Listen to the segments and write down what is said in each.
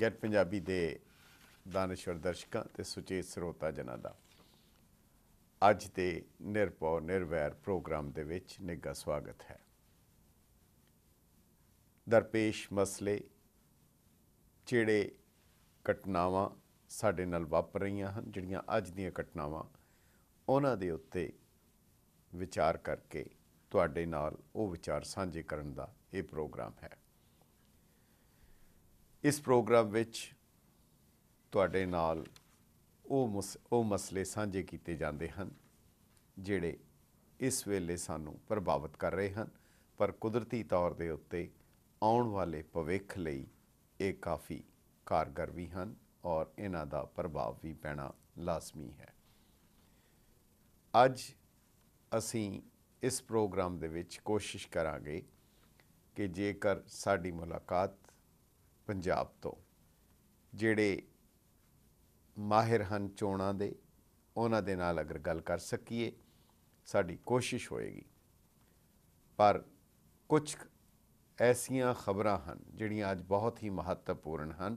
Get Punjabi ਦੇ ਦਾਨਸ਼ਵਰ ਦਰਸ਼ਕਾਂ ਤੇ ਸੁਚੇਤ ਸਰੋਤਾ ਜਨਾਂ ਦਾ। ਅੱਜ ਦੇ ਨਿਰਪਉ ਨਿਰਵੈਰ ਪ੍ਰੋਗਰਾਮ ਦੇ ਵਿੱਚ ਨਿੱਘਾ ਸਵਾਗਤ ਹੈ। ਦਰਪੇਸ਼ ਮਸਲੇ ਜਿਹੜੇ ਘਟਨਾਵਾਂ ਸਾਡੇ ਨਾਲ ਵਾਪਰ ਰਹੀਆਂ ਹਨ, ਜਿਹੜੀਆਂ ਅੱਜ ਦੀਆਂ ਘਟਨਾਵਾਂ ਉਹਨਾਂ ਦੇ ਉੱਤੇ ਵਿਚਾਰ ਕਰਕੇ ਤੁਹਾਡੇ ਨਾਲ ਉਹ ਵਿਚਾਰ ਸਾਂਝੇ ਕਰਨ ਦਾ ਇਹ ਪ੍ਰੋਗਰਾਮ ਹੈ। ਇਸ ਪ੍ਰੋਗਰਾਮ ਵਿੱਚ ਤੁਹਾਡੇ ਨਾਲ ਉਹ ਮਸ- ਉਹ ਮਸਲੇ ਸਾਂਝੇ ਕੀਤੇ ਜਾਂਦੇ ਹਨ, ਜਿਹੜੇ ਇਸ ਵੇਲੇ ਸਾਨੂੰ ਪ੍ਰਭਾਵਿਤ ਕਰ ਰਹੇ ਹਨ, ਪਰ ਕੁਦਰਤੀ ਤੌਰ ਦੇ ਉੱਤੇ ਆਉਣ ਵਾਲੇ ਭਵਿੱਖ ਲਈ ਇਹ ਕਾਫੀ ਕਾਰਗਰ ਵੀ ਹਨ ਔਰ ਇਹਨਾਂ ਦਾ ਪ੍ਰਭਾਵ ਵੀ ਪੈਣਾ ਲਾਜ਼ਮੀ ਹੈ। ਅੱਜ ਅਸੀਂ ਇਸ ਪ੍ਰੋਗਰਾਮ ਦੇ ਵਿੱਚ ਕੋਸ਼ਿਸ਼ ਕਰਾਂਗੇ ਕਿ ਜੇਕਰ ਸਾਡੀ ਮੁਲਾਕਾਤ ਪੰਜਾਬ ਤੋਂ, ਜਿਹੜੇ ਮਾਹਿਰ ਹਨ ਚੋਣਾਂ ਦੇ, ਉਹਨਾਂ ਦੇ ਨਾਲ ਅਗਰ ਗੱਲ ਕਰ ਸਕੀਏ, ਸਾਡੀ ਕੋਸ਼ਿਸ਼ ਹੋਏਗੀ। ਪਰ ਕੁਝ ਐਸੀਆਂ ਖਬਰਾਂ ਹਨ, ਜਿਹੜੀਆਂ ਅੱਜ ਬਹੁਤ ਹੀ ਮਹੱਤਵਪੂਰਨ ਹਨ,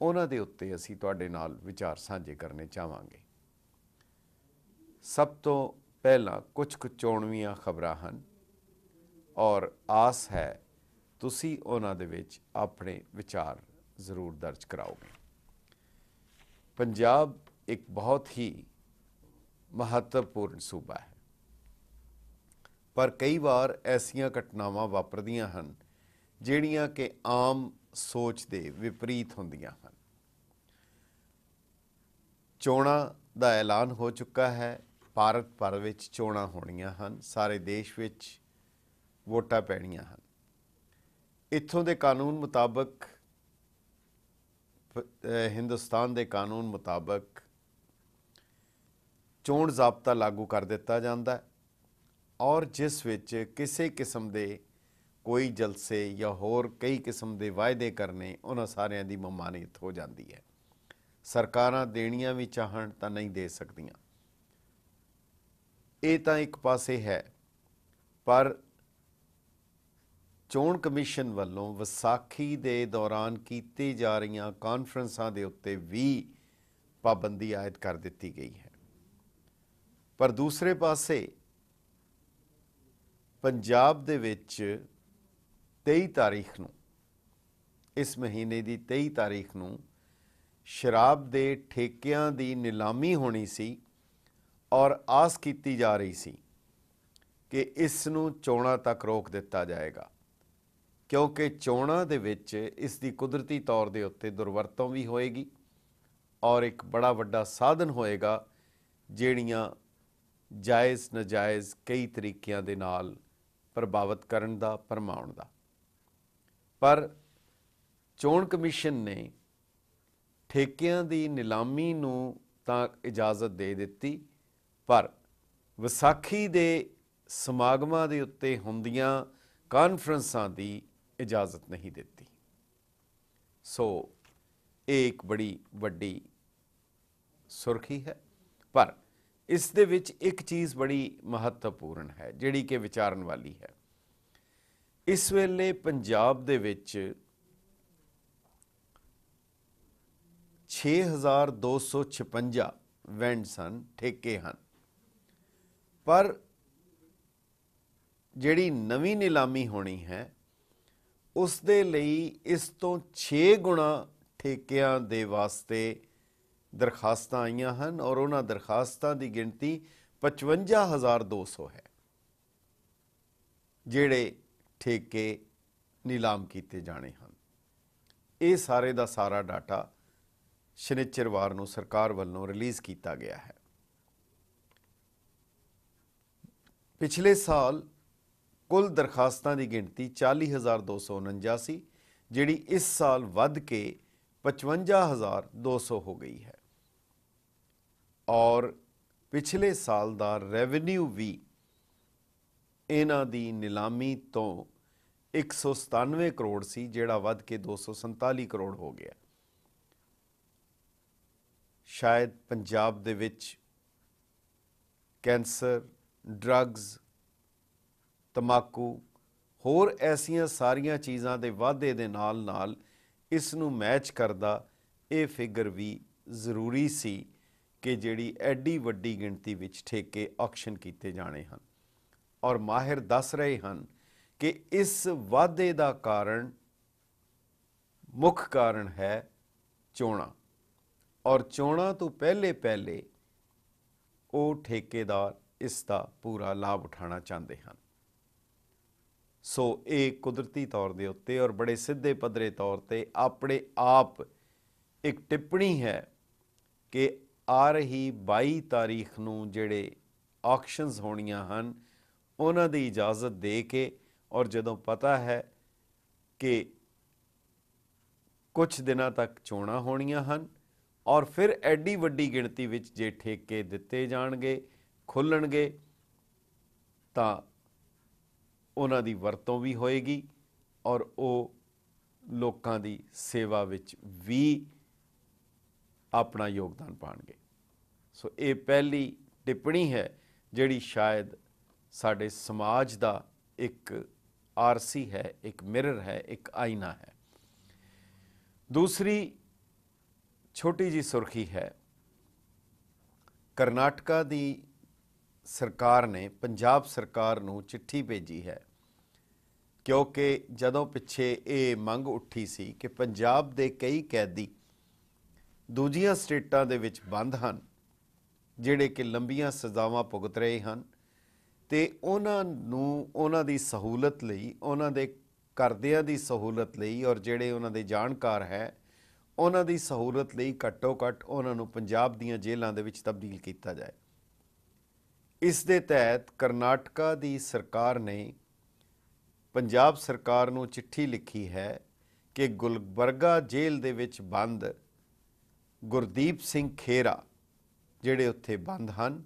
ਉਹਨਾਂ ਦੇ ਉੱਤੇ ਅਸੀਂ ਤੁਹਾਡੇ ਨਾਲ ਵਿਚਾਰ ਸਾਂਝੇ ਕਰਨੇ ਚਾਹਾਂਗੇ। ਸਭ ਤੋਂ ਪਹਿਲਾਂ ਕੁਝ ਕੁ ਚੋਣਵੀਆਂ ਖਬਰਾਂ ਹਨ, ਔਰ ਆਸ ਹੈ ਤੁਸੀਂ ਉਹਨਾਂ ਦੇ ਵਿੱਚ ਆਪਣੇ ਵਿਚਾਰ ਜ਼ਰੂਰ ਦਰਜ ਕਰਾਓਗੇ। ਪੰਜਾਬ ਇੱਕ ਬਹੁਤ ਹੀ ਮਹੱਤਵਪੂਰਨ ਸੂਬਾ ਹੈ। ਪਰ ਕਈ ਵਾਰ ਐਸੀਆਂ ਘਟਨਾਵਾਂ ਵਾਪਰਦੀਆਂ ਹਨ, ਜਿਹੜੀਆਂ ਕਿ ਆਮ ਸੋਚ ਦੇ ਵਿਪਰੀਤ ਹੁੰਦੀਆਂ ਹਨ। ਚੋਣਾਂ ਦਾ ਐਲਾਨ ਹੋ ਚੁੱਕਾ ਹੈ, ਭਾਰਤ ਭਰ ਵਿੱਚ ਚੋਣਾਂ ਹੋਣੀਆਂ ਹਨ, ਸਾਰੇ ਦੇਸ਼ ਵਿੱਚ ਵੋਟਾਂ ਪੈਣੀਆਂ ਹਨ। ਇੱਥੋਂ ਦੇ ਕਾਨੂੰਨ ਮੁਤਾਬਕ ਹਿੰਦੁਸਤਾਨ ਦੇ ਕਾਨੂੰਨ ਮੁਤਾਬਕ ਚੋਣ ਜ਼ਾਬਤਾ ਲਾਗੂ ਕਰ ਦਿੱਤਾ ਜਾਂਦਾ ਹੈ ਔਰ ਜਿਸ ਵਿੱਚ ਕਿਸੇ ਕਿਸਮ ਦੇ ਕੋਈ ਜਲਸੇ ਜਾਂ ਹੋਰ ਕਈ ਕਿਸਮ ਦੇ ਵਾਅਦੇ ਕਰਨੇ ਉਹਨਾਂ ਸਾਰਿਆਂ ਦੀ ਮਮਾਨੀਤ ਹੋ ਜਾਂਦੀ ਹੈ। ਸਰਕਾਰਾਂ ਦੇਣੀਆਂ ਵੀ ਚਾਹਣ ਤਾਂ ਨਹੀਂ ਦੇ ਸਕਦੀਆਂ। ਇਹ ਤਾਂ ਇੱਕ ਪਾਸੇ ਹੈ, ਪਰ ਚੋਣ ਕਮਿਸ਼ਨ ਵੱਲੋਂ ਵਿਸਾਖੀ ਦੇ ਦੌਰਾਨ ਕੀਤੀ ਜਾ ਰਹੀਆਂ ਕਾਨਫਰੰਸਾਂ ਦੇ ਉੱਤੇ ਵੀ ਪਾਬੰਦੀ ਆਇਦ ਕਰ ਦਿੱਤੀ ਗਈ ਹੈ। ਪਰ ਦੂਸਰੇ ਪਾਸੇ ਪੰਜਾਬ ਦੇ ਵਿੱਚ 23 ਤਾਰੀਖ ਨੂੰ, ਇਸ ਮਹੀਨੇ ਦੀ 23 ਤਾਰੀਖ ਨੂੰ ਸ਼ਰਾਬ ਦੇ ਠੇਕਿਆਂ ਦੀ ਨਿਲਾਮੀ ਹੋਣੀ ਸੀ ਔਰ ਆਸ ਕੀਤੀ ਜਾ ਰਹੀ ਸੀ ਕਿ ਇਸ ਨੂੰ ਚੋਣਾਂ ਤੱਕ ਰੋਕ ਦਿੱਤਾ ਜਾਏਗਾ। ਕਿਉਂਕਿ ਚੋਣਾਂ ਦੇ ਵਿੱਚ ਇਸ ਦੀ ਕੁਦਰਤੀ ਤੌਰ ਦੇ ਉੱਤੇ ਦੁਰਵਰਤੋਂ ਵੀ ਹੋਏਗੀ ਔਰ ਇੱਕ ਬੜਾ ਵੱਡਾ ਸਾਧਨ ਹੋਏਗਾ ਜਿਹੜੀਆਂ ਜਾਇਜ਼ ਨਜਾਇਜ਼ ਕਈ ਤਰੀਕਿਆਂ ਦੇ ਨਾਲ ਪ੍ਰਭਾਵਿਤ ਕਰਨ ਦਾ ਪਰਮਾਉਣ ਦਾ। ਪਰ ਚੋਣ ਕਮਿਸ਼ਨ ਨੇ ਠੇਕਿਆਂ ਦੀ ਨਿਲਾਮੀ ਨੂੰ ਤਾਂ ਇਜਾਜ਼ਤ ਦੇ ਦਿੱਤੀ, ਪਰ ਵਿਸਾਖੀ ਦੇ ਸਮਾਗਮਾਂ ਦੇ ਉੱਤੇ ਹੁੰਦੀਆਂ ਕਾਨਫਰੰਸਾਂ ਦੀ ਇਜਾਜ਼ਤ ਨਹੀਂ ਦਿੱਤੀ। ਸੋ ਇਹ ਇੱਕ ਬੜੀ ਵੱਡੀ ਸੁਰਖੀ ਹੈ। ਪਰ ਇਸ ਦੇ ਵਿੱਚ ਇੱਕ ਚੀਜ਼ ਬੜੀ ਮਹੱਤਵਪੂਰਨ ਹੈ, ਜਿਹੜੀ ਕਿ ਵਿਚਾਰਨ ਵਾਲੀ ਹੈ। ਇਸ ਵੇਲੇ ਪੰਜਾਬ ਦੇ ਵਿੱਚ 6256 ਵੈਂਡਸ ਹਨ, ਠੇਕੇ ਹਨ। ਪਰ ਜਿਹੜੀ ਨਵੀਂ ਨਿਲਾਮੀ ਹੋਣੀ ਹੈ ਉਸ ਦੇ ਲਈ ਇਸ ਤੋਂ 6 ਗੁਣਾ ਠੇਕਿਆਂ ਦੇ ਵਾਸਤੇ ਦਰਖਾਸਤਾਂ ਆਈਆਂ ਹਨ ਔਰ ਉਹਨਾਂ ਦਰਖਾਸਤਾਂ ਦੀ ਗਿਣਤੀ 55200 ਹੈ, ਜਿਹੜੇ ਠੇਕੇ ਨਿਲਾਮ ਕੀਤੇ ਜਾਣੇ ਹਨ। ਇਹ ਸਾਰੇ ਦਾ ਸਾਰਾ ਡਾਟਾ ਸ਼ਨੀਚਰਵਾਰ ਨੂੰ ਸਰਕਾਰ ਵੱਲੋਂ ਰਿਲੀਜ਼ ਕੀਤਾ ਗਿਆ ਹੈ। ਪਿਛਲੇ ਸਾਲ ਕੁੱਲ ਦਰਖਾਸਤਾਂ ਦੀ ਗਿਣਤੀ 40249 ਸੀ ਜਿਹੜੀ ਇਸ ਸਾਲ ਵੱਧ ਕੇ 55200 ਹੋ ਗਈ ਹੈ। ਔਰ ਪਿਛਲੇ ਸਾਲ ਦਾ ਰੈਵਨਿਊ ਵੀ ਇਹਨਾਂ ਦੀ ਨਿਲਾਮੀ ਤੋਂ 197 ਕਰੋੜ ਸੀ, ਜਿਹੜਾ ਵੱਧ ਕੇ 247 ਕਰੋੜ ਹੋ ਗਿਆ। ਸ਼ਾਇਦ ਪੰਜਾਬ ਦੇ ਵਿੱਚ ਕੈਂਸਰ ਡਰੱਗਸ ਤਮਾਕੂ, ਹੋਰ ਐਸੀਆਂ ਸਾਰੀਆਂ ਚੀਜ਼ਾਂ ਦੇ ਵਾਧੇ ਦੇ ਨਾਲ ਨਾਲ ਇਸ ਨੂੰ ਮੈਚ ਕਰਦਾ, ਇਹ ਫਿਗਰ ਵੀ ਜ਼ਰੂਰੀ ਸੀ ਕਿ ਜਿਹੜੀ ਐਡੀ ਵੱਡੀ ਗਿਣਤੀ ਵਿੱਚ ਠੇਕੇ ਆਕਸ਼ਨ ਕੀਤੇ ਜਾਣੇ ਹਨ। ਔਰ ਮਾਹਿਰ ਦੱਸ ਰਹੇ ਹਨ ਕਿ ਇਸ ਵਾਧੇ ਦਾ ਕਾਰਨ ਮੁੱਖ ਕਾਰਨ ਹੈ ਚੋਣਾਂ। ਔਰ ਚੋਣਾਂ ਤੋਂ ਪਹਿਲੇ ਪਹਿਲੇ ਉਹ ਠੇਕੇਦਾਰ ਇਸ ਦਾ ਪੂਰਾ ਲਾਭ ਉਠਾਉਣਾ ਚਾਹੁੰਦੇ ਹਨ। ਸੋ ਇਹ ਕੁਦਰਤੀ ਤੌਰ ਦੇ ਉੱਤੇ ਔਰ ਬੜੇ ਸਿੱਧੇ ਪੱਧਰੇ ਤੌਰ ਤੇ ਆਪਣੇ ਆਪ ਇੱਕ ਟਿੱਪਣੀ ਹੈ ਕਿ ਆ ਰਹੀ 22 ਤਾਰੀਖ ਨੂੰ ਜਿਹੜੇ ਆਕਸ਼ਨਸ ਹੋਣੀਆਂ ਹਨ, ਉਹਨਾਂ ਦੀ ਇਜਾਜ਼ਤ ਦੇ ਕੇ ਔਰ ਜਦੋਂ ਪਤਾ ਹੈ ਕਿ ਕੁਝ ਦਿਨਾਂ ਤੱਕ ਚੋਣਾਂ ਹੋਣੀਆਂ ਹਨ ਔਰ ਫਿਰ ਐਡੀ ਵੱਡੀ ਗਿਣਤੀ ਵਿੱਚ ਜੇ ਠੇਕੇ ਦਿੱਤੇ ਜਾਣਗੇ, ਖੁੱਲਣਗੇ, ਤਾਂ ਉਹਨਾਂ ਦੀ ਵਰਤੋਂ ਵੀ ਹੋਏਗੀ ਔਰ ਉਹ ਲੋਕਾਂ ਦੀ ਸੇਵਾ ਵਿੱਚ ਵੀ ਆਪਣਾ ਯੋਗਦਾਨ ਪਾਣਗੇ। ਸੋ ਇਹ ਪਹਿਲੀ ਟਿੱਪਣੀ ਹੈ ਜਿਹੜੀ ਸ਼ਾਇਦ ਸਾਡੇ ਸਮਾਜ ਦਾ ਇੱਕ ਆਰਸੀ ਹੈ, ਇੱਕ ਮਿਰਰ ਹੈ, ਇੱਕ ਆਇਨਾ ਹੈ। ਦੂਸਰੀ ਛੋਟੀ ਜੀ ਸੁਰਖੀ ਹੈ, ਕਰਨਾਟਕਾ ਦੀ ਸਰਕਾਰ ਨੇ, ਪੰਜਾਬ ਸਰਕਾਰ ਨੂੰ ਚਿੱਠੀ ਭੇਜੀ ਹੈ ਕਿਉਂਕਿ ਜਦੋਂ ਪਿੱਛੇ ਇਹ ਮੰਗ ਉੱਠੀ ਸੀ ਕਿ ਪੰਜਾਬ ਦੇ ਕਈ ਕੈਦੀ ਦੂਜੀਆਂ ਸਟੇਟਾਂ ਦੇ ਵਿੱਚ ਬੰਦ ਹਨ, ਜਿਹੜੇ ਕਿ ਲੰਬੀਆਂ ਸਜ਼ਾਵਾਂ ਭੁਗਤ ਰਹੇ ਹਨ ਤੇ ਉਹਨਾਂ ਨੂੰ, ਉਹਨਾਂ ਦੀ ਸਹੂਲਤ ਲਈ, ਉਹਨਾਂ ਦੇ ਕਰਦਿਆਂ ਦੀ ਸਹੂਲਤ ਲਈ ਔਰ ਜਿਹੜੇ ਉਹਨਾਂ ਦੇ ਜਾਣਕਾਰ ਹੈ, ਉਹਨਾਂ ਦੀ ਸਹੂਲਤ ਲਈ ਘੱਟੋ ਘੱਟ ਉਹਨਾਂ ਨੂੰ ਪੰਜਾਬ ਦੀਆਂ ਜੇਲ੍ਹਾਂ ਦੇ ਵਿੱਚ ਤਬਦੀਲ ਕੀਤਾ ਜਾਏ। ਇਸ ਦੇ ਤਹਿਤ ਕਰਨਾਟਕਾ ਦੀ ਸਰਕਾਰ ਨੇ ਪੰਜਾਬ ਸਰਕਾਰ ਨੂੰ ਚਿੱਠੀ ਲਿਖੀ ਹੈ ਕਿ ਗੁਲਬਰਗਾ ਜੇਲ੍ਹ ਦੇ ਵਿੱਚ ਬੰਦ ਗੁਰਦੀਪ ਸਿੰਘ ਖੇਰਾ ਜਿਹੜੇ ਉੱਥੇ ਬੰਦ ਹਨ,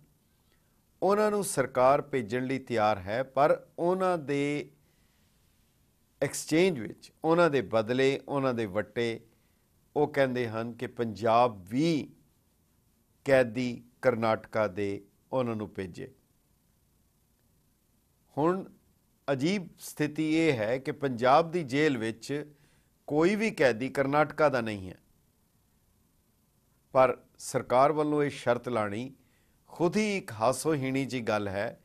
ਉਹਨਾਂ ਨੂੰ ਸਰਕਾਰ ਭੇਜਣ ਲਈ ਤਿਆਰ ਹੈ, ਪਰ ਉਹਨਾਂ ਦੇ ਐਕਸਚੇਂਜ ਵਿੱਚ, ਉਹਨਾਂ ਦੇ ਬਦਲੇ, ਉਹਨਾਂ ਦੇ ਵੱਟੇ, ਉਹ ਕਹਿੰਦੇ ਹਨ ਕਿ ਪੰਜਾਬ ਵੀ ਕੈਦੀ ਕਰਨਾਟਕਾ ਦੇ ਉਹਨਾਂ ਨੂੰ ਭੇਜੇ। ਹੁਣ ਅਜੀਬ ਸਥਿਤੀ ਇਹ ਹੈ ਕਿ ਪੰਜਾਬ ਦੀ ਜੇਲ੍ਹ ਵਿੱਚ ਕੋਈ ਵੀ ਕੈਦੀ ਕਰਨਾਟਕਾ ਦਾ ਨਹੀਂ ਹੈ। ਪਰ ਸਰਕਾਰ ਵੱਲੋਂ ਇਹ ਸ਼ਰਤ ਲਾਣੀ ਖੁਦ ਹੀ ਇੱਕ ਹਾਸੋਹੀਣੀ ਜੀ ਗੱਲ ਹੈ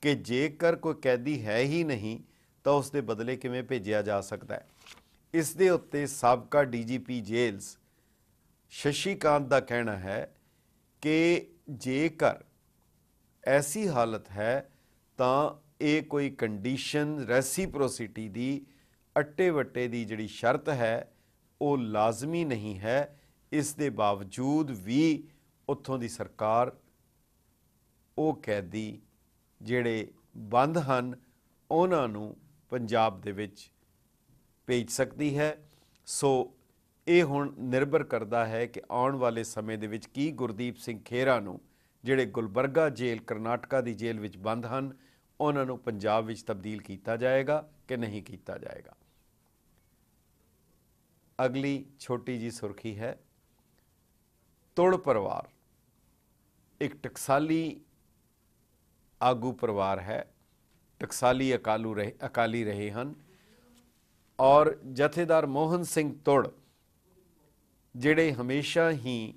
ਕਿ ਜੇਕਰ ਕੋਈ ਕੈਦੀ ਹੈ ਹੀ ਨਹੀਂ, ਤਾਂ ਉਸ ਦੇ ਬਦਲੇ ਕਿਵੇਂ ਭੇਜਿਆ ਜਾ ਸਕਦਾ ਹੈ? ਇਸ ਦੇ ਉੱਤੇ ਸਾਬਕਾ ਡੀਜੀਪੀ ਜੇਲਸ ਸ਼ਸ਼ੀਕਾਂਤ ਦਾ ਕਹਿਣਾ ਹੈ ਕਿ ਜੇਕਰ ਐਸੀ ਹਾਲਤ ਹੈ ਤਾਂ ਇਹ ਕੋਈ ਕੰਡੀਸ਼ਨ ਰੈਸੀਪ੍ਰੋਸਿਟੀ ਦੀ ਅੱਟੇ ਵੱਟੇ ਦੀ ਜਿਹੜੀ ਸ਼ਰਤ ਹੈ, ਉਹ ਲਾਜ਼ਮੀ ਨਹੀਂ ਹੈ। ਇਸ ਦੇ ਬਾਵਜੂਦ ਵੀ ਉੱਥੋਂ ਦੀ ਸਰਕਾਰ ਉਹ ਕੈਦੀ ਜਿਹੜੇ ਬੰਦ ਹਨ, ਉਹਨਾਂ ਨੂੰ ਪੰਜਾਬ ਦੇ ਵਿੱਚ ਭੇਜ ਸਕਦੀ ਹੈ। ਸੋ ਇਹ ਹੁਣ ਨਿਰਭਰ ਕਰਦਾ ਹੈ ਕਿ ਆਉਣ ਵਾਲੇ ਸਮੇਂ ਦੇ ਵਿੱਚ ਕੀ ਗੁਰਦੀਪ ਸਿੰਘ ਖੇਰਾ ਨੂੰ ਜਿਹੜੇ ਗੁਲਬਰਗਾ ਜੇਲ੍ਹ ਕਰਨਾਟਕਾ ਦੀ ਜੇਲ੍ਹ ਵਿੱਚ ਬੰਦ ਹਨ, ਉਹਨਾਂ ਨੂੰ ਪੰਜਾਬ ਵਿੱਚ ਤਬਦੀਲ ਕੀਤਾ ਜਾਏਗਾ ਕਿ ਨਹੀਂ ਕੀਤਾ ਜਾਏਗਾ? ਅਗਲੀ ਛੋਟੀ ਜੀ ਸੁਰਖੀ ਹੈ। ਤੁੜ ਪਰਿਵਾਰ। ਇੱਕ ਟਕਸਾਲੀ ਆਗੂ ਪਰਿਵਾਰ ਹੈ। ਟਕਸਾਲੀ ਅਕਾਲੂ ਰਹੇ, ਅਕਾਲੀ ਰਹੇ ਹਨ। ਔਰ ਜਥੇਦਾਰ ਮੋਹਨ ਸਿੰਘ ਤੁੜ, ਜਿਹੜੇ ਹਮੇਸ਼ਾ ਹੀ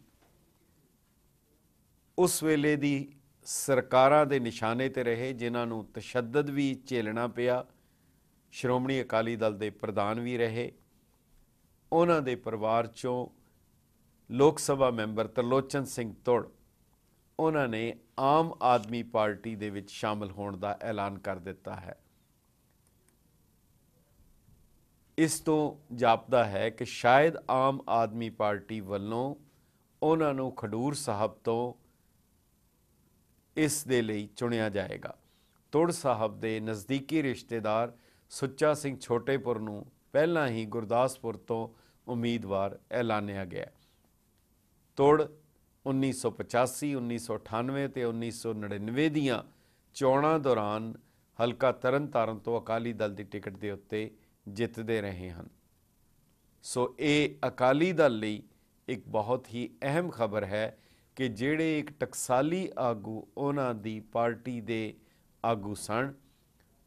ਉਸ ਵੇਲੇ ਦੀ ਸਰਕਾਰਾਂ ਦੇ ਨਿਸ਼ਾਨੇ ਤੇ ਰਹੇ, ਜਿਨ੍ਹਾਂ ਨੂੰ ਤਸ਼ੱਦਦ ਵੀ ਝੇਲਣਾ ਪਿਆ। ਸ਼੍ਰੋਮਣੀ ਅਕਾਲੀ ਦਲ ਦੇ ਪ੍ਰਧਾਨ ਵੀ ਰਹੇ। ਉਹਨਾਂ ਦੇ ਪਰਿਵਾਰ ਚੋਂ ਲੋਕ ਸਭਾ ਮੈਂਬਰ ਤਰਲੋਚਨ ਸਿੰਘ ਤੁੜ, ਉਹਨਾਂ ਨੇ ਆਮ ਆਦਮੀ ਪਾਰਟੀ ਦੇ ਵਿੱਚ ਸ਼ਾਮਲ ਹੋਣ ਦਾ ਐਲਾਨ ਕਰ ਦਿੱਤਾ ਹੈ। ਇਸ ਤੋਂ ਜਾਪਦਾ ਹੈ ਕਿ ਸ਼ਾਇਦ ਆਮ ਆਦਮੀ ਪਾਰਟੀ ਵੱਲੋਂ ਉਹਨਾਂ ਨੂੰ ਖਡੂਰ ਸਾਹਿਬ ਤੋਂ ਇਸ ਦੇ ਲਈ ਚੁਣਿਆ ਜਾਏਗਾ। ਤੁੜ ਸਾਹਿਬ ਦੇ ਨਜ਼ਦੀਕੀ ਰਿਸ਼ਤੇਦਾਰ ਸੁੱਚਾ ਸਿੰਘ ਛੋਟੇਪੁਰ ਨੂੰ ਪਹਿਲਾਂ ਹੀ ਗੁਰਦਾਸਪੁਰ ਤੋਂ ਉਮੀਦਵਾਰ ਐਲਾਨਿਆ ਗਿਆ। ਤੁੜ 1985 1998 ਤੇ 1999 ਦੀਆਂ ਚੋਣਾਂ ਦੌਰਾਨ ਹਲਕਾ ਤਰਨਤਾਰਨ ਤੋਂ ਅਕਾਲੀ ਦਲ ਦੀ ਟਿਕਟ ਦੇ ਉੱਤੇ ਜਿੱਤਦੇ ਰਹੇ ਹਨ। ਸੋ ਇਹ ਅਕਾਲੀ ਦਲ ਲਈ ਇੱਕ ਬਹੁਤ ਹੀ ਅਹਿਮ ਖਬਰ ਹੈ ਕਿ ਜਿਹੜੇ ਇੱਕ ਟਕਸਾਲੀ ਆਗੂ ਉਹਨਾਂ ਦੀ ਪਾਰਟੀ ਦੇ ਆਗੂ ਸਨ,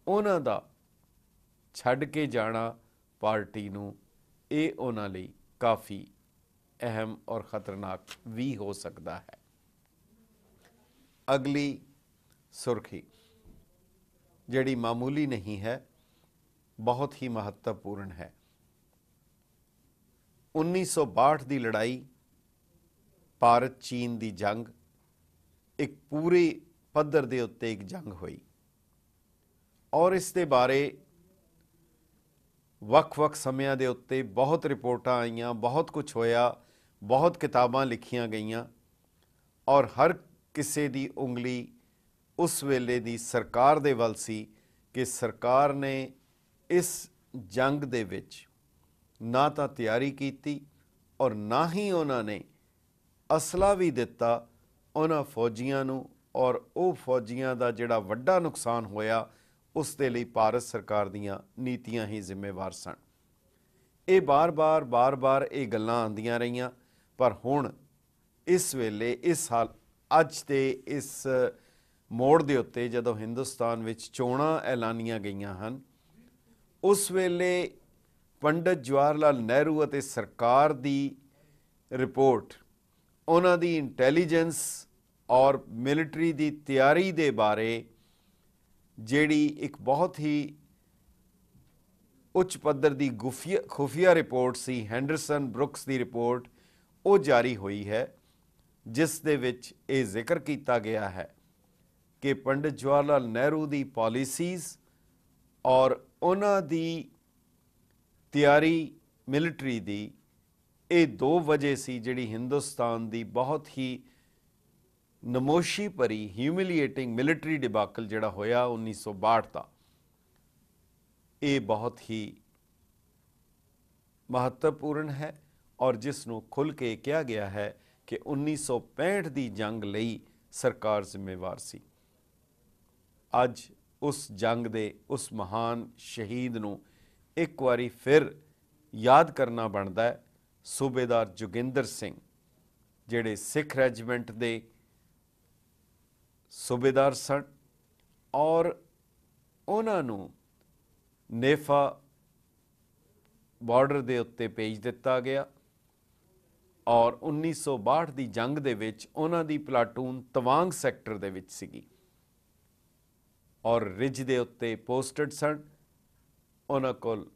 ਉਹਨਾਂ ਦਾ ਛੱਡ ਕੇ ਜਾਣਾ ਪਾਰਟੀ ਨੂੰ, ਇਹ ਉਹਨਾਂ ਲਈ ਕਾਫੀ ਅਹਿਮ ਔਰ ਖਤਰਨਾਕ ਵੀ ਹੋ ਸਕਦਾ ਹੈ। ਅਗਲੀ ਸੁਰਖੀ, ਜਿਹੜੀ ਮਾਮੂਲੀ ਨਹੀਂ ਹੈ, ਬਹੁਤ ਹੀ ਮਹੱਤਵਪੂਰਨ ਹੈ। 1962 ਦੀ ਲੜਾਈ ਭਾਰਤ ਚੀਨ ਦੀ ਜੰਗ ਇੱਕ ਪੂਰੇ ਪੱਧਰ ਦੇ ਉੱਤੇ ਇੱਕ ਜੰਗ ਹੋਈ। ਔਰ ਇਸ ਦੇ ਬਾਰੇ ਵੱਖ-ਵੱਖ ਸਮਿਆਂ ਦੇ ਉੱਤੇ ਬਹੁਤ ਰਿਪੋਰਟਾਂ ਆਈਆਂ, ਬਹੁਤ ਕੁਝ ਹੋਇਆ, ਬਹੁਤ ਕਿਤਾਬਾਂ ਲਿਖੀਆਂ ਗਈਆਂ। ਔਰ ਹਰ ਕਿਸੇ ਦੀ ਉਂਗਲੀ ਉਸ ਵੇਲੇ ਦੀ ਸਰਕਾਰ ਦੇ ਵੱਲ ਸੀ ਕਿ ਸਰਕਾਰ ਨੇ ਇਸ ਜੰਗ ਦੇ ਵਿੱਚ ਨਾ ਤਾਂ ਤਿਆਰੀ ਕੀਤੀ ਔਰ ਨਾ ਹੀ ਉਹਨਾਂ ਨੇ ਅਸਲਾ ਵੀ ਦਿੱਤਾ ਉਹਨਾਂ ਫੌਜੀਆਂ ਨੂੰ ਔਰ ਉਹ ਫੌਜੀਆਂ ਦਾ ਜਿਹੜਾ ਵੱਡਾ ਨੁਕਸਾਨ ਹੋਇਆ, ਉਸ ਦੇ ਲਈ ਭਾਰਤ ਸਰਕਾਰ ਦੀਆਂ ਨੀਤੀਆਂ ਹੀ ਜ਼ਿੰਮੇਵਾਰ ਸਨ। ਇਹ ਬਾਰ-ਬਾਰ ਬਾਰ-ਬਾਰ ਇਹ ਗੱਲਾਂ ਆਉਂਦੀਆਂ ਰਹੀਆਂ, ਪਰ ਹੁਣ ਇਸ ਵੇਲੇ, ਇਸ ਸਾਲ ਅੱਜ ਦੇ ਇਸ ਮੋੜ ਦੇ ਉੱਤੇ ਜਦੋਂ ਹਿੰਦੁਸਤਾਨ ਵਿੱਚ ਚੋਣਾਂ ਐਲਾਨੀਆਂ ਗਈਆਂ ਹਨ, ਉਸ ਵੇਲੇ ਪੰਡਤ ਜਵਾਹਰ ਲਾਲ ਨਹਿਰੂ ਅਤੇ ਸਰਕਾਰ ਦੀ ਰਿਪੋਰਟ ਉਹਨਾਂ ਦੀ ਇੰਟੈਲੀਜੈਂਸ ਔਰ ਮਿਲਟਰੀ ਦੀ ਤਿਆਰੀ ਦੇ ਬਾਰੇ ਜਿਹੜੀ ਇੱਕ ਬਹੁਤ ਹੀ ਉੱਚ ਪੱਧਰ ਦੀ ਗੁਫੀਆ, ਖੁਫੀਆ ਰਿਪੋਰਟ ਸੀ ਹੈਂਡਰਸਨ ਬਰੁਕਸ ਦੀ ਰਿਪੋਰਟ, ਉਹ ਜਾਰੀ ਹੋਈ ਹੈ, ਜਿਸ ਦੇ ਵਿੱਚ ਇਹ ਜ਼ਿਕਰ ਕੀਤਾ ਗਿਆ ਹੈ ਕਿ ਪੰਡਿਤ ਜਵਾਹਰ ਲਾਲ ਨਹਿਰੂ ਦੀ ਪਾਲਿਸੀਜ਼ ਔਰ ਉਹਨਾਂ ਦੀ ਤਿਆਰੀ ਮਿਲਟਰੀ ਦੀ ਇਹ ਦੋ ਵਜ੍ਹਾ ਸੀ ਜਿਹੜੀ ਹਿੰਦੁਸਤਾਨ ਦੀ ਬਹੁਤ ਹੀ ਨਮੋਸ਼ੀ ਭਰੀ ਹਿਊਮਿਲੀਏਟਿੰਗ ਮਿਲਟਰੀ ਡਿਬਾਕਲ ਜਿਹੜਾ ਹੋਇਆ 1962 ਦਾ। ਇਹ ਬਹੁਤ ਹੀ ਮਹੱਤਵਪੂਰਨ ਹੈ ਔਰ ਜਿਸ ਨੂੰ ਖੁੱਲ ਕੇ ਕਿਹਾ ਗਿਆ ਹੈ ਕਿ 1965 ਦੀ ਜੰਗ ਲਈ ਸਰਕਾਰ ਜ਼ਿੰਮੇਵਾਰ ਸੀ। ਅੱਜ ਉਸ ਜੰਗ ਦੇ ਉਸ ਮਹਾਨ ਸ਼ਹੀਦ ਨੂੰ ਇੱਕ ਵਾਰੀ ਫਿਰ ਯਾਦ ਕਰਨਾ ਬਣਦਾ ਹੈ ਸੂਬੇਦਾਰ ਜੋਗਿੰਦਰ ਸਿੰਘ, ਜਿਹੜੇ ਸਿੱਖ ਰੈਜੀਮੈਂਟ ਦੇ ਸੂਬੇਦਾਰ ਸਨ ਔਰ ਉਹਨਾਂ ਨੂੰ ਨੇਫਾ ਬਾਰਡਰ ਦੇ ਉੱਤੇ ਭੇਜ ਦਿੱਤਾ ਗਿਆ ਔਰ 1962 ਦੀ ਜੰਗ ਦੇ ਵਿੱਚ ਉਹਨਾਂ ਦੀ ਪਲਾਟੂਨ ਤਵਾਂਗ ਸੈਕਟਰ ਦੇ ਵਿੱਚ ਸੀਗੀ ਔਰ ਰਿਜ ਦੇ ਉੱਤੇ ਪੋਸਟਡ ਸਨ। ਉਹਨਾਂ ਕੋਲ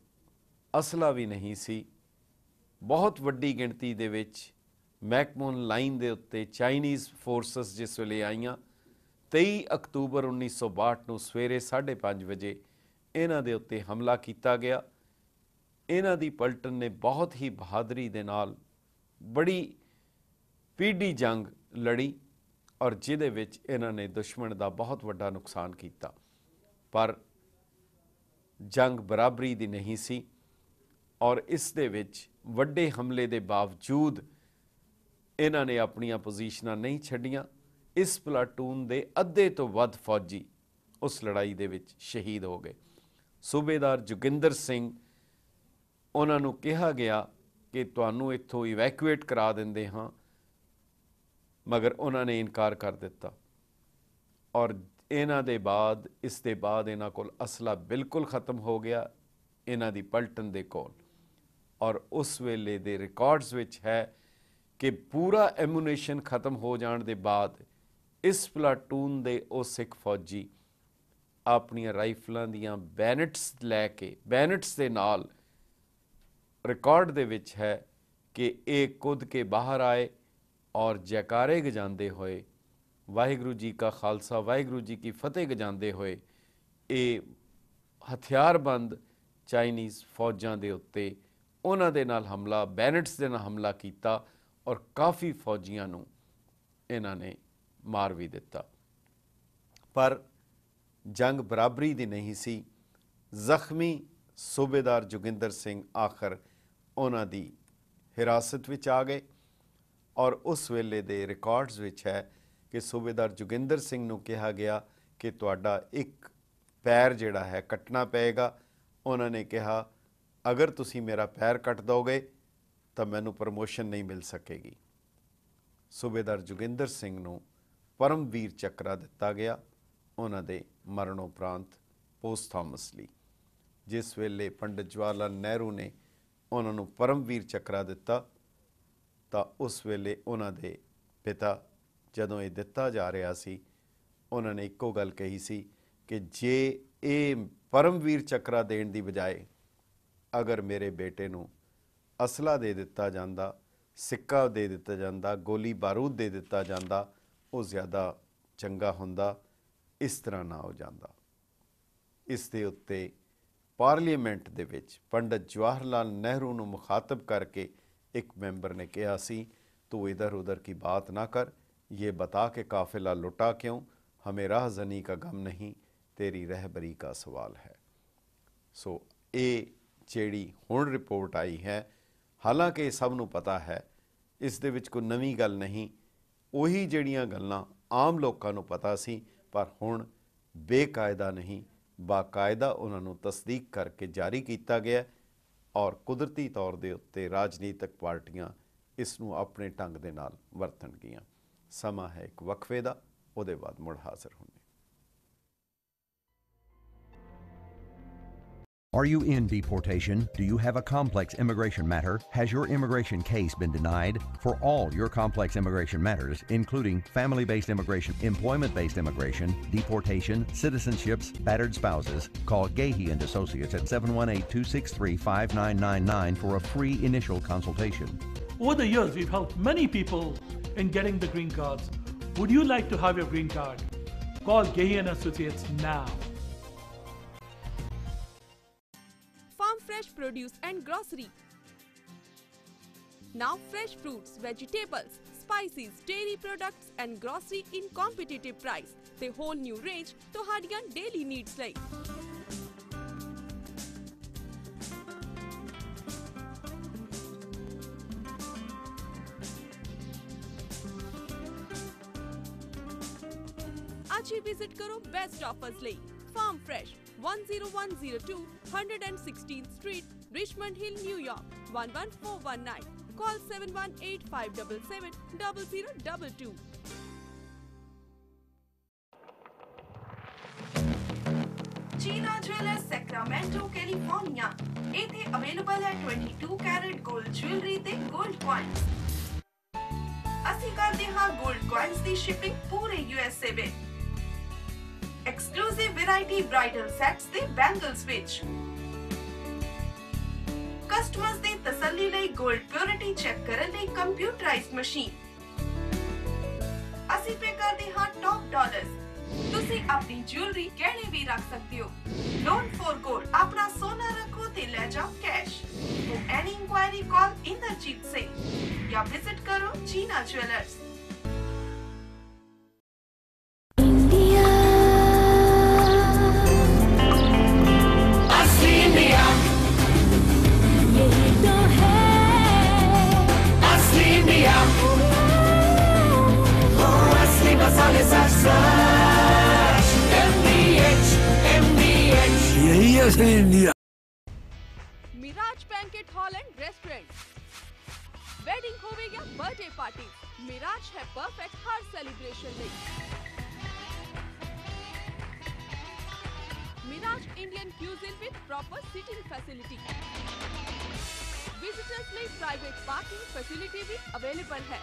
ਅਸਲਾ ਵੀ ਨਹੀਂ ਸੀ। ਬਹੁਤ ਵੱਡੀ ਗਿਣਤੀ ਦੇ ਵਿੱਚ ਮੈਕਮੋਨ ਲਾਈਨ ਦੇ ਉੱਤੇ ਚਾਈਨੀਜ਼ ਫੋਰਸਸ ਜਿਸ ਵੇਲੇ ਆਈਆਂ 23 ਅਕਤੂਬਰ 1962 ਨੂੰ ਸਵੇਰੇ 5:30 ਵਜੇ ਇਹਨਾਂ ਦੇ ਉੱਤੇ ਹਮਲਾ ਕੀਤਾ ਗਿਆ। ਇਹਨਾਂ ਦੀ ਪਲਟਨ ਨੇ ਬਹੁਤ ਹੀ ਬਹਾਦਰੀ ਦੇ ਨਾਲ ਬੜੀ ਪੀੜੀ ਜੰਗ ਲੜੀ ਔਰ ਜਿਹਦੇ ਵਿੱਚ ਇਹਨਾਂ ਨੇ ਦੁਸ਼ਮਣ ਦਾ ਬਹੁਤ ਵੱਡਾ ਨੁਕਸਾਨ ਕੀਤਾ। ਪਰ ਜੰਗ ਬਰਾਬਰੀ ਦੀ ਨਹੀਂ ਸੀ ਔਰ ਇਸ ਦੇ ਵਿੱਚ ਵੱਡੇ ਹਮਲੇ ਦੇ ਬਾਵਜੂਦ ਇਹਨਾਂ ਨੇ ਆਪਣੀਆਂ ਪੋਜੀਸ਼ਨਾਂ ਨਹੀਂ ਛੱਡੀਆਂ। ਇਸ ਪਲਾਟੂਨ ਦੇ ਅੱਧੇ ਤੋਂ ਵੱਧ ਫੌਜੀ ਉਸ ਲੜਾਈ ਦੇ ਵਿੱਚ ਸ਼ਹੀਦ ਹੋ ਗਏ। ਸੂਬੇਦਾਰ ਜੋਗਿੰਦਰ ਸਿੰਘ, ਉਹਨਾਂ ਨੂੰ ਕਿਹਾ ਗਿਆ ਕਿ ਤੁਹਾਨੂੰ ਇੱਥੋਂ ਇਵੈਕੂਏਟ ਕਰਾ ਦਿੰਦੇ ਹਾਂ ਮਗਰ ਉਹਨਾਂ ਨੇ ਇਨਕਾਰ ਕਰ ਦਿੱਤਾ। ਔਰ ਇਹਨਾਂ ਦੇ ਬਾਅਦ, ਇਸ ਦੇ ਬਾਅਦ ਇਹਨਾਂ ਕੋਲ ਅਸਲਾ ਬਿਲਕੁਲ ਖਤਮ ਹੋ ਗਿਆ। ਇਹਨਾਂ ਦੀ ਪਲਟਨ ਦੇ ਕੋਲ ਔਰ ਉਸ ਵੇਲੇ ਦੇ ਰਿਕਾਰਡਸ ਵਿੱਚ ਹੈ ਕਿ ਪੂਰਾ ਐਮੂਨੇਸ਼ਨ ਖਤਮ ਹੋ ਜਾਣ ਦੇ ਬਾਅਦ ਇਸ ਪਲਾਟੂਨ ਦੇ ਉਹ ਸਿੱਖ ਫੌਜੀ ਆਪਣੀਆਂ ਰਾਈਫਲਾਂ ਦੀਆਂ ਬੈਨਟਸ ਲੈ ਕੇ ਬੈਨਟਸ ਦੇ ਨਾਲ ਰਿਕਾਰਡ ਦੇ ਵਿੱਚ ਹੈ ਕਿ ਇਹ ਕੁੱਦ ਕੇ ਬਾਹਰ ਆਏ ਔਰ ਜੈਕਾਰੇ ਗਜਾਉਂਦੇ ਹੋਏ, ਵਾਹਿਗੁਰੂ ਜੀ ਕਾ ਖਾਲਸਾ, ਵਾਹਿਗੁਰੂ ਜੀ ਕੀ ਫਤਿਹ ਗਜਾਉਂਦੇ ਹੋਏ ਇਹ ਹਥਿਆਰਬੰਦ ਚਾਈਨੀਜ਼ ਫੌਜਾਂ ਦੇ ਉੱਤੇ ਉਹਨਾਂ ਦੇ ਨਾਲ ਹਮਲਾ, ਬੈਨਟਸ ਦੇ ਨਾਲ ਹਮਲਾ ਕੀਤਾ ਔਰ ਕਾਫੀ ਫੌਜੀਆਂ ਨੂੰ ਇਹਨਾਂ ਨੇ ਮਾਰ ਵੀ ਦਿੱਤਾ। ਪਰ ਜੰਗ ਬਰਾਬਰੀ ਦੀ ਨਹੀਂ ਸੀ। ਜ਼ਖਮੀ ਸੂਬੇਦਾਰ ਜੋਗਿੰਦਰ ਸਿੰਘ ਆਖਰ ਉਹਨਾਂ ਦੀ ਹਿਰਾਸਤ ਵਿੱਚ ਆ ਗਏ ਔਰ ਉਸ ਵੇਲੇ ਦੇ ਰਿਕਾਰਡਸ ਵਿੱਚ ਹੈ ਕਿ ਸੂਬੇਦਾਰ ਜੋਗਿੰਦਰ ਸਿੰਘ ਨੂੰ ਕਿਹਾ ਗਿਆ ਕਿ ਤੁਹਾਡਾ ਇੱਕ ਪੈਰ ਜਿਹੜਾ ਹੈ ਕੱਟਣਾ ਪਏਗਾ। ਉਹਨਾਂ ਨੇ ਕਿਹਾ ਅਗਰ ਤੁਸੀਂ ਮੇਰਾ ਪੈਰ ਕੱਟ ਦੋਗੇ, ਤਾਂ ਮੈਨੂੰ ਪ੍ਰਮੋਸ਼ਨ ਨਹੀਂ ਮਿਲ ਸਕੇਗੀ। ਸੂਬੇਦਾਰ ਜੋਗਿੰਦਰ ਸਿੰਘ ਨੂੰ ਪਰਮਵੀਰ ਚੱਕਰਾ ਦਿੱਤਾ ਗਿਆ। ਉਹਨਾਂ ਦੇ ਮਰਨ ਉਪਰੰਤ ਪੋਸਟ ਥਾਮਸਲੀ ਜਿਸ ਵੇਲੇ ਪੰਡਿਤ ਜਵਾਹਰ ਲਾਲ ਨਹਿਰੂ ਨੇ ਉਹਨਾਂ ਨੂੰ ਪਰਮਵੀਰ ਚੱਕਰਾ ਦਿੱਤਾ, ਤਾਂ ਉਸ ਵੇਲੇ ਉਹਨਾਂ ਦੇ ਪਿਤਾ ਜਦੋਂ ਇਹ ਦਿੱਤਾ ਜਾ ਰਿਹਾ ਸੀ, ਉਹਨਾਂ ਨੇ ਇੱਕੋ ਗੱਲ ਕਹੀ ਸੀ ਕਿ ਜੇ ਇਹ ਪਰਮਵੀਰ ਚੱਕਰਾ ਦੇਣ ਦੀ ਬਜਾਏ ਅਗਰ ਮੇਰੇ ਬੇਟੇ ਨੂੰ ਅਸਲਾ ਦੇ ਦਿੱਤਾ ਜਾਂਦਾ, ਸਿੱਕਾ ਦੇ ਦਿੱਤਾ ਜਾਂਦਾ, ਗੋਲੀ ਬਾਰੂਦ ਦੇ ਦਿੱਤਾ ਜਾਂਦਾ, ਉਹ ਜ਼ਿਆਦਾ ਚੰਗਾ ਹੁੰਦਾ, ਇਸ ਤਰ੍ਹਾਂ ਨਾ ਹੋ ਜਾਂਦਾ। ਇਸ ਦੇ ਉੱਤੇ ਪਾਰਲੀਮੈਂਟ ਦੇ ਵਿੱਚ ਪੰਡਤ ਜਵਾਹਰ ਲਾਲ ਨਹਿਰੂ ਨੂੰ ਮੁਖਾਤਬ ਕਰਕੇ ਇੱਕ ਮੈਂਬਰ ਨੇ ਕਿਹਾ ਸੀ, ਤੂੰ ਇਧਰ ਉਧਰ ਕੀ ਬਾਤ ਨਾ ਕਰ, ਇਹ ਬਤਾ ਕਿ ਕਾਫਿਲਾ ਲੁਟਾ ਕਿਉਂ? ਹਮੇ ਰਾਹ ਜ਼ਨੀ ਕਾ ਗਮ ਨਹੀਂ, ਤੇਰੀ ਰਹਿਬਰੀ ਕਾ ਸਵਾਲ ਹੈ। ਸੋ, ਇਹ ਜਿਹੜੀ ਹੁਣ ਰਿਪੋਰਟ ਆਈ ਹੈ, ਹਾਲਾਂਕਿ ਇਹ ਸਭ ਨੂੰ ਪਤਾ ਹੈ, ਇਸ ਦੇ ਵਿੱਚ ਕੋਈ ਨਵੀਂ ਗੱਲ ਨਹੀਂ। ਉਹੀ ਜਿਹੜੀਆਂ ਗੱਲਾਂ ਆਮ ਲੋਕਾਂ ਨੂੰ ਪਤਾ ਸੀ, ਪਰ ਹੁਣ ਬੇਕਾਇਦਾ ਨਹੀਂ। ਬਾਕਾਇਦਾ ਉਹਨਾਂ ਨੂੰ ਤਸਦੀਕ ਕਰਕੇ ਜਾਰੀ ਕੀਤਾ ਗਿਆ ਔਰ ਕੁਦਰਤੀ ਤੌਰ ਦੇ ਉੱਤੇ ਰਾਜਨੀਤਿਕ ਪਾਰਟੀਆਂ ਇਸ ਨੂੰ ਆਪਣੇ ਢੰਗ ਦੇ ਨਾਲ ਵਰਤਣਗੀਆਂ। ਸਮਾਂ ਹੈ ਇੱਕ ਵਕਫੇ ਦਾ, ਉਹਦੇ ਬਾਅਦ ਮੁੜ ਹਾਜ਼ਰ ਹੋਣੇ। Are you in deportation? Do you have a complex immigration matter? Has your immigration case been denied? For all your complex immigration matters, including family based immigration, employment based immigration, deportation, citizenships, battered spouses, call Gahey and Associates at 718 263 5999 for a free initial consultation. Over the years, we've helped many people in getting the green cards. Would you like to have your green card? Call Gehi and Associates now. produce and grocery. Now fresh fruits, vegetables, spices, dairy products and grocery in competitive price. The whole new range to Hardigan daily needs like. આજે visit karo best offers લઈ Farm Fresh, 10102 116th Street Richmond Hill, New York 11419. Call 718 577 0022. Gina Jewelers, Sacramento, California. It available at 22 karat gold jewelry the gold coins. ਅਸੀਂ ਕਰਦੇ gold coins the shipping pure USA ਵਿੱਚ Exclusive variety bridal sets the bangle switch. Customers ਦੀ ਤਸੱਲੀ ਲਈ 골ਡ purity check ਕਰਨ ਲਈ computerised machine ਅਸੀਂ ਪੇ ਕਰਦੇ ਹਾਂ ਟੌਪ ਡਾਲਰਸ ਤੁਸੀਂ ਆਪਣੀ ਜੁਐਲਰੀ ਗਹਿਣੇ ਵੀ ਰੱਖ ਸਕਦੇ ਹੋ। ਲੋਨ ਫੋਰ ਗੋਲਡ ਆਪਣਾ ਸੋਨਾ ਰੱਖੋ ਤੇ ਲੈ ਜਾਓ cash for any inquiry call Inderjit Singh. ਜਾਂ ਵਿਜ਼ਿਟ ਕਰੋ Cheena jewellers India Mirage banquet hall and restaurant wedding हो गई या बर्थडे पार्टी मिराज है परफेक्ट हर सेलिब्रेशन में. Mirage Indian cuisine with proper sitting facility visitors में प्राइवेट पार्किंग फैसिलिटी भी अवेलेबल है.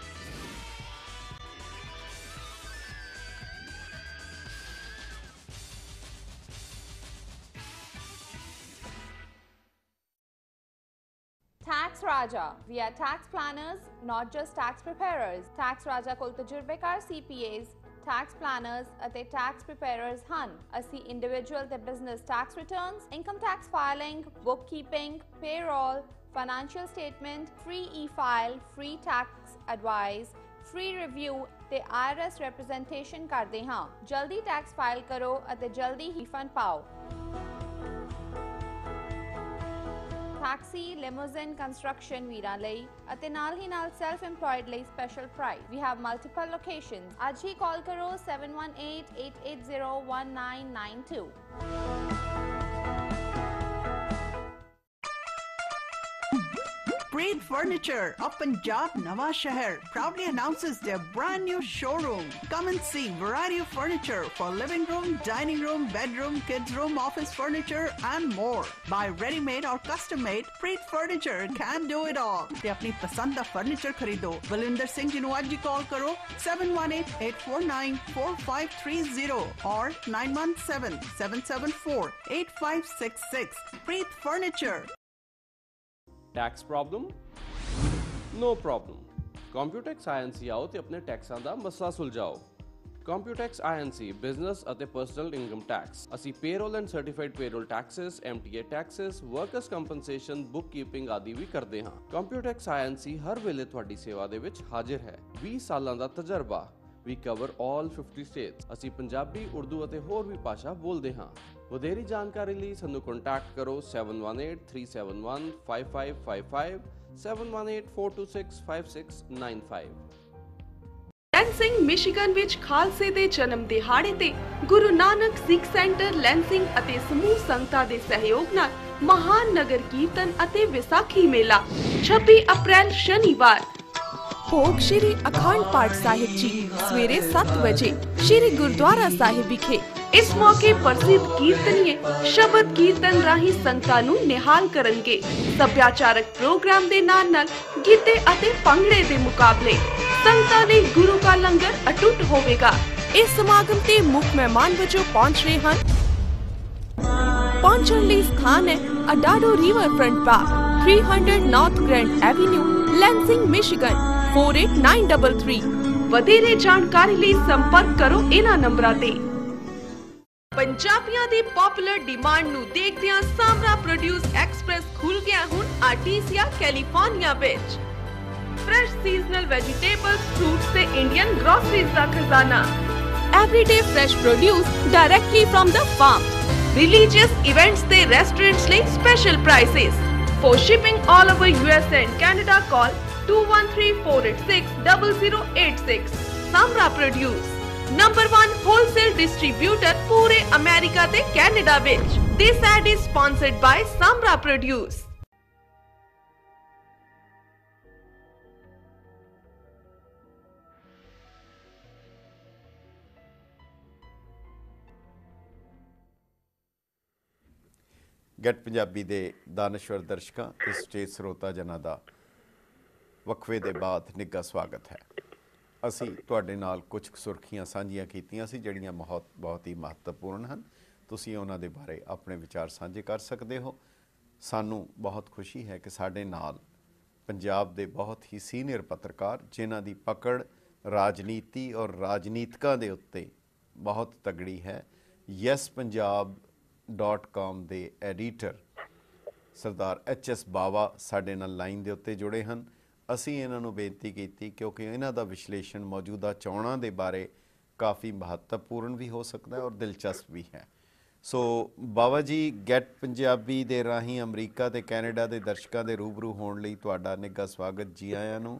Raja. We are tax planners, not just tax preparers. Tax Raja ਕੋਲ ਤਜਰਬੇਕਾਰ CPAs, tax planners ਅਤੇ tax preparers ਹਨ। ਅਸੀਂ individual ਤੇ business tax returns, income tax filing, bookkeeping, payroll, financial statement, free e-file, free tax advice, free review ਤੇ IRS representation ਕਰਦੇ ਹਾਂ। ਜਲਦੀ tax file ਕਰੋ ਅਤੇ ਜਲਦੀ ਹੀ ਫੰਡ ਪਾਓ। ਟੈਕਸੀ ਲਿਮੋਜ਼ਿਨ ਕੰਸਟਰਕਸ਼ਨ ਵੀਰਾਂ ਲਈ ਅਤੇ ਨਾਲ ਹੀ ਨਾਲ ਸੈਲਫ EMPLOYED ਲਈ special price we have multiple locations ਅੱਜ ਹੀ ਕਾਲ ਕਰੋ 7188801992 Preet Furniture up and job Nawaz proudly announces their brand new showroom. Come and see variety of furniture for living room, dining room, bedroom, kids room, office furniture and more. Buy ready-made or custom-made, Preet Furniture can do it all. ते अपनी पसंद का furniture खरीदो Balinder Singh Jinwal ji call करो 7188494530 or 9177748566 Preet Furniture tax problem no problem Computax INC ਆਓ ਤੇ ਆਪਣੇ ਟੈਕਸਾਂ ਦਾ ਮਸਲਾ ਸੁਲਝਾਓ। ਕੰਪਿਊਟੈਕਸ ਆਈਐਨਸੀ ਬਿਜ਼ਨਸ ਅਤੇ ਪਰਸਨਲ ਇਨਕਮ ਟੈਕਸ ਅਸੀਂ payroll and certified payroll taxes MTA taxes workers compensation bookkeeping ਆਦਿ ਵੀ ਕਰਦੇ ਹਾਂ। ਕੰਪਿਊਟੈਕਸ ਆਈਐਨਸੀ ਹਰ ਵੇਲੇ ਤੁਹਾਡੀ ਸੇਵਾ ਦੇ ਵਿੱਚ ਹਾਜ਼ਰ ਹੈ। 20 ਸਾਲਾਂ ਦਾ ਤਜਰਬਾ। We cover all 50 states. ਅਸੀਂ ਪੰਜਾਬੀ, ਉਰਦੂ ਅਤੇ ਹੋਰ ਵੀ ਭਾਸ਼ਾ ਬੋਲਦੇ ਹਾਂ। ਵਧੇਰੀ ਜਾਣਕਾਰੀ ਲਈ ਸਾਨੂੰ ਕੰਟੈਕਟ ਕਰੋ 7183715555 7184265695 ਲੈਂਸਿੰਗ ਮਿਸ਼ੀਗਨ ਵਿੱਚ ਖਾਲਸੇ ਦੇ ਜਨਮ ਦਿਹਾੜੇ ਤੇ ਗੁਰੂ ਨਾਨਕ ਸਿੱਖ ਸੈਂਟਰ ਲੈਂਸਿੰਗ ਅਤੇ ਸਮੂਹ ਸੰਗਤਾਂ ਦੇ ਸਹਿਯੋਗ ਨਾਲ ਮਹਾਨ ਨਗਰ ਕੀਰਤਨ ਅਤੇ ਵਿਸਾਖੀ ਮੇਲਾ 26 ਅਪ੍ਰੈਲ ਸ਼ਨੀਵਾਰ। ਭੋਗ ਸ਼੍ਰੀ ਅਖੰਡ ਪਾਠ ਸਾਹਿਬ ਜੀ, ਸਵੇਰੇ 7 ਵਜੇ ਸ਼੍ਰੀ ਗੁਰਦੁਆਰਾ ਸਾਹਿਬ ਵਿਖੇ। ਇਸ ਮੌਕੇ ਪ੍ਰਸਿੱਧ ਕੀਰਤਨੀਏ ਸ਼ਬਦ ਕੀਰਤਨ ਰਾਹੀਂ ਸੰਗਤਾਂ ਨੂੰ ਨਿਹਾਲ ਕਰਨਗੇ। ਸੱਭਿਆਚਾਰਕ ਪ੍ਰੋਗਰਾਮ ਦੇ ਨਾਲ ਨਾਲ ਗੀਤੇ ਅਤੇ ਭੰਗੜੇ ਦੇ ਮੁਕਾਬਲੇ। ਸੰਗਤਾਂ ਦੇ ਗੁਰੂ ਕਾ ਲੰਗਰ ਅਟੁੱਟ ਹੋਵੇਗਾ। ਇਸ ਸਮਾਗਮ ਤੇ ਮੁੱਖ ਮਹਿਮਾਨ ਵਜੋਂ ਪਹੁੰਚ ਰਹੇ ਹਨ। ਪਹੁੰਚਣ ਲਈ ਸਥਾਨ ਹੈ Adado river front park 300 north grand avenue Lansing Michigan 48933 ਵਧੇਰੇ ਜਾਣਕਾਰੀ ਲਈ ਸੰਪਰਕ ਕਰੋ ਇਹਨਾਂ ਨੰਬਰਾਂ ਤੇ ਪੰਜਾਬੀਆਂ ਦੀ ਪਪੂਲਰ ਡਿਮਾਂਡ ਨੂੰ ਦੇਖਦਿਆਂ ਸਾਮਰਾ ਪ੍ਰੋਡਿਊਸ ਐਕਸਪ੍ਰੈਸ ਖੁੱਲ ਗਿਆ ਹੁਣ ਆਰਟੀਸੀਆ ਕੈਲੀਫੋਰਨੀਆ ਵਿੱਚ ਫਰੈਸ਼ ਸੀਜ਼ਨਲ ਵੈਜੀਟੇਬਲਸ ਫਰੂਟਸ ਤੇ ਇੰਡੀਅਨ ਗਰੋਸਰੀਜ਼ ਦਾ ਖਜ਼ਾਨਾ everyday fresh produce directly from the farm. Religious events ਤੇ restaurants ਲਈ special prices. For shipping all over US and Canada call 2134860086 Samra Produce number 1 wholesale distributor ਪੂਰੇ America ਤੇ Canada ਵਿੱਚ this ad is sponsored by Samra Produce get Punjabi ਦੇ ਦਾਨਸ਼ਵਰ ਦਰਸ਼ਕਾਂ ਤੇ stage ਸਰੋਤਾ ਜਨਾਂ ਦਾ ਵਕਫੇ ਦੇ ਬਾਅਦ ਨਿੱਘਾ ਸਵਾਗਤ ਹੈ। ਅਸੀਂ ਤੁਹਾਡੇ ਨਾਲ ਕੁਝ ਸੁਰਖੀਆਂ ਸਾਂਝੀਆਂ ਕੀਤੀਆਂ ਸੀ, ਜਿਹੜੀਆਂ ਬਹੁਤ ਬਹੁਤ ਹੀ ਮਹੱਤਵਪੂਰਨ ਹਨ। ਤੁਸੀਂ ਉਹਨਾਂ ਦੇ ਬਾਰੇ ਆਪਣੇ ਵਿਚਾਰ ਸਾਂਝੇ ਕਰ ਸਕਦੇ ਹੋ। ਸਾਨੂੰ ਬਹੁਤ ਖੁਸ਼ੀ ਹੈ ਕਿ ਸਾਡੇ ਨਾਲ ਪੰਜਾਬ ਦੇ ਬਹੁਤ ਹੀ ਸੀਨੀਅਰ ਪੱਤਰਕਾਰ, ਜਿਨ੍ਹਾਂ ਦੀ ਪਕੜ ਰਾਜਨੀਤੀ ਔਰ ਰਾਜਨੀਤਿਕਾਂ ਦੇ ਉੱਤੇ ਬਹੁਤ ਤਗੜੀ ਹੈ। ਯੈਸ ਪੰਜਾਬ .com ਦੇ editor Sardar H S Bawa ਸਾਡੇ ਨਾਲ ਲਾਈਨ ਦੇ ਉੱਤੇ ਜੁੜੇ ਹਨ। ਅਸੀਂ ਇਹਨਾਂ ਨੂੰ ਬੇਨਤੀ ਕੀਤੀ ਕਿਉਂਕਿ ਇਹਨਾਂ ਦਾ ਵਿਸ਼ਲੇਸ਼ਣ ਮੌਜੂਦਾ ਚੋਣਾਂ ਦੇ ਬਾਰੇ ਕਾਫੀ ਮਹੱਤਵਪੂਰਨ ਵੀ ਹੋ ਸਕਦਾ ਹੈ ਔਰ ਦਿਲਚਸਪ ਵੀ ਹੈ। ਸੋ ਬਾਵਾ ਜੀ ਗੈਟ ਪੰਜਾਬੀ ਦੇ ਰਾਹੀਂ ਅਮਰੀਕਾ ਤੇ ਕੈਨੇਡਾ ਦੇ ਦਰਸ਼ਕਾਂ ਦੇ ਰੂਬਰੂ ਹੋਣ ਲਈ ਤੁਹਾਡਾ ਨਿੱਘਾ ਸਵਾਗਤ ਜੀ ਆਇਆਂ ਨੂੰ।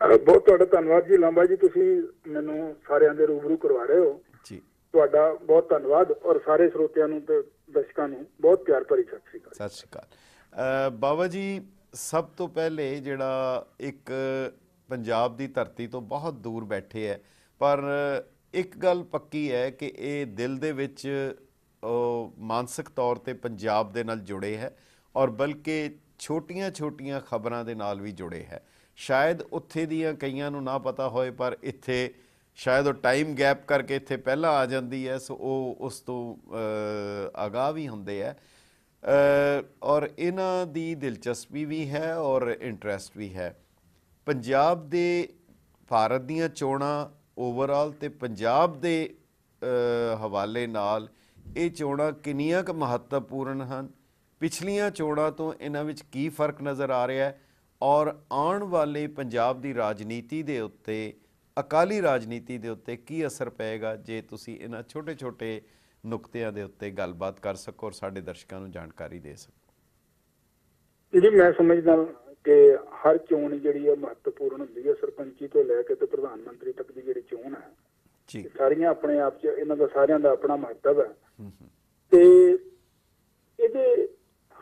ਬਹੁਤ ਤੁਹਾਡਾ ਧੰਨਵਾਦ ਜੀ। ਲਾਂਬਾ ਜੀ ਤੁਸੀਂ ਮੈਨੂੰ ਸਾਰਿਆਂ ਦੇ ਰੂਬਰੂ ਕਰਵਾ ਰਹੇ ਹੋ। ਜੀ। ਤੁਹਾਡਾ ਬਹੁਤ ਧੰਨਵਾਦ ਔਰ ਸਾਰੇ ਸਰੋਤਿਆਂ ਨੂੰ ਤੇ ਦਰਸ਼ਕਾਂ ਨੂੰ ਬਹੁਤ ਪਿਆਰ ਭਰੀ ਸਤਿ ਸ੍ਰੀ ਅਕਾਲ। ਸਤਿ ਸ਼੍ਰੀ ਅਕਾਲ। ਬਾਬਾ ਜੀ ਸਭ ਤੋਂ ਪਹਿਲੇ ਜਿਹੜਾ ਇੱਕ ਪੰਜਾਬ ਦੀ ਧਰਤੀ ਤੋਂ ਬਹੁਤ ਦੂਰ ਬੈਠੇ ਹੈ ਪਰ ਇੱਕ ਗੱਲ ਪੱਕੀ ਹੈ ਕਿ ਇਹ ਦਿਲ ਦੇ ਵਿੱਚ ਮਾਨਸਿਕ ਤੌਰ ਤੇ ਪੰਜਾਬ ਦੇ ਨਾਲ ਜੁੜੇ ਹੈ ਔਰ ਬਲਕਿ ਛੋਟੀਆਂ-ਛੋਟੀਆਂ ਖਬਰਾਂ ਦੇ ਨਾਲ ਵੀ ਜੁੜੇ ਹੈ। ਸ਼ਾਇਦ ਉੱਥੇ ਦੀਆਂ ਕਈਆਂ ਨੂੰ ਨਾ ਪਤਾ ਹੋਏ ਪਰ ਇੱਥੇ ਸ਼ਾਇਦ ਉਹ ਟਾਈਮ ਗੈਪ ਕਰਕੇ ਇੱਥੇ ਪਹਿਲਾਂ ਆ ਜਾਂਦੀ ਹੈ ਸੋ ਉਹ ਉਸ ਤੋਂ ਅ, ਅਗਾਹ ਵੀ ਹੁੰਦੇ ਹੈ ਔਰ ਇਹਨਾਂ ਦੀ ਦਿਲਚਸਪੀ ਵੀ ਹੈ ਔਰ ਇੰਟਰਸਟ ਵੀ ਹੈ। ਪੰਜਾਬ ਦੇ ਭਾਰਤ ਦੀਆਂ ਚੋਣਾਂ ਓਵਰਆਲ ਤੇ ਪੰਜਾਬ ਦੇ ਹਵਾਲੇ ਨਾਲ ਇਹ ਚੋਣਾਂ ਕਿੰਨੀਆਂ ਕੁ ਮਹੱਤਵਪੂਰਨ ਹਨ? ਪਿਛਲੀਆਂ ਚੋਣਾਂ ਤੋਂ ਇਹਨਾਂ ਵਿੱਚ ਕੀ ਫ਼ਰਕ ਨਜ਼ਰ ਆ ਰਿਹਾ ਹੈ? ਔਰ ਆਉਣ ਵਾਲੇ ਪੰਜਾਬ ਦੀ ਰਾਜਨੀਤੀ ਦੇ ਉੱਤੇ, ਅਕਾਲੀ ਰਾਜਨੀਤੀ ਦੇ ਉੱਤੇ ਕੀ ਅਸਰ ਪਏਗਾ? ਜੇ ਤੁਸੀਂ ਇਹਨਾਂ ਛੋਟੇ-ਛੋਟੇ ਨੁਕਤਿਆਂ ਦੇ ਉੱਤੇ ਗੱਲਬਾਤ ਕਰ ਸਕੋ ਔਰ ਸਾਡੇ ਦਰਸ਼ਕਾਂ ਨੂੰ ਜਾਣਕਾਰੀ ਦੇ ਸਕੋ। ਜੀ ਮੈਂ ਸਮਝਦਾ ਕਿ ਹਰ ਚੋਣ ਜਿਹੜੀ ਹੈ ਮਹੱਤਵਪੂਰਨ ਹੁੰਦੀ ਹੈ ਸਰਪੰਚੀ ਤੋਂ ਲੈ ਕੇ ਤੇ ਪ੍ਰਧਾਨ ਮੰਤਰੀ ਤੱਕ ਦੀ ਜਿਹੜੀ ਚੋਣ ਹੈ ਜੀ। ਸਾਰੀਆਂ ਆਪਣੇ ਆਪ 'ਚ ਇਹਨਾਂ ਦਾ ਸਾਰਿਆਂ ਦਾ ਆਪਣਾ ਮਹੱਤਵ ਹੈ ਤੇ ਇਹਦੇ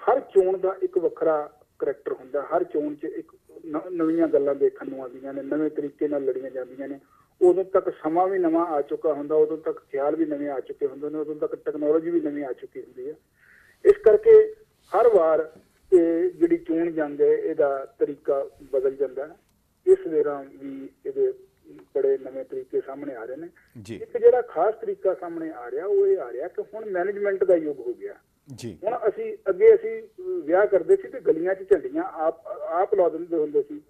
ਹਰ ਚੋਣ ਦਾ ਇੱਕ ਵੱਖਰਾ ਕਰੈਕਟਰ ਹੁੰਦਾ। ਹਰ ਚੋਣ 'ਚ ਇੱਕ ਨਵੀਆਂ ਗੱਲਾਂ ਦੇਖਣ ਨੂੰ ਆਉਂਦੀਆਂ ਨੇ ਨਵੇਂ ਤਰੀਕੇ ਨਾਲ ਲੜੀਆਂ ਜਾਂਦੀਆਂ ਨੇ। ਉਦੋਂ ਤੱਕ ਸਮਾਂ ਵੀ ਨਵਾਂ ਆ ਚੁੱਕਾ ਹੁੰਦਾ ਉਦੋਂ ਤੱਕ ਖਿਆਲ ਵੀ ਨਵੇਂ ਆ ਚੁੱਕੇ ਹੁੰਦੇ ਨੇ ਉਦੋਂ ਤੱਕ ਟੈਕਨੋਲੋਜੀ ਵੀ ਨਵੀਂ ਆ ਚੁੱਕੀ ਹੁੰਦੀ ਹੈ ਇਸ ਕਰਕੇ ਹਰ ਵਾਰ ਇਹ ਜਿਹੜੀ ਚੋਣ ਜੰਗ ਹੈ ਇਹਦਾ ਤਰੀਕਾ ਬਦਲ ਜਾਂਦਾ ਹੈ। ਇਸ ਵੇਰਾਂ ਵੀ ਇਹਦੇ ਬੜੇ ਨਵੇਂ ਤਰੀਕੇ ਸਾਹਮਣੇ ਆ ਰਹੇ ਨੇ। ਇੱਕ ਜਿਹੜਾ ਖਾਸ ਤਰੀਕਾ ਸਾਹਮਣੇ ਆ ਰਿਹਾ ਉਹ ਇਹ ਆ ਰਿਹਾ ਕਿ ਹੁਣ ਮੈਨੇਜਮੈਂਟ ਦਾ ਯੁੱਗ ਹੋ ਗਿਆ। ਜੀ। ਹੁਣ ਅਸੀਂ ਅੱਗੇ ਅਸੀਂ ਵਿਆਹ ਕਰਦੇ ਸੀ ਤੇ ਗਲੀਆਂ 'ਚ ਝੰਡੀਆਂ ਆਪ ਆਪ ਲਾ ਦਿੰਦੇ ਹੁੰਦੇ ਸੀ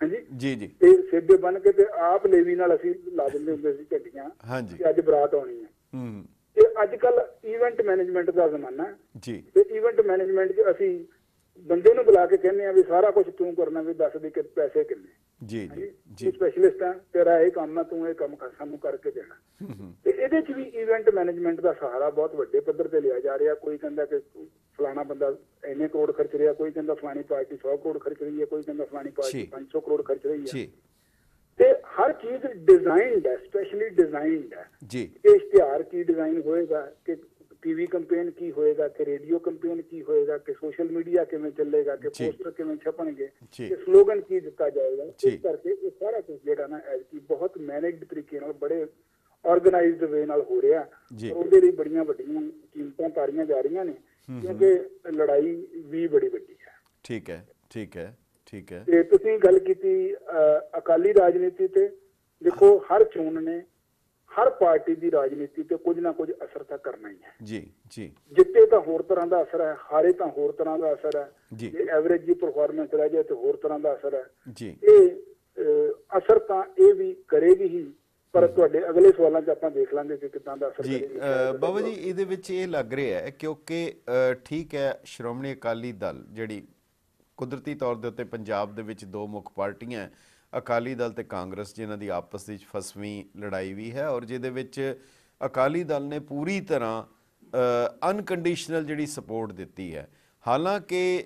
ਹਾਂਜੀ? ਜੀ ਜੀ। ਤੇ ਸੇਬੇ ਬਣ ਕੇ ਤੇ ਆਪ ਲੇਵੀ ਨਾਲ ਅਸੀਂ ਲਾ ਦਿੰਦੇ ਹੁੰਦੇ ਸੀ ਝੰਡੀਆਂ ਹਾਂਜੀ। ਕਿ ਅੱਜ ਬਰਾਤ ਆਉਣੀ ਹੈ। ਹੂੰ ਤੇ ਅੱਜ ਕੱਲ ਇਵੈਂਟ ਮੈਨੇਜਮੈਂਟ ਦਾ ਜ਼ਮਾਨਾ ਹੈ। ਜੀ। ਤੇ ਇਵੈਂਟ ਮੈਨੇਜਮੈਂਟ 'ਚ ਅਸੀਂ ਬੰਦੇ ਨੂੰ ਬੁਲਾ ਕੇ ਕਹਿੰਦੇ ਆ ਵੀ ਸਾਰਾ ਕੁਝ ਤੂੰ ਕਰਨਾ ਵੀ ਦੱਸ ਦੇ ਕਿ ਪੈਸੇ ਕਿੰਨੇ। ਜੀ ਜੀ ਜੀ। ਸਪੈਸ਼ਲਿਸਟ ਆ ਤੇਰਾ ਇਹ ਕੰਮ ਆ ਤੂੰ ਇਹ ਕੰਮ ਕਰ ਸਾਨੂੰ ਕਰਕੇ ਦੇਣਾ। ਤੇ ਇਹਦੇ 'ਚ ਵੀ ਇਵੈਂਟ ਮੈਨੇਜਮੈਂਟ ਦਾ ਸਹਾਰਾ ਬਹੁਤ ਵੱਡੇ ਪੱਧਰ ਤੇ ਲਿਆ ਜਾ ਰਿਹਾ। ਕੋਈ ਕਹਿੰਦਾ ਕਿ ਫਲਾਣਾ ਬੰਦਾ ਇੰਨੇ ਕਰੋੜ ਖਰਚ ਰਿਹਾ ਕੋਈ ਕਹਿੰਦਾ ਫਲਾਣੀ ਪਾਰਟੀ 100 ਕਰੋੜ ਖਰਚ ਰਹੀ ਹੈ ਕੋਈ ਕਹਿੰਦਾ ਫਲਾਣੀ ਪਾਰਟੀ ਜੀ। 500 ਕਰੋੜ ਖਰਚ ਰਹੀ ਹੈ ਜੀ ਤੇ ਹਰ ਚੀਜ਼ ਡਿਜ਼ਾਈਨਡ ਹੈ ਸਪੈਸ਼ਲੀ ਡਿਜ਼ਾਈਨਡ ਹੈ ਜੀ ਕਿ ਇਸ਼ਤਿਹਾਰ ਕੀ ਡਿਜ਼ਾਈਨ ਹੋਏਗਾ ਕਿ ਟੀਵੀ ਕੈਂਪੇਨ ਕੀ ਹੋਏਗਾ ਕਿ ਰੇਡੀਓ ਕੈਂਪੇਨ ਕੀ ਹੋਏਗਾ ਕਿ ਸੋਸ਼ਲ ਮੀਡੀਆ ਕਿਵੇਂ ਚੱਲੇਗਾ ਕਿ। ਪੋਸਟਰ ਕਿਵੇਂ ਛਪਣਗੇ। ਕਿ ਸਲੋਗਨ ਕੀ ਦਿੱਤਾ ਜਾਏਗਾ। ਇਸ ਕਰਕੇ ਇਹ ਸਾਰਾ ਕੁਝ ਜਿਹੜਾ ਨਾ ਐਜ ਕੀ ਬਹੁਤ ਮੈਨੇਜਡ ਤਰੀਕੇ ਨਾਲ ਬੜੇ ਆਰਗੇਨਾਈਜ਼ਡ ਵੇ ਨਾਲ ਹੋ ਰਿਹਾ ਉਹਦੇ ਲਈ ਬੜੀਆਂ ਵੱਡੀਆਂ ਕੀਮਤਾਂ ਤਾਰੀਆਂ ਜਾ ਰਹੀਆਂ ਨੇ ਕਿਉਂਕਿ ਲੜਾਈ ਵੀ ਬੜੀ ਵੱਡੀ ਹੈ। ਠੀਕ ਹੈ ਠੀਕ ਹੈ ਠੀਕ ਹੈ। ਤੇ ਤੁਸੀਂ ਗੱਲ ਕੀਤੀ ਅਕਾਲੀ ਰਾਜਨੀਤੀ ਤੇ ਦੇਖੋ ਹਰ ਚੋਣ ਨੇ ਹਰ ਪਾਰਟੀ ਦੀ ਰਾਜਨੀਤੀ ਤੇ ਕੁਝ ਨਾ ਕੁਝ ਅਸਰ ਤਾਂ ਕਰਨਾ ਹੀ ਹੈ। ਜੀ ਜੀ। ਜਿੱਤੇ ਤਾਂ ਹੋਰ ਤਰ੍ਹਾਂ ਦਾ ਅਸਰ ਹੈ ਹਾਰੇ ਤਾਂ ਹੋਰ ਤਰ੍ਹਾਂ ਦਾ ਅਸਰ ਹੈ। ਜੀ। ਜੇ ਐਵਰੇਜ ਦੀ ਪਰਫਾਰਮੈਂਸ ਰਹਿ ਜਾਏ ਤੇ ਹੋਰ ਤਰ੍ਹਾਂ ਦਾ ਅਸਰ ਹੈ। ਜੀ। ਇਹ ਅਸਰ ਤਾਂ ਇਹ ਵੀ ਕਰੇਗੀ ਹੀ ਪਰ ਤੁਹਾਡੇ ਅਗਲੇ ਸਵਾਲਾਂ 'ਚ ਆਪਾਂ ਦੇਖ ਲਾਂਗੇ ਕਿ ਕਿੱਦਾਂ ਦਾ ਅਸਰ ਜੀ ਬਾਬਾ ਜੀ ਇਹਦੇ ਵਿੱਚ ਇਹ ਲੱਗ ਰਿਹਾ ਹੈ ਕਿਉਂਕਿ ਠੀਕ ਹੈ ਸ਼੍ਰੋਮਣੀ ਅਕਾਲੀ ਦਲ ਜਿਹੜੀ ਕੁਦਰਤੀ ਤੌਰ ਦੇ ਉੱਤੇ ਪੰਜਾਬ ਦੇ ਵਿੱਚ ਦੋ ਮੁੱਖ ਪਾਰਟੀਆਂ ਅਕਾਲੀ ਦਲ ਤੇ ਕਾਂਗਰਸ ਜਿਨ੍ਹਾਂ ਦੀ ਆਪਸ ਵਿੱਚ ਫਸਵੀਂ ਲੜਾਈ ਵੀ ਹੈ ਔਰ ਜਿਹਦੇ ਵਿੱਚ ਅਕਾਲੀ ਦਲ ਨੇ ਪੂਰੀ ਤਰ੍ਹਾਂ ਅਨਕੰਡੀਸ਼ਨਲ ਜਿਹੜੀ ਸਪੋਰਟ ਦਿੱਤੀ ਹੈ। ਹਾਲਾਂਕਿ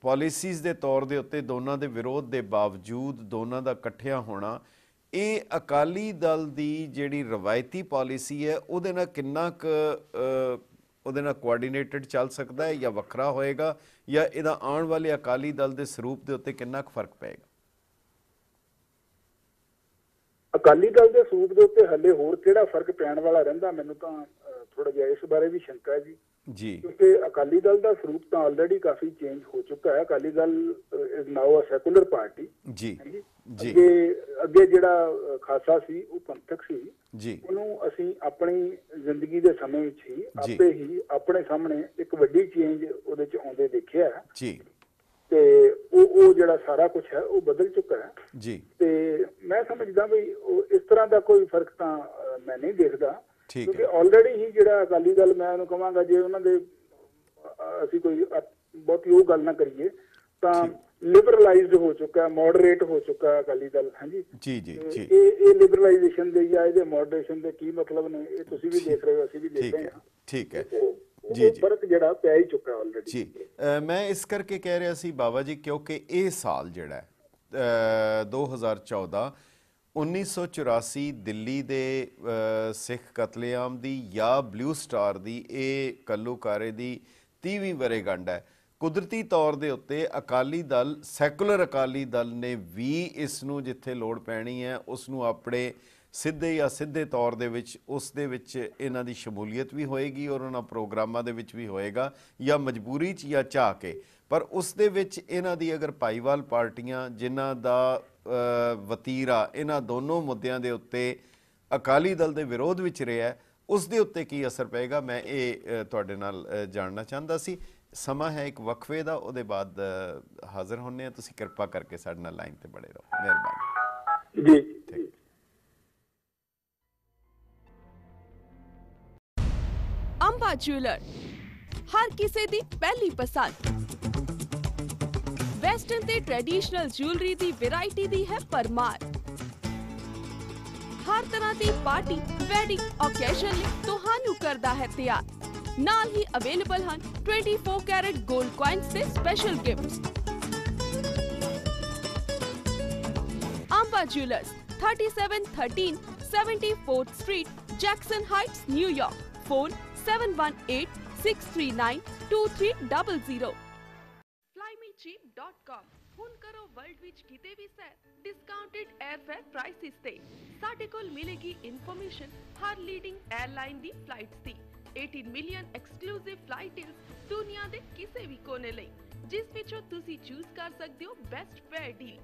ਪਾਲਿਸੀਜ਼ ਦੇ ਤੌਰ ਦੇ ਉੱਤੇ ਦੋਨਾਂ ਦੇ ਵਿਰੋਧ ਦੇ ਬਾਵਜੂਦ ਦੋਨਾਂ ਦਾ ਇਕੱਠਿਆਂ ਹੋਣਾ ਇਹ ਅਕਾਲੀ ਦਲ ਦੀ ਜਿਹੜੀ ਰਵਾਇਤੀ ਪਾਲਿਸੀ ਹੈ, ਉਹਦੇ ਨਾਲ ਕਿੰਨਾ ਕੁ ਉਹਦੇ ਨਾਲ ਕੋਆਰਡੀਨੇਟਡ ਚੱਲ ਸਕਦਾ ਹੈ ਜਾਂ ਵੱਖਰਾ ਹੋਏਗਾ ਜਾਂ ਇਹਦਾ ਆਉਣ ਵਾਲੇ ਅਕਾਲੀ ਦਲ ਦੇ ਸਰੂਪ ਦੇ ਉੱਤੇ ਕਿੰਨਾ ਕੁ ਫ਼ਰਕ ਪਏਗਾ? ਅਕਾਲੀ ਦਲ ਦੇ ਸਰੂਪ ਦੇ ਉੱਤੇ ਹੱਲੇ ਹੋਰ ਕਿਹੜਾ ਫ਼ਰਕ ਪੈਣ ਵਾਲਾ ਰਹਿੰਦਾ? ਮੈਨੂੰ ਤਾਂ ਥੋੜਾ ਜਿਹਾ ਇਸ ਬਾਰੇ ਵੀ ਸ਼ੰਕਾ ਹੈ ਜੀ। ਜੀ। ਕਿਉਂਕਿ ਅਕਾਲੀ ਦਲ ਦਾ ਸਰੂਪ ਤਾਂ ਆਲਰੇਡੀ ਕਾਫੀ ਚੇਂਜ ਹੋ ਚੁੱਕਾ ਹੈ। Akali Dal is now a secular party ਜੀ ਜੀ? ਅੱਗੇ ਅੱਗੇ ਜਿਹੜਾ ਖਾਸਾ ਸੀ ਉਹ ਪੰਥਕ ਸੀ। ਜੀ। ਉਹਨੂੰ ਅਸੀਂ ਆਪਣੀ ਜ਼ਿੰਦਗੀ ਦੇ ਸਮੇਂ ਵਿੱਚ ਹੀ। ਆਪੇ ਹੀ ਆਪਣੇ ਸਾਹਮਣੇ ਇੱਕ ਵੱਡੀ ਚੇਂਜ ਉਹਦੇ ਚ ਆਉਂਦੇ ਦੇਖਿਆ ਹੈ। ਜੀ। ਤੇ ਉਹ ਉਹ ਜਿਹੜਾ ਸਾਰਾ ਕੁਝ ਹੈ ਉਹ ਬਦਲ ਚੁੱਕਾ ਹੈ। ਜੀ। ਤੇ ਮੈਂ ਸਮਝਦਾ ਵੀ ਉਹ ਇਸ ਤਰ੍ਹਾਂ ਦਾ ਕੋਈ ਫ਼ਰਕ ਤਾਂ ਮੈਂ ਨਹੀਂ ਦੇਖਦਾ। ਠੀਕ ਕਿਉਂਕਿ ਆਲਰੇਡੀ ਹੀ ਜਿਹੜਾ ਅਕਾਲੀ ਦਲ ਮੈਂ ਉਹਨੂੰ ਕਹਾਂਗਾ ਜੇ ਉਹਨਾਂ ਦੇ ਅਸੀਂ ਕੋਈ ਬਹੁਤੀ ਉਹ ਗੱਲ ਨਾ ਕਰੀਏ ਤਾਂ ਲਿਬਰਲਾਈਜ਼ਡ ਹੋ ਚੁੱਕਾ ਹੈ ਮੋਡਰੇਟ ਹੋ ਚੁੱਕਾ ਹੈ ਅਕਾਲੀ ਦਲ ਹਾਂਜੀ? ਜੀ ਜੀ ਜੀ। ਇਹ ਇਹ ਲਿਬਰਲਾਈਜੇਸ਼ਨ ਦੇ ਜਾਂ ਇਹਦੇ ਮੋਡਰੇਸ਼ਨ ਦੇ ਕੀ ਮਤਲਬ ਨੇ ਇਹ ਤੁਸੀਂ ਵੀ ਦੇਖ ਰਹੇ ਹੋ ਅਸੀਂ ਵੀ ਦੇਖ ਰਹੇ ਹੈ ਠੀਕ ਹੈ। ਜੀ, ਜੀ। ਫ਼ਰਕ ਜਿਹੜਾ ਪਿਆ ਹੀ ਚੁੱਕਾ ਆਲਰੇਡੀ ਜੀ ਮੈਂ ਇਸ ਕਰਕੇ ਕਹਿ ਰਿਹਾ ਸੀ ਬਾਬਾ ਜੀ ਕਿਉਂਕਿ ਇਹ ਸਾਲ ਜਿਹੜਾ ਹੈ, ਅ, 2014 1984 ਦਿੱਲੀ ਦੇ ਸਿੱਖ ਕਤਲੇਆਮ ਦੀ ਜਾਂ ਬਲੂ ਸਟਾਰ ਦੀ ਇਹ ਕੱਲੂਕਾਰੇ ਦੀ 30ਵੀਂ ਵਰੇਗੰਢ ਹੈ। ਕੁਦਰਤੀ ਤੌਰ ਦੇ ਉੱਤੇ ਅਕਾਲੀ ਦਲ, ਸੈਕੂਲਰ ਅਕਾਲੀ ਦਲ ਨੇ ਵੀ ਇਸ ਨੂੰ ਜਿੱਥੇ ਲੋੜ ਪੈਣੀ ਹੈ, ਉਸ ਨੂੰ ਆਪਣੇ ਸਿੱਧੇ ਜਾਂ ਸਿੱਧੇ ਤੌਰ ਦੇ ਵਿੱਚ, ਉਸ ਦੇ ਵਿੱਚ ਇਹਨਾਂ ਦੀ ਸ਼ਮੂਲੀਅਤ ਵੀ ਹੋਏਗੀ ਔਰ ਉਹਨਾਂ ਪ੍ਰੋਗਰਾਮਾਂ ਦੇ ਵਿੱਚ ਵੀ ਹੋਏਗਾ ਜਾਂ ਮਜਬੂਰੀ 'ਚ ਜਾਂ ਚਾਹ ਕੇ। ਪਰ ਉਸ ਦੇ ਵਿੱਚ ਇਹਨਾਂ ਦੀ ਅਗਰ ਭਾਈਵਾਲ ਪਾਰਟੀਆਂ, ਜਿਨ੍ਹਾਂ ਦਾ ਵਤੀਰਾ ਇਹਨਾਂ ਦੋਨੋਂ ਮੁੱਦਿਆਂ ਦੇ ਉੱਤੇ ਅਕਾਲੀ ਦਲ ਦੇ ਵਿਰੋਧ ਵਿੱਚ ਰਿਹਾ ਉਸ ਦੇ ਉੱਤੇ ਕੀ ਅਸਰ ਪਏਗਾ? ਮੈਂ ਇਹ ਤੁਹਾਡੇ ਨਾਲ ਜਾਣਨਾ ਚਾਹੁੰਦਾ ਸੀ। ਸਮਾਂ ਹੈ ਇੱਕ ਵਕਫੇ ਦਾ ਉਹਦੇ ਬਾਅਦ ਹਾਜ਼ਰ ਹੁੰਨੇ ਆ ਤੁਸੀਂ ਕਿਰਪਾ ਕਰਕੇ ਸਾਡੇ ਨਾਲ ਲਾਈਨ ਤੇ ਬਣੇ ਰਹੋ। ਮਿਹਰਬਾਨੀ। ਜੀ। ਜੀ ਅੰਬਾ ਜੁਐਲਰ। ਹਰ ਕਿਸੇ ਦੀ ਪਹਿਲੀ ਪਸੰਦ। ਵੈਸਟਰਨ ਤੇ ਟ੍ਰੈਡੀਸ਼ਨਲ ਜੁਐਲਰੀ ਦੀ ਵੈਰਾਈਟੀ ਦੀ ਹੈ ਪਰਮਾਰ ਹਰ ਤਰ੍ਹਾਂ ਦੀ ਪਾਰਟੀ ਵੈਡਿੰਗ ਓਕੇਸ਼ਨ ਲਈ ਤੁਹਾਨੂੰ ਕਰਦਾ ਹੈ ਤਿਆਰ ਨਾਲ ਹੀ ਅਵੇਲੇਬਲ ਹਨ 24 ਕੈਰਟ 골ਡ coins ਤੇ special gifts Amba jewellers 3713 74th Street, Jackson Heights, New York. Phone 7186392300 flymecheap.com ਹੁਣ ਕਰੋ ਵਰਲਡ ਵਿੱਚ ਕਿਤੇ ਵੀ ਸੈਰ ਡਿਸਕਾਊਂਟਡ 에ਅਰਫੇਅਰ ਪ੍ਰਾਈਸਿਸ ਤੇ। ਸਾਡੇ ਕੋਲ ਮਿਲੇਗੀ ਇਨਫੋਰਮੇਸ਼ਨ ਹਰ ਲੀਡਿੰਗ 에ਅਰਲਾਈਨ ਦੀ ਫਲਾਈਟਸ ਦੀ। 18 ਮਿਲੀਅਨ ਐਕਸਕਲੂਸਿਵ ਫਲਾਈਟ ਡੀਲਸ ਦੁਨੀਆ ਦੇ ਕਿਸੇ ਵੀ ਕੋਨੇ ਲਈ, ਜਿਸ ਵਿੱਚੋਂ ਤੁਸੀਂ ਚੂਜ਼ ਕਰ ਸਕਦੇ ਹੋ best fare deal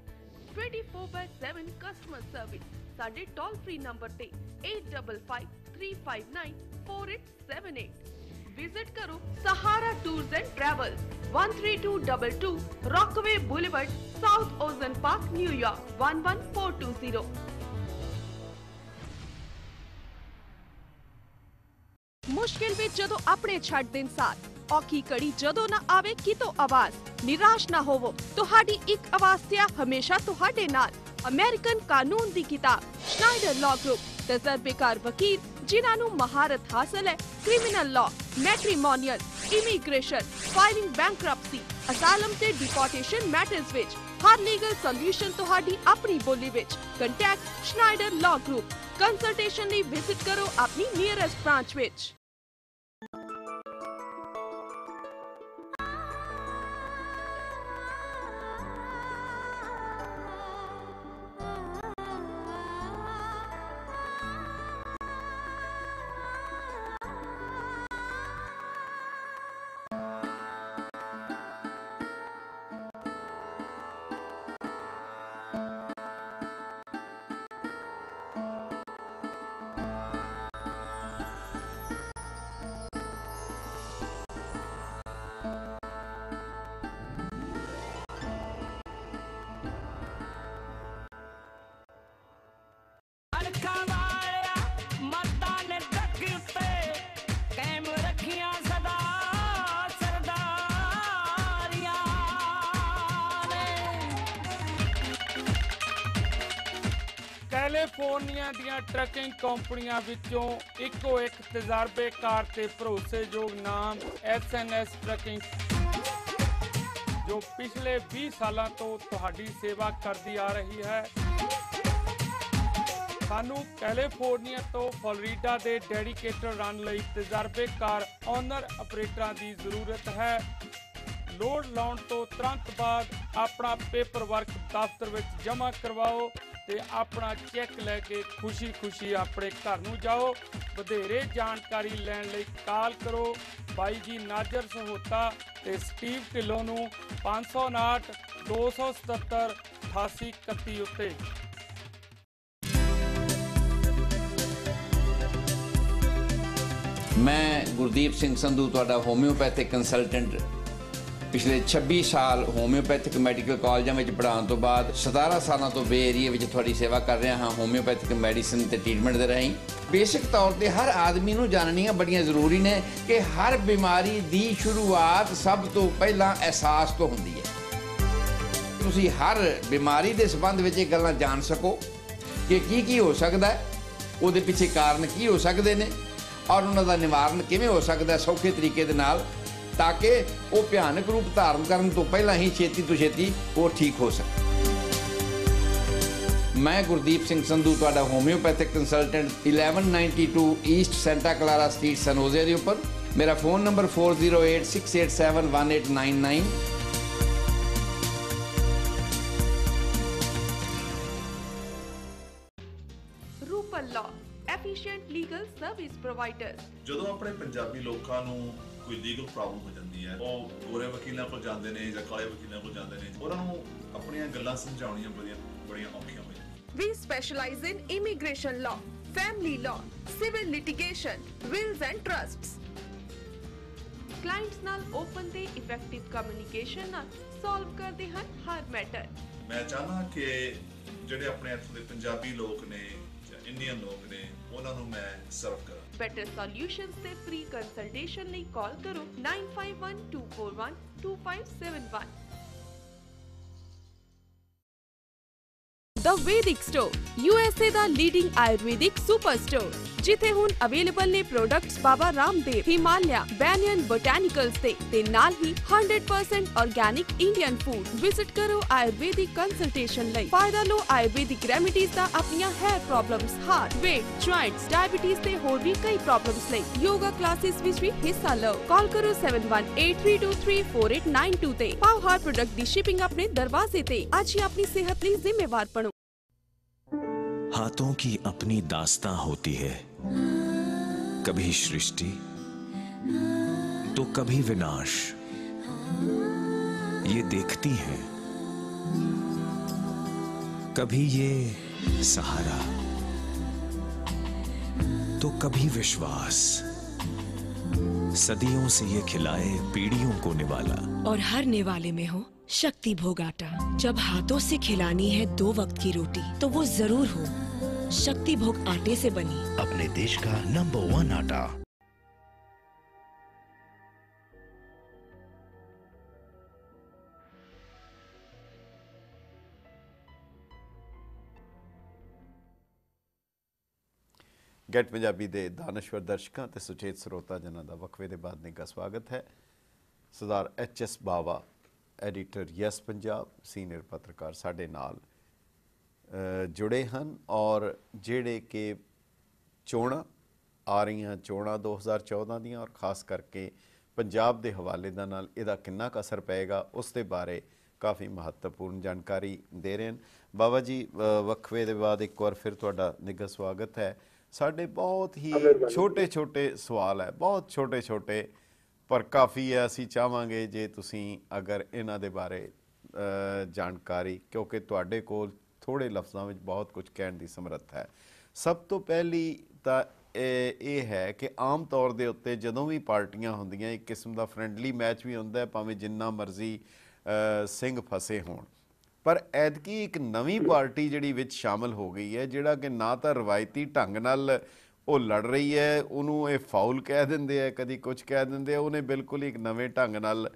24/7 customer service ਸਾਡੇ ਟੋਲ ਫ੍ਰੀ ਨੰਬਰ ਤੇ 8553594878 ਵਿਜ਼ਿਟ ਕਰੋ Sahara tours and travels 13222 Rockaway boulevard south Ozone park New York 11420 ਮੁਸ਼ਕਿਲ ਵਿੱਚ ਜਦੋਂ ਆਪਣੇ ਛੱਡ ਦਿਨ ਸਾਥ ਔਖੀ ਕੜੀ ਜਦੋਂ ਨਾ ਆਵੇ ਕਿਤੋਂ ਆਵਾਜ਼ ਨਿਰਾਸ਼ ਨਾ ਹੋਵੋ ਤੁਹਾਡੀ ਇੱਕ ਆਵਾਜ਼ ਤੇ ਹਮੇਸ਼ਾ ਤੁਹਾਡੇ ਨਾਲ ਅਮਰੀਕਨ ਕਾਨੂੰਨ ਦੀ ਕਿਤਾਬ ਸ਼ਨਾਈਡਰ ਲਾਅ ਗਰੁੱਪ ਤਜਰਬੇਕਾਰ ਵਕੀਲ ਜਿਨ੍ਹਾਂ ਨੂੰ ਮਹਾਰਤ ਹਾਸਲ ਹੈ criminal law matrimonial immigration filing bankruptcy asylum ਤੇ ਡਿਪੋਰਟੇਸ਼ਨ ਮੈਟਰਸ ਵਿੱਚ ਹਰ ਲੀਗਲ ਸੋਲੂਸ਼ਨ ਤੁਹਾਡੀ ਆਪਣੀ ਬੋਲੀ ਵਿੱਚ contact Schneider law group consultation ਲਈ ਵਿਜ਼ਿਟ ਕਰੋ ਆਪਣੀ ਨੀਅਰੈਸਟ ਬ੍ਰਾਂਚ ਵਿੱਚ। ਟਰੱਕਿੰਗ ਕੰਪਨੀਆਂ ਵਿੱਚੋਂ ਇੱਕੋ ਇੱਕ ਤਜਰਬੇਕਾਰ ਤੇ ਭਰੋਸੇਯੋਗ ਨਾਮ ਐਸਐਨਐਸ ਟਰੱਕਿੰਗ ਜੋ ਪਿਛਲੇ 20 ਸਾਲਾਂ ਤੋਂ ਤੁਹਾਡੀ ਸੇਵਾ ਕਰਦੀ ਆ ਰਹੀ ਹੈ। ਸਾਨੂੰ ਕੈਲੀਫੋਰਨੀਆ ਤੋਂ ਫਲੋਰੀਡਾ ਦੇ ਡੈਡੀਕੇਟਡ ਰਨ ਲਈ ਤਜਰਬੇਕਾਰ ਓਨਰ ਆਪਰੇਟਰਾਂ ਦੀ ਜ਼ਰੂਰਤ ਹੈ। ਲੋਡ ਲਾਉਣ ਤੋਂ ਤੁਰੰਤ ਬਾਅਦ ਆਪਣਾ ਪੇਪਰ ਵਰਕ ਦਫ਼ਤਰ ਵਿੱਚ ਜਮ੍ਹਾਂ ਕਰਵਾਓ। ਤੇ ਆਪਣਾ ਚੈੱਕ ਲੈ ਕੇ ਖੁਸ਼ੀ-ਖੁਸ਼ੀ ਆਪਣੇ ਘਰ ਨੂੰ ਜਾਓ। ਵਧੇਰੇ ਜਾਣਕਾਰੀ ਲੈਣ ਲਈ ਕਾਲ ਕਰੋ ਬਾਈ ਜੀ ਨਾਜਰ ਸਹੋਤਾ ਤੇ ਸਟੀਵ ਢਿੱਲੋਂ ਨੂੰ 559 277 8831 ਉੱਤੇ। ਮੈਂ ਗੁਰਦੀਪ ਸਿੰਘ ਸੰਧੂ, ਤੁਹਾਡਾ ਹੋਮਿਓਪੈਥਿਕ ਕੰਸਲਟੈਂਟ ਪਿਛਲੇ 26 ਸਾਲ ਹੋਮਿਓਪੈਥਿਕ ਮੈਡੀਕਲ ਕਾਲਜਾਂ ਵਿੱਚ ਪੜ੍ਹਾਉਣ ਤੋਂ ਬਾਅਦ 17 ਸਾਲਾਂ ਤੋਂ ਬੇ ਏਰੀਆ ਵਿੱਚ ਤੁਹਾਡੀ ਸੇਵਾ ਕਰ ਰਿਹਾ ਹਾਂ ਹੋਮਿਓਪੈਥਿਕ ਮੈਡੀਸਿਨ ਤੇ ਟ੍ਰੀਟਮੈਂਟ ਦੇ ਰਾਹੀਂ। ਬੇਸਿਕ ਤੌਰ ਤੇ ਹਰ ਆਦਮੀ ਨੂੰ ਜਾਣਨੀਆਂ ਬੜੀਆਂ ਜ਼ਰੂਰੀ ਨੇ ਕਿ ਹਰ ਬਿਮਾਰੀ ਦੀ ਸ਼ੁਰੂਆਤ ਸਭ ਤੋਂ ਪਹਿਲਾਂ ਅਹਿਸਾਸ ਤੋਂ ਹੁੰਦੀ ਹੈ। ਤੁਸੀਂ ਹਰ ਬਿਮਾਰੀ ਦੇ ਸੰਬੰਧ ਵਿੱਚ ਇਹ ਗੱਲਾਂ ਜਾਣ ਸਕੋ ਕਿ ਕੀ ਕੀ ਹੋ ਸਕਦਾ ਹੈ, ਉਹਦੇ ਪਿੱਛੇ ਕਾਰਨ ਕੀ ਹੋ ਸਕਦੇ ਨੇ ਔਰ ਉਹਨਾਂ ਦਾ ਨਿਵਾਰਨ ਕਿਵੇਂ ਹੋ ਸਕਦਾ ਸੌਖੇ ਤਰੀਕੇ ਦੇ ਨਾਲ ਤਾਂ ਕਿ ਉਹ ਭਿਆਨਕ ਰੂਪ ਧਾਰਨ ਕਰਨ ਤੋਂ ਪਹਿਲਾਂ ਹੀ ਛੇਤੀ ਤੋਂ ਛੇਤੀ ਉਹ ਠੀਕ ਹੋ ਸਕੇ। ਮੈਂ ਗੁਰਦੀਪ ਸਿੰਘ ਸੰਧੂ ਤੁਹਾਡਾ homeopathic consultant 1192 east Santa Clara street San Jose ਦੇ ਉੱਪਰ। ਮੇਰਾ phone number 4086871899 Rupal law efficient legal service provider ਜਦੋਂ ਆਪਣੇ ਪੰਜਾਬੀ ਲੋਕਾਂ ਨੂੰ ਕੋਈ ਲੀਗਲ ਪ੍ਰੋਬਲਮ ਹੋ ਜਾਂਦੀ ਹੈ। ਉਹ ਗੋਰੇ ਵਕੀਲਾਂ ਕੋਲ ਜਾਂਦੇ ਨੇ ਜਾਂ ਕਾਲੇ ਵਕੀਲਾਂ ਕੋਲ ਜਾਂਦੇ ਨੇ। ਉਹਨਾਂ ਨੂੰ ਆਪਣੀਆਂ ਗੱਲਾਂ ਸਮਝਾਉਣੀਆਂ ਬੜੀਆਂ ਬੜੀਆਂ ਔਖੀਆਂ ਹੋ ਜਾਂਦੀਆਂ। We specialize in immigration law, family law, civil litigation, wills and trusts. Clients ਨਾਲ ਓਪਨ ਤੇ ਇਫੈਕਟਿਵ ਕਮਿਊਨੀਕੇਸ਼ਨ ਨਾਲ ਸੋਲਵ ਕਰਦੇ ਹਨ ਹਰ ਮੈਟਰ ਮੈਂ ਚਾਹਨਾ ਕਿ ਜਿਹੜੇ ਆਪਣੇ ਇੱਥੋਂ ਦੇ ਪੰਜਾਬੀ ਲੋਕ ਨੇ ਜਾਂ ਇੰਡੀਅਨ ਲੋਕ ਨੇ ਉਹਨਾਂ ਨੂੰ ਮੈਂ ਸਰਵ ਕਰਾਂ। ਬੈਟਰ ਸੋਲਿਊਸ਼ਨਸ ਤੇ ਫ੍ਰੀ ਕੰਸਲਟੇਸ਼ਨ ਲਈ ਕਾਲ ਕਰੋ 9512412571 ਦ ਵੈਦਿਕ ਸਟੋਰ USA ਦਾ ਲੀਡਿੰਗ ਆਯੁਰਵੈਦਿਕ ਸੁਪਰ ਸਟੋਰ ਜਿੱਥੇ ਹੁਣ ਅਵੇਲੇਬਲ ਨੇ products Baba Ramdev Himalaya banyan botanicals ਦੇ ਤੇ ਨਾਲ ਹੀ 100% ਆਰਗੈਨਿਕ ਇੰਡੀਅਨ ਫੂਡ ਵਿਜ਼ਿਟ ਕਰੋ ਆਯੁਰਵੈਦਿਕ ਕੰਸਲਟੇਸ਼ਨ ਲਈ ਫਾਇਦਾ ਲਓ ਆਯੁਰਵੈਦਿਕ ਰੈਮੇਡੀਜ਼ ਦਾ ਆਪਣੀਆਂ hair problems heart weight joints diabetes ਤੇ ਹੋਰ ਵੀ ਕਈ ਪ੍ਰੋਬਲਮਸ ਲਈ ਯੋਗਾ ਕਲਾਸਿਸ ਵਿੱਚ ਵੀ ਹਿੱਸਾ ਲਓ ਕਾਲ ਕਰੋ 7183234892 ਤੇ ਪਾਓ ਹਰ ਪ੍ਰੋਡਕਟ ਦੀ ਸ਼ਿਪਿੰਗ ਆਪਣੇ ਦਰਵਾਜ਼ੇ ਤੇ ਅੱਜ ਹੀ ਆਪਣੀ ਸਿਹਤ ਲਈ ਜ਼ਿੰਮੇਵਾਰ ਬਣੋ हाथों की अपनी दास्ता होती है। कभी सृष्टि तो कभी विनाश। ये देखती है। कभी ये सहारा तो कभी विश्वास। सदियों से ये खिलाए, पीढ़ियों को निवाला। और हर निवाले में हो शक्ति भोग आटा जब हाथों से खिलानी है दो वक्त की रोटी तो वो जरूर हो शक्ति भोग आटे से बनी अपने देश का नंबर वन आटा ਗੈਟ ਪੰਜਾਬੀ ਦੇ ਦਾਨਸ਼ਵਰ ਦਰਸ਼ਕਾਂ ਤੇ ਸੁਚੇਤ ਸਰੋਤਾ ਜਨਾਂ ਦਾ ਵਕਫੇ ਦੇ ਬਾਅਦ ਨਿੱਘਾ ਸਵਾਗਤ ਹੈ ਸਰਦਾਰ ਐਚ ਐਸ ਬਾਵਾ editor yes Punjab senior ਪੱਤਰਕਾਰ ਸਾਡੇ ਨਾਲ ਜੁੜੇ ਹਨ ਔਰ ਜਿਹੜੇ ਕਿ ਚੋਣਾਂ ਆ ਰਹੀਆਂ ਚੋਣਾਂ 2014 ਦੀਆਂ ਔਰ ਖਾਸ ਕਰਕੇ ਪੰਜਾਬ ਦੇ ਹਵਾਲੇ ਦਾ ਨਾਲ ਇਹਦਾ ਕਿੰਨਾ ਕੁ ਅਸਰ ਪਏਗਾ ਉਸ ਦੇ ਬਾਰੇ ਕਾਫੀ ਮਹੱਤਵਪੂਰਨ ਜਾਣਕਾਰੀ ਦੇ ਰਹੇ ਹਨ। ਬਾਬਾ ਜੀ ਵਕਫੇ ਦੇ ਬਾਅਦ ਇੱਕ ਵਾਰ ਫਿਰ ਤੁਹਾਡਾ ਨਿੱਘਾ ਸਵਾਗਤ ਹੈ। ਸਾਡੇ ਬਹੁਤ ਹੀ ਛੋਟੇ ਛੋਟੇ ਸਵਾਲ ਹੈ ਬਹੁਤ ਛੋਟੇ ਛੋਟੇ ਪਰ ਕਾਫੀ ਹੈ ਅਸੀਂ ਚਾਹਾਂਗੇ ਜੇ ਤੁਸੀਂ ਅਗਰ ਇਹਨਾਂ ਦੇ ਬਾਰੇ ਜਾਣਕਾਰੀ, ਕਿਉਂਕਿ ਤੁਹਾਡੇ ਕੋਲ ਥੋੜੇ ਲਫ਼ਜ਼ਾਂ ਵਿੱਚ ਬਹੁਤ ਕੁਝ ਕਹਿਣ ਦੀ ਸਮਰੱਥ ਹੈ। ਸਭ ਤੋਂ ਪਹਿਲੀ ਤਾਂ ਇਹ ਹੈ ਕਿ ਆਮ ਤੌਰ ਦੇ ਉੱਤੇ ਜਦੋਂ ਵੀ ਪਾਰਟੀਆਂ ਹੁੰਦੀਆਂ, ਇੱਕ ਕਿਸਮ ਦਾ ਫ੍ਰੈਂਡਲੀ ਮੈਚ ਵੀ ਹੁੰਦਾ ਹੈ ਭਾਵੇਂ ਜਿੰਨਾ ਮਰਜ਼ੀ ਸਿੰਘ ਫਸੇ ਹੋਣ। ਪਰ ਐਤਕੀ ਇੱਕ ਨਵੀਂ ਪਾਰਟੀ ਜਿਹੜੀ ਵਿੱਚ ਸ਼ਾਮਲ ਹੋ ਗਈ ਹੈ, ਜਿਹੜਾ ਕਿ ਨਾ ਤਾਂ ਰਵਾਇਤੀ ਢੰਗ ਨਾਲ ਉਹ ਲੜ ਰਹੀ ਹੈ ਉਹਨੂੰ ਇਹ ਫਾਉਲ ਕਹਿ ਦਿੰਦੇ ਆ ਕਦੀ ਕੁਝ ਕਹਿ ਦਿੰਦੇ ਆ ਉਹਨੇ ਬਿਲਕੁਲ ਇੱਕ ਨਵੇਂ ਢੰਗ ਨਾਲ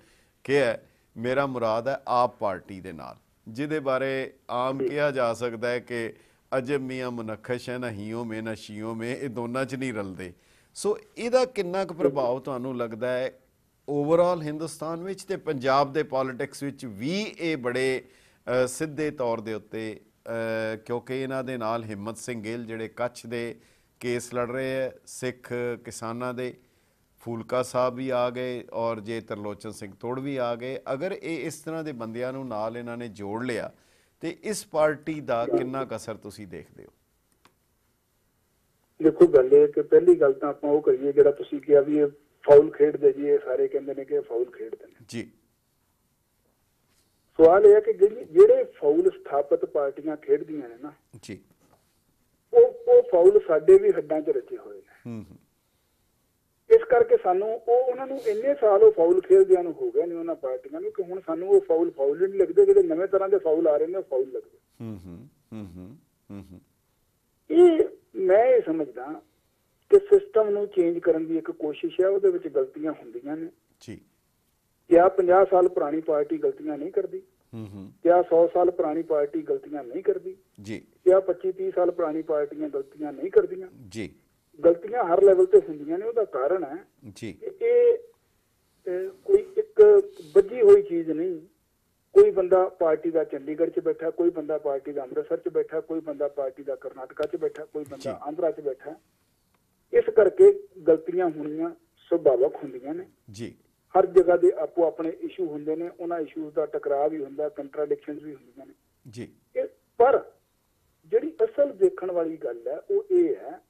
ਕਿਹਾ ਮੇਰਾ ਮੁਰਾਦ ਹੈ ਆਪ ਪਾਰਟੀ ਦੇ ਨਾਲ। ਜਿਹਦੇ ਬਾਰੇ ਆਮ ਕਿਹਾ ਜਾ ਸਕਦਾ ਹੈ ਕਿ ਅਜਬ ਮੀਆਂ ਮੁਨਖਸ਼ ਹੈ ਨਾ ਹੀਓ ਮੇ ਨਾ ਸ਼ੀਓ ਮੇ ਇਹ ਦੋਨਾਂ 'ਚ ਨਹੀਂ ਰਲਦੇ। ਸੋ ਇਹਦਾ ਕਿੰਨਾ ਕੁ ਪ੍ਰਭਾਵ ਤੁਹਾਨੂੰ ਲੱਗਦਾ ਹੈ? ਓਵਰਆਲ ਹਿੰਦੁਸਤਾਨ ਵਿੱਚ ਤੇ ਪੰਜਾਬ ਦੇ ਪੋਲਿਟਿਕਸ ਵਿੱਚ ਵੀ ਇਹ ਬੜੇ ਸਿੱਧੇ ਤੌਰ ਦੇ ਉੱਤੇ ਕਿਉਂਕਿ ਇਹਨਾਂ ਦੇ ਨਾਲ ਹਿੰਮਤ ਸਿੰਘ ਗਿੱਲ ਜਿਹੜੇ ਕੱਛ ਦੇ ਕੇਸ ਲੜ ਰਹੇ ਹੈ ਸਿੱਖ ਕਿਸਾਨਾਂ ਦੇ ਫੂਲਕਾ ਸਾਹਿਬ ਵੀ ਆ ਗਏ ਔਰ ਜੇ ਤਰਲੋਚਨ ਸਿੰਘ ਤੋੜ ਵੀ ਆ ਗਏ। ਅਗਰ ਇਹ ਇਸ ਤਰ੍ਹਾਂ ਦੇ ਬੰਦਿਆਂ ਨੂੰ ਨਾਲ ਇਹਨਾਂ ਨੇ ਜੋੜ ਲਿਆ ਤੇ ਇਸ ਪਾਰਟੀ ਦਾ ਕਿੰਨਾ ਕੁ ਅਸਰ ਤੁਸੀਂ ਦੇਖਦੇ ਹੋ? ਦੇਖੋ ਗੱਲ ਇਹ ਕਿ ਪਹਿਲੀ ਗੱਲ ਤਾਂ ਆਪਾਂ ਉਹ ਕਰੀਏ ਜਿਹੜਾ ਤੁਸੀਂ ਕਿਹਾ ਵੀ ਇਹ ਫਾਉਲ ਖੇਡਦੇ ਜੀ ਇਹ ਸਾਰੇ ਕਹਿੰਦੇ ਨੇ ਕਿ ਫਾਉਲ ਖੇਡਦੇ ਨੇ। ਜੀ। ਸਵਾਲ ਇਹ ਹੈ ਕਿ ਜਿਹੜੇ ਫਾਉਲ ਸਥਾਪਿਤ ਪਾਰਟੀਆਂ ਖੇਡਦੀਆਂ ਨੇ ਨਾ ਜੀ। ਉਹ ਉਹ ਫਾਉਲ ਸਾਡੇ ਵੀ ਹੱਡਾਂ 'ਚ ਰਚੇ ਹੋਏ ਨੇ। ਹੂੰ ਹੂੰ। ਇਸ ਕਰਕੇ ਸਾਨੂੰ ਉਹ ਉਹਨਾਂ ਨੂੰ ਇੰਨੇ ਸਾਲ ਉਹ ਫਾਉਲ ਖੇਡਦਿਆਂ ਨੂੰ ਹੋ ਗਏ ਨੇ ਉਹਨਾਂ ਪਾਰਟੀਆਂ ਨੂੰ ਕਿ ਹੁਣ ਸਾਨੂੰ ਉਹ ਫਾਉਲ ਫਾਉਲ ਨਹੀਂ ਲੱਗਦੇ ਜਿਹੜੇ ਨਵੇਂ ਤਰ੍ਹਾਂ ਦੇ ਫਾਉਲ ਆ ਰਹੇ ਨੇ ਉਹ ਫਾਉਲ ਲੱਗਦੇ। ਹੂੰ ਹੂੰ ਹੂੰ ਹੂੰ ਹੂੰ ਹੂੰ। ਇਹ ਮੈਂ ਇਹ ਸਮਝਦਾ ਕਿ ਸਿਸਟਮ ਨੂੰ ਚੇਂਜ ਕਰਨ ਦੀ ਇੱਕ ਕੋਸ਼ਿਸ਼ ਹੈ ਉਹਦੇ ਵਿੱਚ ਗਲਤੀਆਂ ਹੁੰਦੀਆਂ ਨੇ। ਜੀ। ਕਿਆ 50 ਸਾਲ ਪੁਰਾਣੀ ਪਾਰਟੀ ਗਲਤੀਆਂ ਨਹੀਂ ਕਰਦੀ? ਹੂੰ ਕਿਆ 100 ਸਾਲ ਪੁਰਾਣੀ ਪਾਰਟੀ ਗਲਤੀਆਂ ਨਹੀਂ ਕਰਦੀ? ਜੀ। ਕਿਆ 25 30 ਸਾਲ ਪੁਰਾਣੀ ਪਾਰਟੀਆਂ ਗਲਤੀਆਂ ਨਹੀਂ ਕਰਦੀਆਂ? ਜੀ। ਗਲਤੀਆਂ ਹਰ ਲੈਵਲ ਤੇ ਹੁੰਦੀਆਂ ਨੇ ਉਹਦਾ ਕਾਰਨ ਹੈ ਜੀ। ਕਿ ਇਹ ਕੋਈ ਇੱਕ ਵੱਜੀ ਹੋਈ ਚੀਜ਼ ਨਹੀਂ। ਕੋਈ ਬੰਦਾ ਪਾਰਟੀ ਦਾ ਚੰਡੀਗੜ੍ਹ 'ਚ ਬੈਠਾ ਕੋਈ ਬੰਦਾ ਪਾਰਟੀ ਦਾ ਅੰਮ੍ਰਿਤਸਰ 'ਚ ਬੈਠਾ ਕੋਈ ਬੰਦਾ ਪਾਰਟੀ ਦਾ ਕਰਨਾਟਕਾ 'ਚ ਬੈਠਾ ਕੋਈ ਬੰਦਾ ਆਂਧਰਾ 'ਚ ਬੈਠਾ। ਇਸ ਕਰਕੇ ਗਲਤੀਆਂ ਹੋਣੀਆਂ ਸੁਭਾਵਕ ਹੁੰਦੀਆਂ ਨੇ। ਜੀ। ਹਰ ਜਗ੍ਹਾ ਦੇ ਆਪੋ ਆਪਣੇ ਇਸ਼ੂ ਹੁੰਦੇ ਨੇ ਉਹਨਾਂ ਇਸ਼ੂਜ਼ ਦਾ ਟਕਰਾਅ ਵੀ ਹੁੰਦਾ ਕੰਟਰਾਡਿਕਸ਼ਨਸ ਵੀ ਹੁੰਦੀਆਂ ਨੇ। ਜੀ। ਪਰ ਜਿਹੜੀ ਅਸਲ ਦੇਖਣ ਵਾਲੀ ਗੱਲ ਹੈ ਉਹ ਇਹ ਹੈ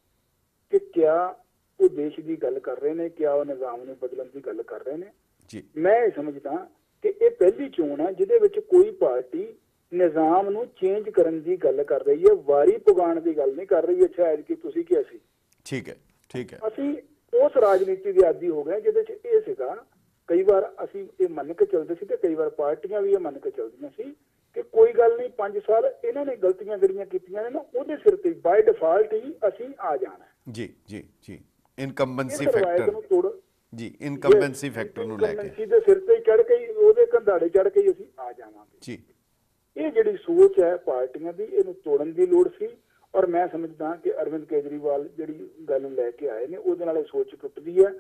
ਕਿ ਕਿਆ ਉਹ ਦੇਸ਼ ਦੀ ਗੱਲ ਕਰ ਰਹੇ ਨੇ ਕਿਆ ਉਹ ਨਿਜ਼ਾਮ ਨੂੰ ਬਦਲਣ ਦੀ ਗੱਲ ਕਰ ਰਹੇ ਨੇ। ਜੀ। ਮੈਂ ਇਹ ਸਮਝਦਾ ਕਿ ਇਹ ਪਹਿਲੀ ਚੋਣ ਹੈ ਜਿਹਦੇ ਵਿੱਚ ਕੋਈ ਪਾਰਟੀ ਨਿਜ਼ਾਮ ਨੂੰ ਚੇਂਜ ਕਰਨ ਦੀ ਗੱਲ ਕਰ ਰਹੀ ਹੈ ਵਾਰੀ ਪੁਗਾਉਣ ਦੀ ਗੱਲ ਨਹੀਂ ਕਰ ਰਹੀ ਅੱਛਾ ਐਦ ਕਿ ਤੁਸੀਂ ਕੀ ਅਸੀਂ? ਠੀਕ ਹੈ ਠੀਕ ਹੈ। ਅਸੀਂ ਉਸ ਰਾਜਨੀਤੀ ਦੇ ਆਦੀ ਹੋ ਗਏ ਜਿਹਦੇ 'ਚ ਇਹ ਸੀਗਾ ਕਈ ਵਾਰ ਅਸੀਂ ਇਹ ਮੰਨ ਕੇ ਚੱਲਦੇ ਸੀ ਤੇ ਕਈ ਵਾਰ ਪਾਰਟੀਆਂ ਵੀ ਇਹ ਮੰਨ ਕੇ ਚੱਲਦੀਆਂ ਸੀ ਕਿ ਕੋਈ ਗੱਲ ਨਹੀਂ 5 ਸਾਲ ਇਹਨਾਂ ਨੇ ਗਲਤੀਆਂ ਜਿਹੜੀਆਂ ਕੀਤੀਆਂ ਨੇ ਨਾ ਉਹਦੇ ਸਿਰ ਤੇ ਬਾਈ ਡਿਫਾਲਟ ਹੀ ਅਸੀਂ ਆ ਜਾਣਾ। ਜੀ ਜੀ ਜੀ। ਇਨਕੰਬੈਂਸੀ ਫੈਕਟਰ ਜੀ ਇਨਕੰਬੈਂਸੀ ਫੈਕਟਰ ਨੂੰ ਲੈ ਕੇ। ਦੇ ਸਿਰ ਤੇ ਚੜ ਕੇ ਉਹਦੇ ਕੰਧਾੜੇ ਚੜ ਕੇ ਅਸੀਂ ਆ ਜਾਵਾਂਗੇ। ਜੀ। ਇਹ ਜਿਹੜੀ ਸੋਚ ਹੈ ਪਾਰਟੀਆਂ ਦੀ ਇਹਨੂੰ ਤੋੜਨ ਦੀ ਲੋੜ ਸੀ। ਔਰ ਮੈਂ ਸਮਝਦਾ ਕਿ ਅਰਵਿੰਦ ਕੇਜਰੀਵਾਲ ਜਿਹੜੀ ਗੱਲ ਨੂੰ ਲੈ ਕੇ ਆਏ ਨੇ ਉਹਦੇ ਨਾਲ ਇਹ ਸੋਚ ਟੁੱਟਦੀ ਹੈ।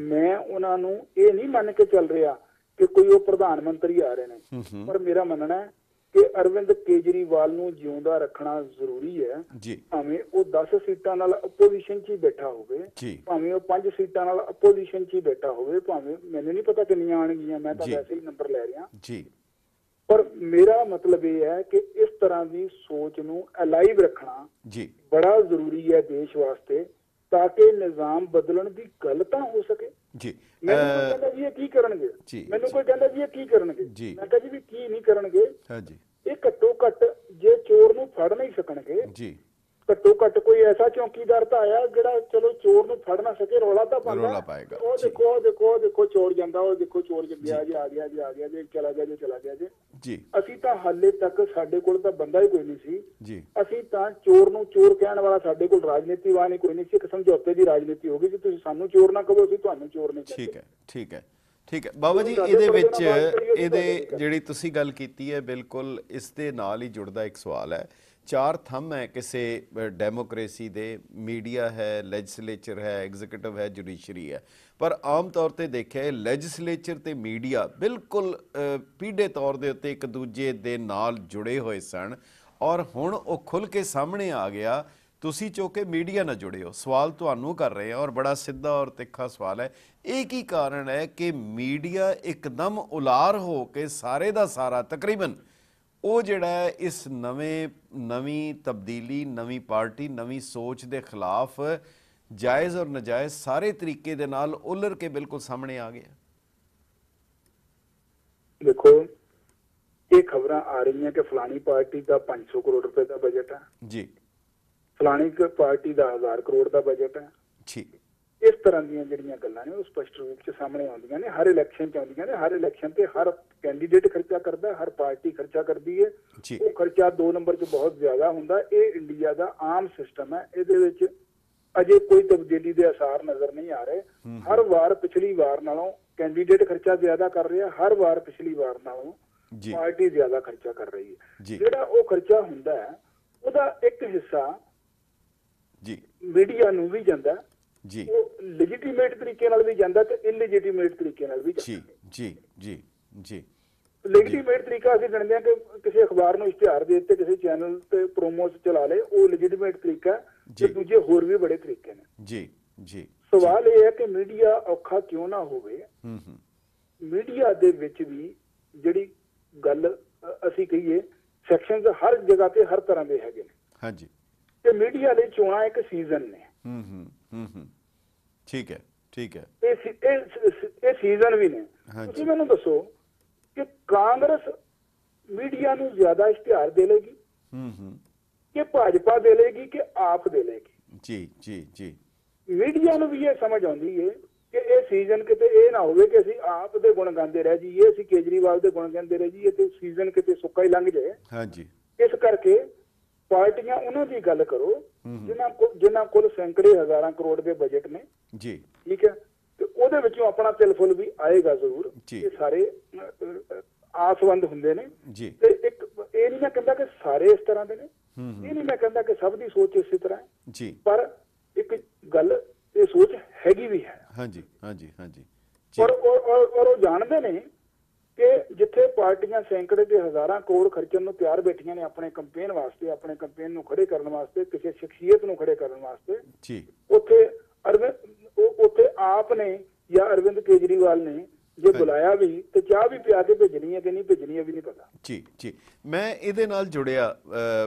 ਮੈਂ ਉਹਨਾਂ ਨੂੰ ਇਹ ਨਹੀਂ ਮੰਨ ਕੇ ਚੱਲ ਰਿਹਾ ਕਿ ਕੋਈ ਉਹ ਪ੍ਰਧਾਨ ਮੰਤਰੀ ਆ ਰਹੇ ਨੇ। ਪਰ ਮੇਰਾ ਮੰਨਣਾ ਹੈ ਕਿ ਅਰਵਿੰਦ ਕੇਜਰੀਵਾਲ ਨੂੰ ਜਿਉਂਦਾ ਰੱਖਣਾ ਜ਼ਰੂਰੀ ਹੈ। ਭਾਵੇਂ ਉਹ 10 ਸੀਟਾਂ ਨਾਲ ਆਪੋਜੀਸ਼ਨ 'ਚ ਹੀ ਬੈਠਾ ਹੋਵੇ ਭਾਵੇਂ ਉਹ 5 ਸੀਟਾਂ ਨਾਲ ਆਪੋਜੀਸ਼ਨ 'ਚ ਹੀ ਬੈਠਾ ਹੋਵੇ ਭਾਵੇਂ ਮੈਨੂੰ ਨਹੀਂ ਪਤਾ ਕਿੰਨੀਆਂ ਆਣਗੀਆਂ ਮੈਂ ਤਾਂ। ਵੈਸੇ ਹੀ ਨੰਬਰ ਲੈ ਰਿਹਾ। ਜੀ। ਪਰ ਮੇਰਾ ਮਤਲਬ ਇਹ ਹੈ ਕਿ ਇਸ ਤਰ੍ਹਾਂ ਦੀ ਸੋਚ ਨੂੰ ਅਲਾਈਵ ਰੱਖਣਾ ਜੀ। ਬੜਾ ਜ਼ਰੂਰੀ ਹੈ ਦੇਸ਼ ਵਾਸਤੇ ਤਾਂ ਕਿ ਨਿਜ਼ਾਮ ਬਦਲਣ ਦੀ ਗੱਲ ਤਾਂ ਹੋ ਸਕੇ। ਜੀ। ਮੈਨੂੰ ਕਹਿੰਦਾ ਜੀ ਇਹ ਕੀ ਕਰਨਗੇ? ਜੀ, ਮੈਨੂੰ ਕੋਈ ਕਹਿੰਦਾ ਜੀ ਇਹ ਕੀ ਕਰਨਗੇ? ਜੀ। ਮੈਂ ਕਿਹਾ ਜੀ ਵੀ ਕੀ ਨਹੀਂ ਕਰਨਗੇ? ਹਾਂਜੀ ਇਹ ਘੱਟੋ ਘੱਟ ਜੇ ਚੋਰ ਨੂੰ ਫੜ ਨਹੀਂ ਸਕਣਗੇ ਜੀ। ਘੱਟੋ ਘੱਟ ਕੋਈ ਐਸਾ ਚੌਕੀਦਾਰ ਤਾਂ ਆਇਆ ਜਿਹੜਾ ਚਲੋ ਚੋਰ ਨੂੰ ਫੜ ਨਾ ਸਕੇ ਰੌਲਾ ਤਾਂ ਪਾਉਂਦਾ। ਰੌਲਾ ਪਾਏਗਾ, ਉਹ ਦੇਖੋ ਦੇਖੋ ਦੇਖੋ ਚੋਰ ਜਾਂਦਾ ਉਹ ਦੇਖੋ ਚੋਰ ਗਿਆ ਜੀ ਆ ਗਿਆ ਜੀ ਆ ਗਿਆ ਜੀ ਚਲਾ ਗਿਆ ਜੀ ਚਲਾ ਗਿਆ ਜੀ। ਜੀ। ਅਸੀਂ ਤਾਂ ਹਾਲੇ ਤੱਕ ਸਾਡੇ ਕੋਲ ਤਾਂ ਬੰਦਾ ਹੀ ਕੋਈ ਨਹੀਂ ਸੀ। ਜੀ। ਅਸੀਂ ਤਾਂ ਚੋਰ ਨੂੰ ਚੋਰ ਕਹਿਣ ਵਾਲਾ ਸਾਡੇ ਕੋਲ ਰਾਜਨੀਤੀਵਾਨ ਹੀ ਕੋਈ ਨਹੀਂ ਸੀ। ਇੱਕ ਸਮਝੌਤੇ ਦੀ ਰਾਜਨੀਤੀ ਹੋ ਗਈ ਕਿ ਤੁਸੀਂ ਸਾਨੂੰ ਚੋਰ ਨਾ ਕਹੋ ਅਸੀਂ ਤੁਹਾਨੂੰ ਚੋਰ ਨਹੀਂ ਕਹਿੰਦੇ। ਠੀਕ ਹੈ ਠੀਕ ਹੈ ਠੀਕ ਹੈ। ਬਾਬਾ ਜੀ ਇਹਦੇ ਵਿੱਚ ਇਹਦੇ ਜਿਹੜੀ ਤੁਸੀਂ ਗੱਲ ਕੀਤੀ ਹੈ ਬਿਲਕੁਲ ਇਸ ਦੇ ਨਾਲ ਹੀ ਜੁੜਦਾ ਇੱਕ ਸਵਾਲ ਹੈ। ਚਾਰ ਥੰਮ ਹੈ ਕਿਸੇ ਡੈਮੋਕ੍ਰੇਸੀ ਦੇ ਮੀਡੀਆ ਹੈ ਲੈਜਿਸਲੇਚਰ ਹੈ ਐਗਜ਼ੀਕਿਊਟਿਵ ਹੈ ਜੁਡੀਸ਼ਰੀ ਹੈ। ਪਰ ਆਮ ਤੌਰ ਤੇ ਦੇਖਿਆ ਲੈਜਿਸਲੇਚਰ ਤੇ ਮੀਡੀਆ ਬਿਲਕੁਲ ਪੀੜੇ ਤੌਰ ਦੇ ਉੱਤੇ ਇੱਕ ਦੂਜੇ ਦੇ ਨਾਲ ਜੁੜੇ ਹੋਏ ਸਨ। ਔਰ ਹੁਣ ਉਹ ਖੁੱਲ ਕੇ ਸਾਹਮਣੇ ਆ ਗਿਆ। ਤੁਸੀਂ ਚੋਕੇ ਮੀਡੀਆ ਨਾਲ ਜੁੜੇ ਹੋ। ਸਵਾਲ ਤੁਹਾਨੂੰ ਕਰ ਰਹੇ ਹਾਂ ਔਰ ਬੜਾ ਸਿੱਧਾ ਔਰ ਤਿੱਖਾ ਸਵਾਲ ਹੈ। ਇਹ ਕੀ ਕਾਰਨ ਹੈ ਕਿ ਮੀਡੀਆ ਇੱਕਦਮ ਉਲਾਰ ਹੋ ਕੇ ਸਾਰੇ ਦਾ ਸਾਰਾ ਤਕਰੀਬਨ ਉਹ ਜਿਹੜਾ ਇਸ ਨਵੇਂ ਨਵੀਂ ਤਬਦੀਲੀ ਨਵੀਂ ਪਾਰਟੀ ਨਵੀਂ ਸੋਚ ਦੇ ਖਿਲਾਫ ਜਾਇਜ਼ ਔਰ ਨਜਾਇਜ਼ ਸਾਰੇ ਤਰੀਕੇ ਦੇ ਨਾਲ ਉਲਰ ਕੇ ਬਿਲਕੁਲ ਸਾਹਮਣੇ ਆ ਗਿਆ ਦੇਖੋ ਇਹ ਖਬਰਾਂ ਆ ਰਹੀਆਂ ਕਿ ਫਲਾਣੀ ਪਾਰਟੀ ਦਾ 500 ਕਰੋੜ ਰੁਪਏ ਦਾ ਬਜਟ ਹੈ। ਜੀ। ਫਲਾਣੀ ਪਾਰਟੀ ਦਾ 1000 ਕਰੋੜ ਦਾ ਬਜਟ ਹੈ। ਜੀ ਇਸ ਤਰ੍ਹਾਂ ਦੀਆਂ ਜਿਹੜੀਆਂ ਗੱਲਾਂ ਨੇ ਉਹ ਸਪਸ਼ਟ ਰੂਪ 'ਚ ਸਾਹਮਣੇ ਆਉਂਦੀਆਂ ਨੇ ਹਰ ਇਲੈਕਸ਼ਨ 'ਚ ਆਉਂਦੀਆਂ ਨੇ ਹਰ ਇਲੈਕਸ਼ਨ ਤੇ ਹਰ ਕੈਂਡੀਡੇਟ ਖਰਚਾ ਕਰਦਾ ਹਰ ਪਾਰਟੀ ਖਰਚਾ ਕਰਦੀ ਹੈ। ਉਹ ਖਰਚਾ 2 ਨੰਬਰ 'ਚ ਬਹੁਤ ਜ਼ਿਆਦਾ ਹੁੰਦਾ ਇਹ ਇੰਡੀਆ ਦਾ ਆਮ ਸਿਸਟਮ ਹੈ। ਇਹਦੇ ਵਿੱਚ ਅਜੇ ਕੋਈ ਤਬਦੀਲੀ ਦੇ ਅਸਾਰ ਨਜ਼ਰ ਨਹੀਂ ਆ ਰਹੇ। ਹਰ ਵਾਰ ਪਿਛਲੀ ਵਾਰ ਨਾਲੋਂ ਕੈਂਡੀਡੇਟ ਖਰਚਾ ਜ਼ਿਆਦਾ ਕਰ ਰਿਹਾ ਹਰ ਵਾਰ ਪਿਛਲੀ ਵਾਰ ਨਾਲੋਂ ਪਾਰਟੀ ਜ਼ਿਆਦਾ ਖਰਚਾ ਕਰ ਰਹੀ ਹੈ। ਜਿਹੜਾ ਉਹ ਖਰਚਾ ਹੁੰਦਾ ਹੈ ਉਹਦਾ ਇੱਕ ਹਿੱਸਾ ਜੀ। ਮੀਡੀਆ ਨੂੰ ਵੀ ਜਾਂਦਾ ਜੀ। ਉਹ ਲੈਜੀਟੀਮੇਟ ਤਰੀਕੇ ਨਾਲ ਵੀ ਜਾਂਦਾ ਤੇ ਇਲੈਜੀਟੀਮੇਟ ਤਰੀਕੇ ਨਾਲ ਵੀ ਜੀ ਜੀ ਜੀ ਜੀ। ਲੈਜੀਟੀਮੇਟ ਤਰੀਕਾ ਅਸੀਂ ਜਾਣਦੇ ਹਾਂ ਕਿ ਕਿਸੇ ਅਖਬਾਰ ਨੂੰ ਇਸ਼ਤਿਹਾਰ ਦੇ ਦਿੱਤੇ ਕਿਸੇ ਚੈਨਲ ਤੇ ਪ੍ਰੋਮੋਸ ਚਲਾ ਲੇ ਉਹ ਲੈਜੀਟੀਮੇਟ ਤਰੀਕਾ ਤੇ। ਦੂਜੇ ਹੋਰ ਵੀ ਬੜੇ ਤਰੀਕੇ ਨੇ। ਜੀ ਜੀ ਸਵਾਲ ਇਹ ਹੈ ਕਿ ਮੀਡੀਆ ਔਖਾ ਕਿਉਂ ਨਾ ਹੋਵੇ? ਹੂੰ ਹੂੰ। ਮੀਡੀਆ ਦੇ ਵਿੱਚ ਵੀ ਜਿਹੜੀ ਗੱਲ ਅਸੀਂ ਕਹੀਏ ਸੈਕਸ਼ਨਸ ਹਰ ਜਗ੍ਹਾ ਤੇ ਹਰ ਤਰ੍ਹਾਂ ਦੇ ਹੈਗੇ ਨੇ। ਹਾਂਜੀ। ਤੇ ਮੀਡੀਆ ਲਈ ਚੋਣਾਂ ਇੱਕ ਸੀਜ਼ਨ ਨੇ। ਹੂੰ ਹੂੰ। ਹੂੰ ਹੂੰ। ਠੀਕ ਹੈ ਠੀਕ ਹੈ। ਇਹ ਇਹ ਸੀਜ਼ਨ ਵੀ ਨੇ। ਤੁਸੀਂ ਮੈਨੂੰ ਦੱਸੋ ਕਿ ਕਾਂਗਰਸ ਮੀਡੀਆ ਨੂੰ ਜ਼ਿਆਦਾ ਇਸ਼ਤਿਹਾਰ ਦੇ ਲੇਗੀ ਹੂੰ ਹੂੰ। ਕਿ ਭਾਜਪਾ ਦੇ ਲੇਗੀ ਕਿ ਆਪ ਦੇ ਲੇਗੀ ਜੀ ਜੀ ਜੀ। ਮੀਡੀਆ ਨੂੰ ਵੀ ਇਹ ਸਮਝ ਆਉਂਦੀ ਹੈ ਕਿ ਇਹ ਸੀਜ਼ਨ ਕਿਤੇ ਇਹ ਨਾ ਹੋਵੇ ਕਿ ਅਸੀਂ ਆਪ ਦੇ ਗੁਣ ਗਾਉਂਦੇ ਰਹਿ ਜਾਈਏ ਅਸੀਂ ਕੇਜਰੀਵਾਲ ਦੇ ਗੁਣ ਗਾਉਂਦੇ ਰਹਿ ਜਾਈਏ ਤੇ ਸੀਜ਼ਨ ਕਿਤੇ ਸੁੱਕਾ ਹੀ ਲੰਘ ਜਾਏ। ਹਾਂਜੀ। ਇਸ ਕਰਕੇ ਪਾਰਟੀਆਂ ਉਹਨਾਂ ਦੀ ਗੱਲ ਕਰੋ ਜਿਨ੍ਹਾਂ ਕੋਲ ਜਿਨ੍ਹਾਂ ਕੋਲ ਸੈਂਕੜੇ ਹਜ਼ਾਰਾਂ ਕਰੋੜ ਦੇ ਬਜਟ ਨੇ। ਜੀ। ਠੀਕ ਹੈ? ਤੇ ਉਹਦੇ ਵਿੱਚੋਂ ਆਪਣਾ ਤਿਲ ਫੁੱਲ ਵੀ ਆਏਗਾ ਜ਼ਰੂਰ। ਇਹ ਸਾਰੇ ਆਸਵੰਦ ਹੁੰਦੇ ਨੇ। ਜੀ। ਤੇ ਇੱਕ ਇਹ ਨਹੀਂ ਮੈਂ ਕਹਿੰਦਾ ਕਿ ਸਾਰੇ ਇਸ ਤਰ੍ਹਾਂ ਦੇ ਨੇ। ਇਹ ਨਹੀਂ ਮੈਂ ਕਹਿੰਦਾ ਕਿ ਸਭ ਦੀ ਸੋਚ ਇਸੇ ਤਰ੍ਹਾਂ ਹੈ। ਜੀ। ਪਰ ਇੱਕ ਗੱਲ ਇਹ ਸੋਚ ਹੈਗੀ ਵੀ ਹੈ। ਹਾਂਜੀ ਹਾਂਜੀ ਹਾਂਜੀ। ਔਰ ਔਰ ਉਹ ਜਾਣਦੇ ਨੇ ਕਿ ਜਿੱਥੇ ਪਾਰਟੀਆਂ ਸੈਂਕੜੇ ਤੇ ਹਜ਼ਾਰਾਂ ਕਰੋੜ ਖਰਚਣ ਨੂੰ ਤਿਆਰ ਬੈਠੀਆਂ ਨੇ ਆਪਣੇ ਕੰਪੇਨ ਵਾਸਤੇ ਆਪਣੇ ਕੰਪੇਨ ਨੂੰ ਖੜੇ ਕਰਨ ਵਾਸਤੇ ਕਿਸੇ ਸ਼ਖਸੀਅਤ ਨੂੰ ਖੜੇ ਕਰਨ ਵਾਸਤੇ ਜੀ। ਉੱਥੇ ਅਰਵਿੰਦ ਉਹ- ਉੱਥੇ ਆਪ ਨੇ ਜਾਂ ਅਰਵਿੰਦ ਕੇਜਰੀਵਾਲ ਨੇ ਜੇ ਬੁਲਾਇਆ ਵੀ ਤੇ ਚਾਹ ਵੀ ਪਿਆ ਕੇ ਭੇਜਣੀ ਹੈ ਕਿ ਨਹੀਂ ਭੇਜਣੀ ਹੈ ਵੀ ਨਹੀਂ ਪਤਾ। ਜੀ ਜੀ। ਮੈਂ ਇਹਦੇ ਨਾਲ ਜੁੜਿਆ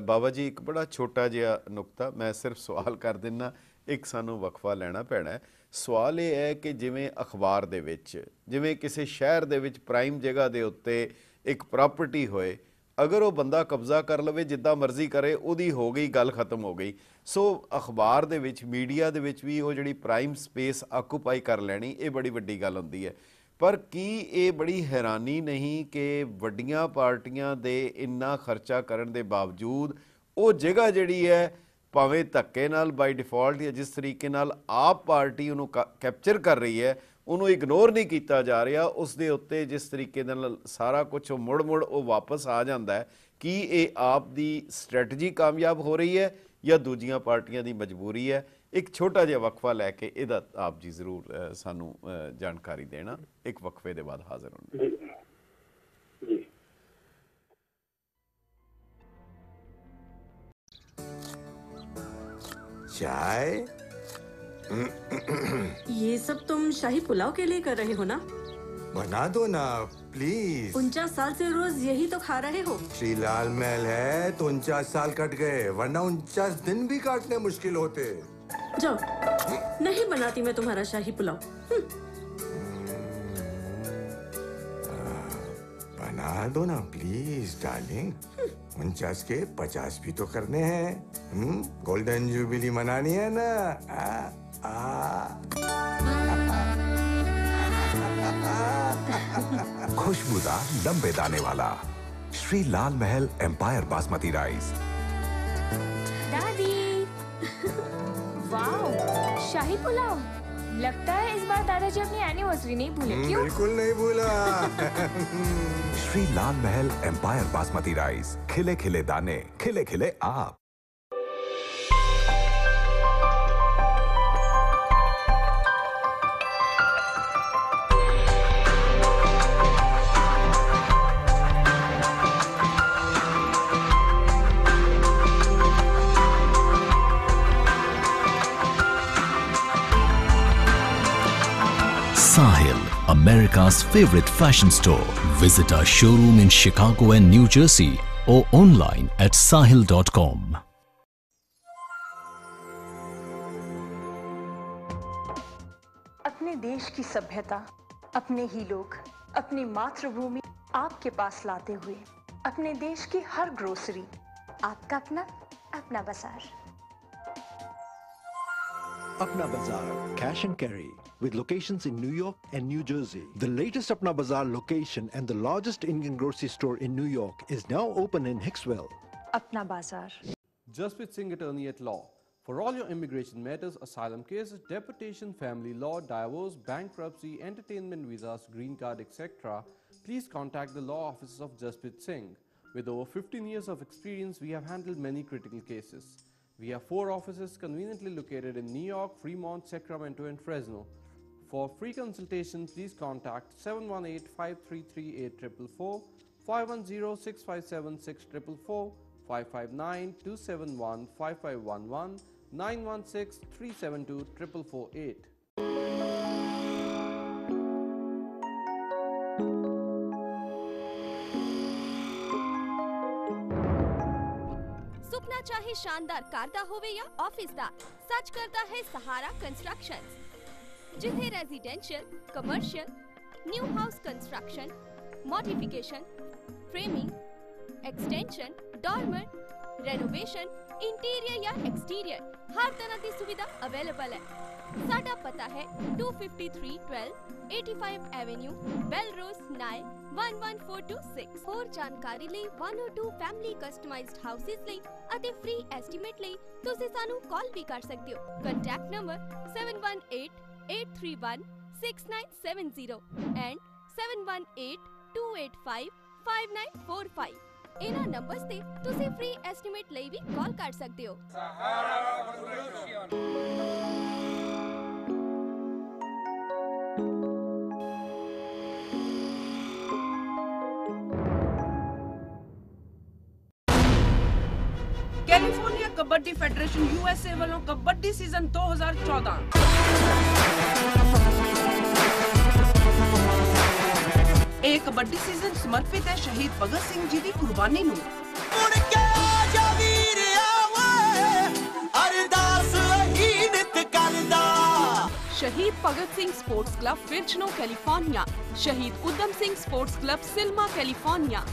ਬਾਬਾ ਜੀ ਇੱਕ ਬੜਾ ਛੋਟਾ ਜਿਹਾ ਨੁਕਤਾ ਮੈਂ ਸਿਰਫ ਸਵਾਲ ਕਰ ਦਿੰਨਾ ਇੱਕ ਸਾਨੂੰ ਵਕਫਾ ਲੈਣਾ ਪੈਣਾ ਹੈ। ਸਵਾਲ ਇਹ ਹੈ ਕਿ ਜਿਵੇਂ ਅਖਬਾਰ ਦੇ ਵਿੱਚ, ਜਿਵੇਂ ਕਿਸੇ ਸ਼ਹਿਰ ਦੇ ਵਿੱਚ ਪ੍ਰਾਈਮ ਜਗ੍ਹਾ ਦੇ ਉੱਤੇ ਇੱਕ ਪ੍ਰਾਪਰਟੀ ਹੋਏ, ਅਗਰ ਉਹ ਬੰਦਾ ਕਬਜ਼ਾ ਕਰ ਲਵੇ ਜਿੱਦਾਂ ਮਰਜ਼ੀ ਕਰੇ, ਉਹਦੀ ਹੋ ਗਈ, ਗੱਲ ਖਤਮ ਹੋ ਗਈ। ਸੋ ਅਖਬਾਰ ਦੇ ਵਿੱਚ ਮੀਡੀਆ ਦੇ ਵਿੱਚ ਵੀ ਉਹ ਜਿਹੜੀ ਪ੍ਰਾਈਮ ਸਪੇਸ ਆਕੂਪਾਈ ਕਰ ਲੈਣੀ, ਇਹ ਬੜੀ ਵੱਡੀ ਗੱਲ ਹੁੰਦੀ ਹੈ। ਪਰ ਕੀ ਇਹ ਬੜੀ ਹੈਰਾਨੀ ਨਹੀਂ ਕਿ ਵੱਡੀਆਂ ਪਾਰਟੀਆਂ ਦੇ ਇੰਨਾ ਖਰਚਾ ਕਰਨ ਦੇ ਬਾਵਜੂਦ ਉਹ ਜਗ੍ਹਾ ਜਿਹੜੀ ਹੈ ਭਾਵੇਂ ਧੱਕੇ ਨਾਲ ਬਾਈ ਡਿਫਾਲਟ ਜਾਂ ਜਿਸ ਤਰੀਕੇ ਨਾਲ ਆਪ ਪਾਰਟੀ ਉਹਨੂੰ ਕੈਪਚਰ ਕਰ ਰਹੀ ਹੈ, ਉਹਨੂੰ ਇਗਨੋਰ ਨਹੀਂ ਕੀਤਾ ਜਾ ਰਿਹਾ ਉਸ ਦੇ ਉੱਤੇ ਜਿਸ ਤਰੀਕੇ ਨਾਲ ਸਾਰਾ ਕੁਝ ਉਹ ਮੁੜ ਮੁੜ ਉਹ ਵਾਪਸ ਆ ਜਾਂਦਾ ਹੈ, ਕੀ ਇਹ ਆਪ ਦੀ ਸਟ੍ਰੈਟਜੀ ਕਾਮਯਾਬ ਹੋ ਰਹੀ ਹੈ ਜਾਂ ਦੂਜੀਆਂ ਪਾਰਟੀਆਂ ਦੀ ਮਜਬੂਰੀ ਹੈ? ਇੱਕ ਛੋਟਾ ਜਿਹਾ ਵਕਫਾ ਲੈ ਕੇ ਇਹਦਾ ਆਪ ਜੀ ਜ਼ਰੂਰ ਸਾਨੂੰ ਜਾਣਕਾਰੀ ਦੇਣਾ, ਇੱਕ ਵਕਫੇ ਦੇ ਬਾਅਦ ਹਾਜ਼ਰ ਹੋਣਾ। चाय? ये सब तुम शाही पुलाव के लिए कर रहे हो ना? बना दो ना प्लीज़ उनचास साल से रोज यही तो खा रहे हो। श्री लाल महल है तो उनचास साल कट गए वरना उनचास दिन भी काटने मुश्किल होते। जाओ। नहीं बनाती मैं तुम्हारा शाही पुलाव। बना दो ना प्लीज़ डार्लिंग उनचास के पचास भी तो करने हैं हम्म? गोल्डन जुबिली मनानी है ना आ, आ। खुशबूदार लंबे दाने वाला श्री लाल महल एम्पायर बासमती राइस दादी वाह शाही पुलाव लगता है इस बार दादाजी अपनी एनिवर्सरी नहीं भूले हम्म, क्यों बिल्कुल नहीं भूला श्री लाल महल एम्पायर बासमती राइस खिले खिले दाने खिले खिले आप Sahil, America's favorite fashion store. Visit our showroom in Chicago and New Jersey or online at sahil.com. अपने देश की सभ्यता अपने ही लोग अपनी मातृभूमि आपके पास लाते हुए अपने देश की हर ग्रोसरी आपका अपना अपना बाज़ार Apna Bazaar, cash and carry, with locations in New York and New Jersey. The latest Apna Bazaar location and the largest Indian grocery store in New York is now open in Hicksville. Apna Bazaar. with Singh, attorney at law. For all your immigration matters, asylum cases, deportation, family law, divorce, bankruptcy, entertainment visas, green card, etc., please contact the law offices of Jasprit Singh. With over 15 years of experience, we have handled many critical cases. We have four offices conveniently located in New York, Fremont, Sacramento, and Fresno. For free consultation, please contact 718-533-8444, 510-657-6444, 559-271-5511, 916-372-4448. सपना चाहे शानदार car होवे या office दा search करता है Sahara constructions ਹੋਵੇ ਜਾਂ ਆਫਿਸ ਦਾ ਸੱਚ ਕਰਦਾ ਹੈ ਸਹਾਰਾ ਕੰਸਟਰਕਸ਼ਨਸ ਜਿੱਥੇ residential commercial new house construction modification framing extension dormer renovation interior ਜਾਂ ਐਕਸਟੀਰੀਅਰ ਹਰ ਤਰ੍ਹਾਂ ਦੀ ਸੁਵਿਧਾ ਅਵੇਲੇਬਲ ਹੈ ਸਾਡਾ ਪਤਾ ਹੈ 25312 85 ਐਵੇਨਿਊ ਬੈਲਰੋਸ ਨਾਇਲ 11426 ਹੋਰ ਜਾਣਕਾਰੀ ਲਈ 102 ਫੈਮਿਲੀ ਕਸਟਮਾਈਜ਼ਡ ਹਾਊਸਿਸ ਲਈ ਅਤੇ ਫ੍ਰੀ ਐਸਟੀਮੇਟ ਲਈ ਤੁਸੀਂ ਸਾਨੂੰ ਕਾਲ ਵੀ ਕਰ ਸਕਦੇ ਹੋ ਕੰਟੈਕਟ ਨੰਬਰ 7188316970 ਐਂਡ 7182855945 ਇਹਨਾਂ ਨੰਬਰਸ ਤੇ ਤੁਸੀਂ ਫ੍ਰੀ ਐਸਟੀਮੇਟ ਲਈ ਵੀ ਕਾਲ ਕਰ ਸਕਦੇ ਹੋ। ਕੈਲੀਫੋਰਨੀਆ ਕਬੱਡੀ ਫੈਡਰੇਸ਼ਨ ਯੂਐਸਏ ਵੱਲੋਂ ਕਬੱਡੀ ਸੀਜ਼ਨ 2014 ਇਹ ਕਬੱਡੀ ਸੀਜ਼ਨ ਸਮਰਪਿਤ ਹੈ ਸ਼ਹੀਦ ਭਗਤ ਸਿੰਘ ਜੀ ਦੀ ਕੁਰਬਾਨੀ ਨੂੰ। ਅਰਦਾਸ ਹੀ ਨਿਤ ਕਰਦਾ। Shaheed Bhagat Singh sports club Fresno California Shaheed Udham Singh sports club Selma California.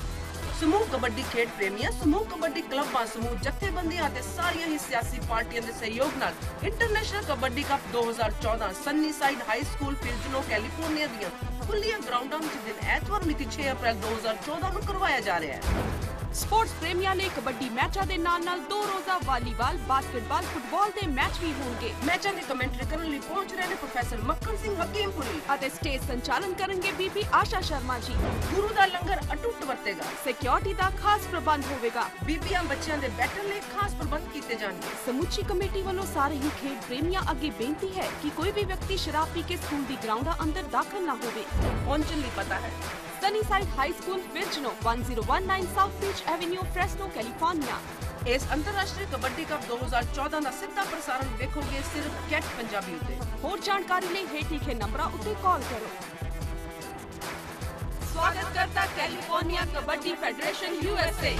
ਸਮੂਹ ਕਬੱਡੀ ਖੇਡ ਪ੍ਰੇਮੀਆਂ, ਸਮੂਹ ਕਬੱਡੀ ਕਲੱਬਾਂ, ਸਮੂਹ ਜਥੇਬੰਦੀਆਂ ਅਤੇ ਸਾਰੀਆਂ ਹੀ ਸਿਆਸੀ ਪਾਰਟੀਆਂ ਦੇ ਸਹਿਯੋਗ ਨਾਲ international kabaddi cup 2014 Sunnyside high school Fresno California ਦੀਆਂ ਖੁੱਲੀਆਂ ਗਰਾਊਂਡਾਂ ਵਿੱਚ ਦਿਨ ਐਤਵਾਰ ਮਿਤੀ 6 ਅਪ੍ਰੈਲ 2014 ਨੂੰ ਕਰਵਾਇਆ ਜਾ ਰਿਹਾ ਹੈ। ਸਪੋਰਟਸ ਪ੍ਰੇਮੀਆਂ ਲਈ ਕਬੱਡੀ ਮੈਚਾਂ ਦੇ ਨਾਲ-ਨਾਲ ਦੋ ਰੋਜ਼ਾ ਵਾਲੀਬਾਲ, ਬਾਸਕਟਬਾਲ, ਫੁੱਟਬਾਲ ਦੇ ਮੈਚ ਵੀ ਹੋਣਗੇ। ਮੈਚਾਂ ਦੀ ਕਮੈਂਟਰੀ ਕਰਨ ਲਈ ਪਹੁੰਚ ਰਹੇ ਨੇ ਪ੍ਰੋਫੈਸਰ ਮੱਖਣ ਸਿੰਘ ਹਕੀਮਪੁਰੀ। ਅਤੇ ਸਟੇਜ ਸੰਚਾਲਨ ਕਰਨਗੇ ਬੀਬੀ ਆਸ਼ਾ ਸ਼ਰਮਾ ਜੀ। ਗੁਰੂ ਦਾ ਲੰਗਰ ਅਟੁੱਟ ਵਰਤੇਗਾ। ਸਿਕਿਉਰਿਟੀ ਦਾ ਖਾਸ ਪ੍ਰਬੰਧ ਹੋਵੇਗਾ। ਬੀਬੀਆਂ ਬੱਚਿਆਂ ਦੇ ਬੈਠਣ ਲਈ ਖਾਸ ਪ੍ਰਬੰਧ ਕੀਤੇ ਜਾਣਗੇ। ਸਮੁੱਚੀ ਕਮੇਟੀ ਵੱਲੋਂ ਸਾਰੇ ਹੀ ਖੇਡ ਪ੍ਰੇਮੀਆਂ ਅੱਗੇ ਬੇਨਤੀ ਹੈ ਕਿ ਕੋਈ ਵੀ ਵਿਅਕਤੀ ਸ਼ਰਾਬ ਪੀ ਕੇ ਸਕੂਲ ਦੀ ਗਰਾਊਂਡਾਂ ਅੰਦਰ ਦਾਖਲ ਨਾ ਹੋਵੇ। ਪਹੁੰਚਣ ਲਈ ਪਤਾ ਹੈ। Sunnyside high school Fresno 1019 south beach avenue Fresno California ਇਸ ਅੰਤਰਰਾਸ਼ਟਰੀ ਕਬੱਡੀ ਕੱਪ 2014 ਦਾ ਸਿੱਧਾ ਪ੍ਰਸਾਰਣ ਵੇਖੋਗੇ ਸਿਰਫ ਕੈਟ ਪੰਜਾਬੀ ਉੱਤੇ। ਹੋਰ ਜਾਣਕਾਰੀ ਲਈ ਹੇਠ ਲਿਖੇ ਨੰਬਰਾਂ ਉੱਤੇ ਕਾਲ ਕਰੋ। ਸਵਾਗਤ ਕਰਤਾ California kabaddi federation USA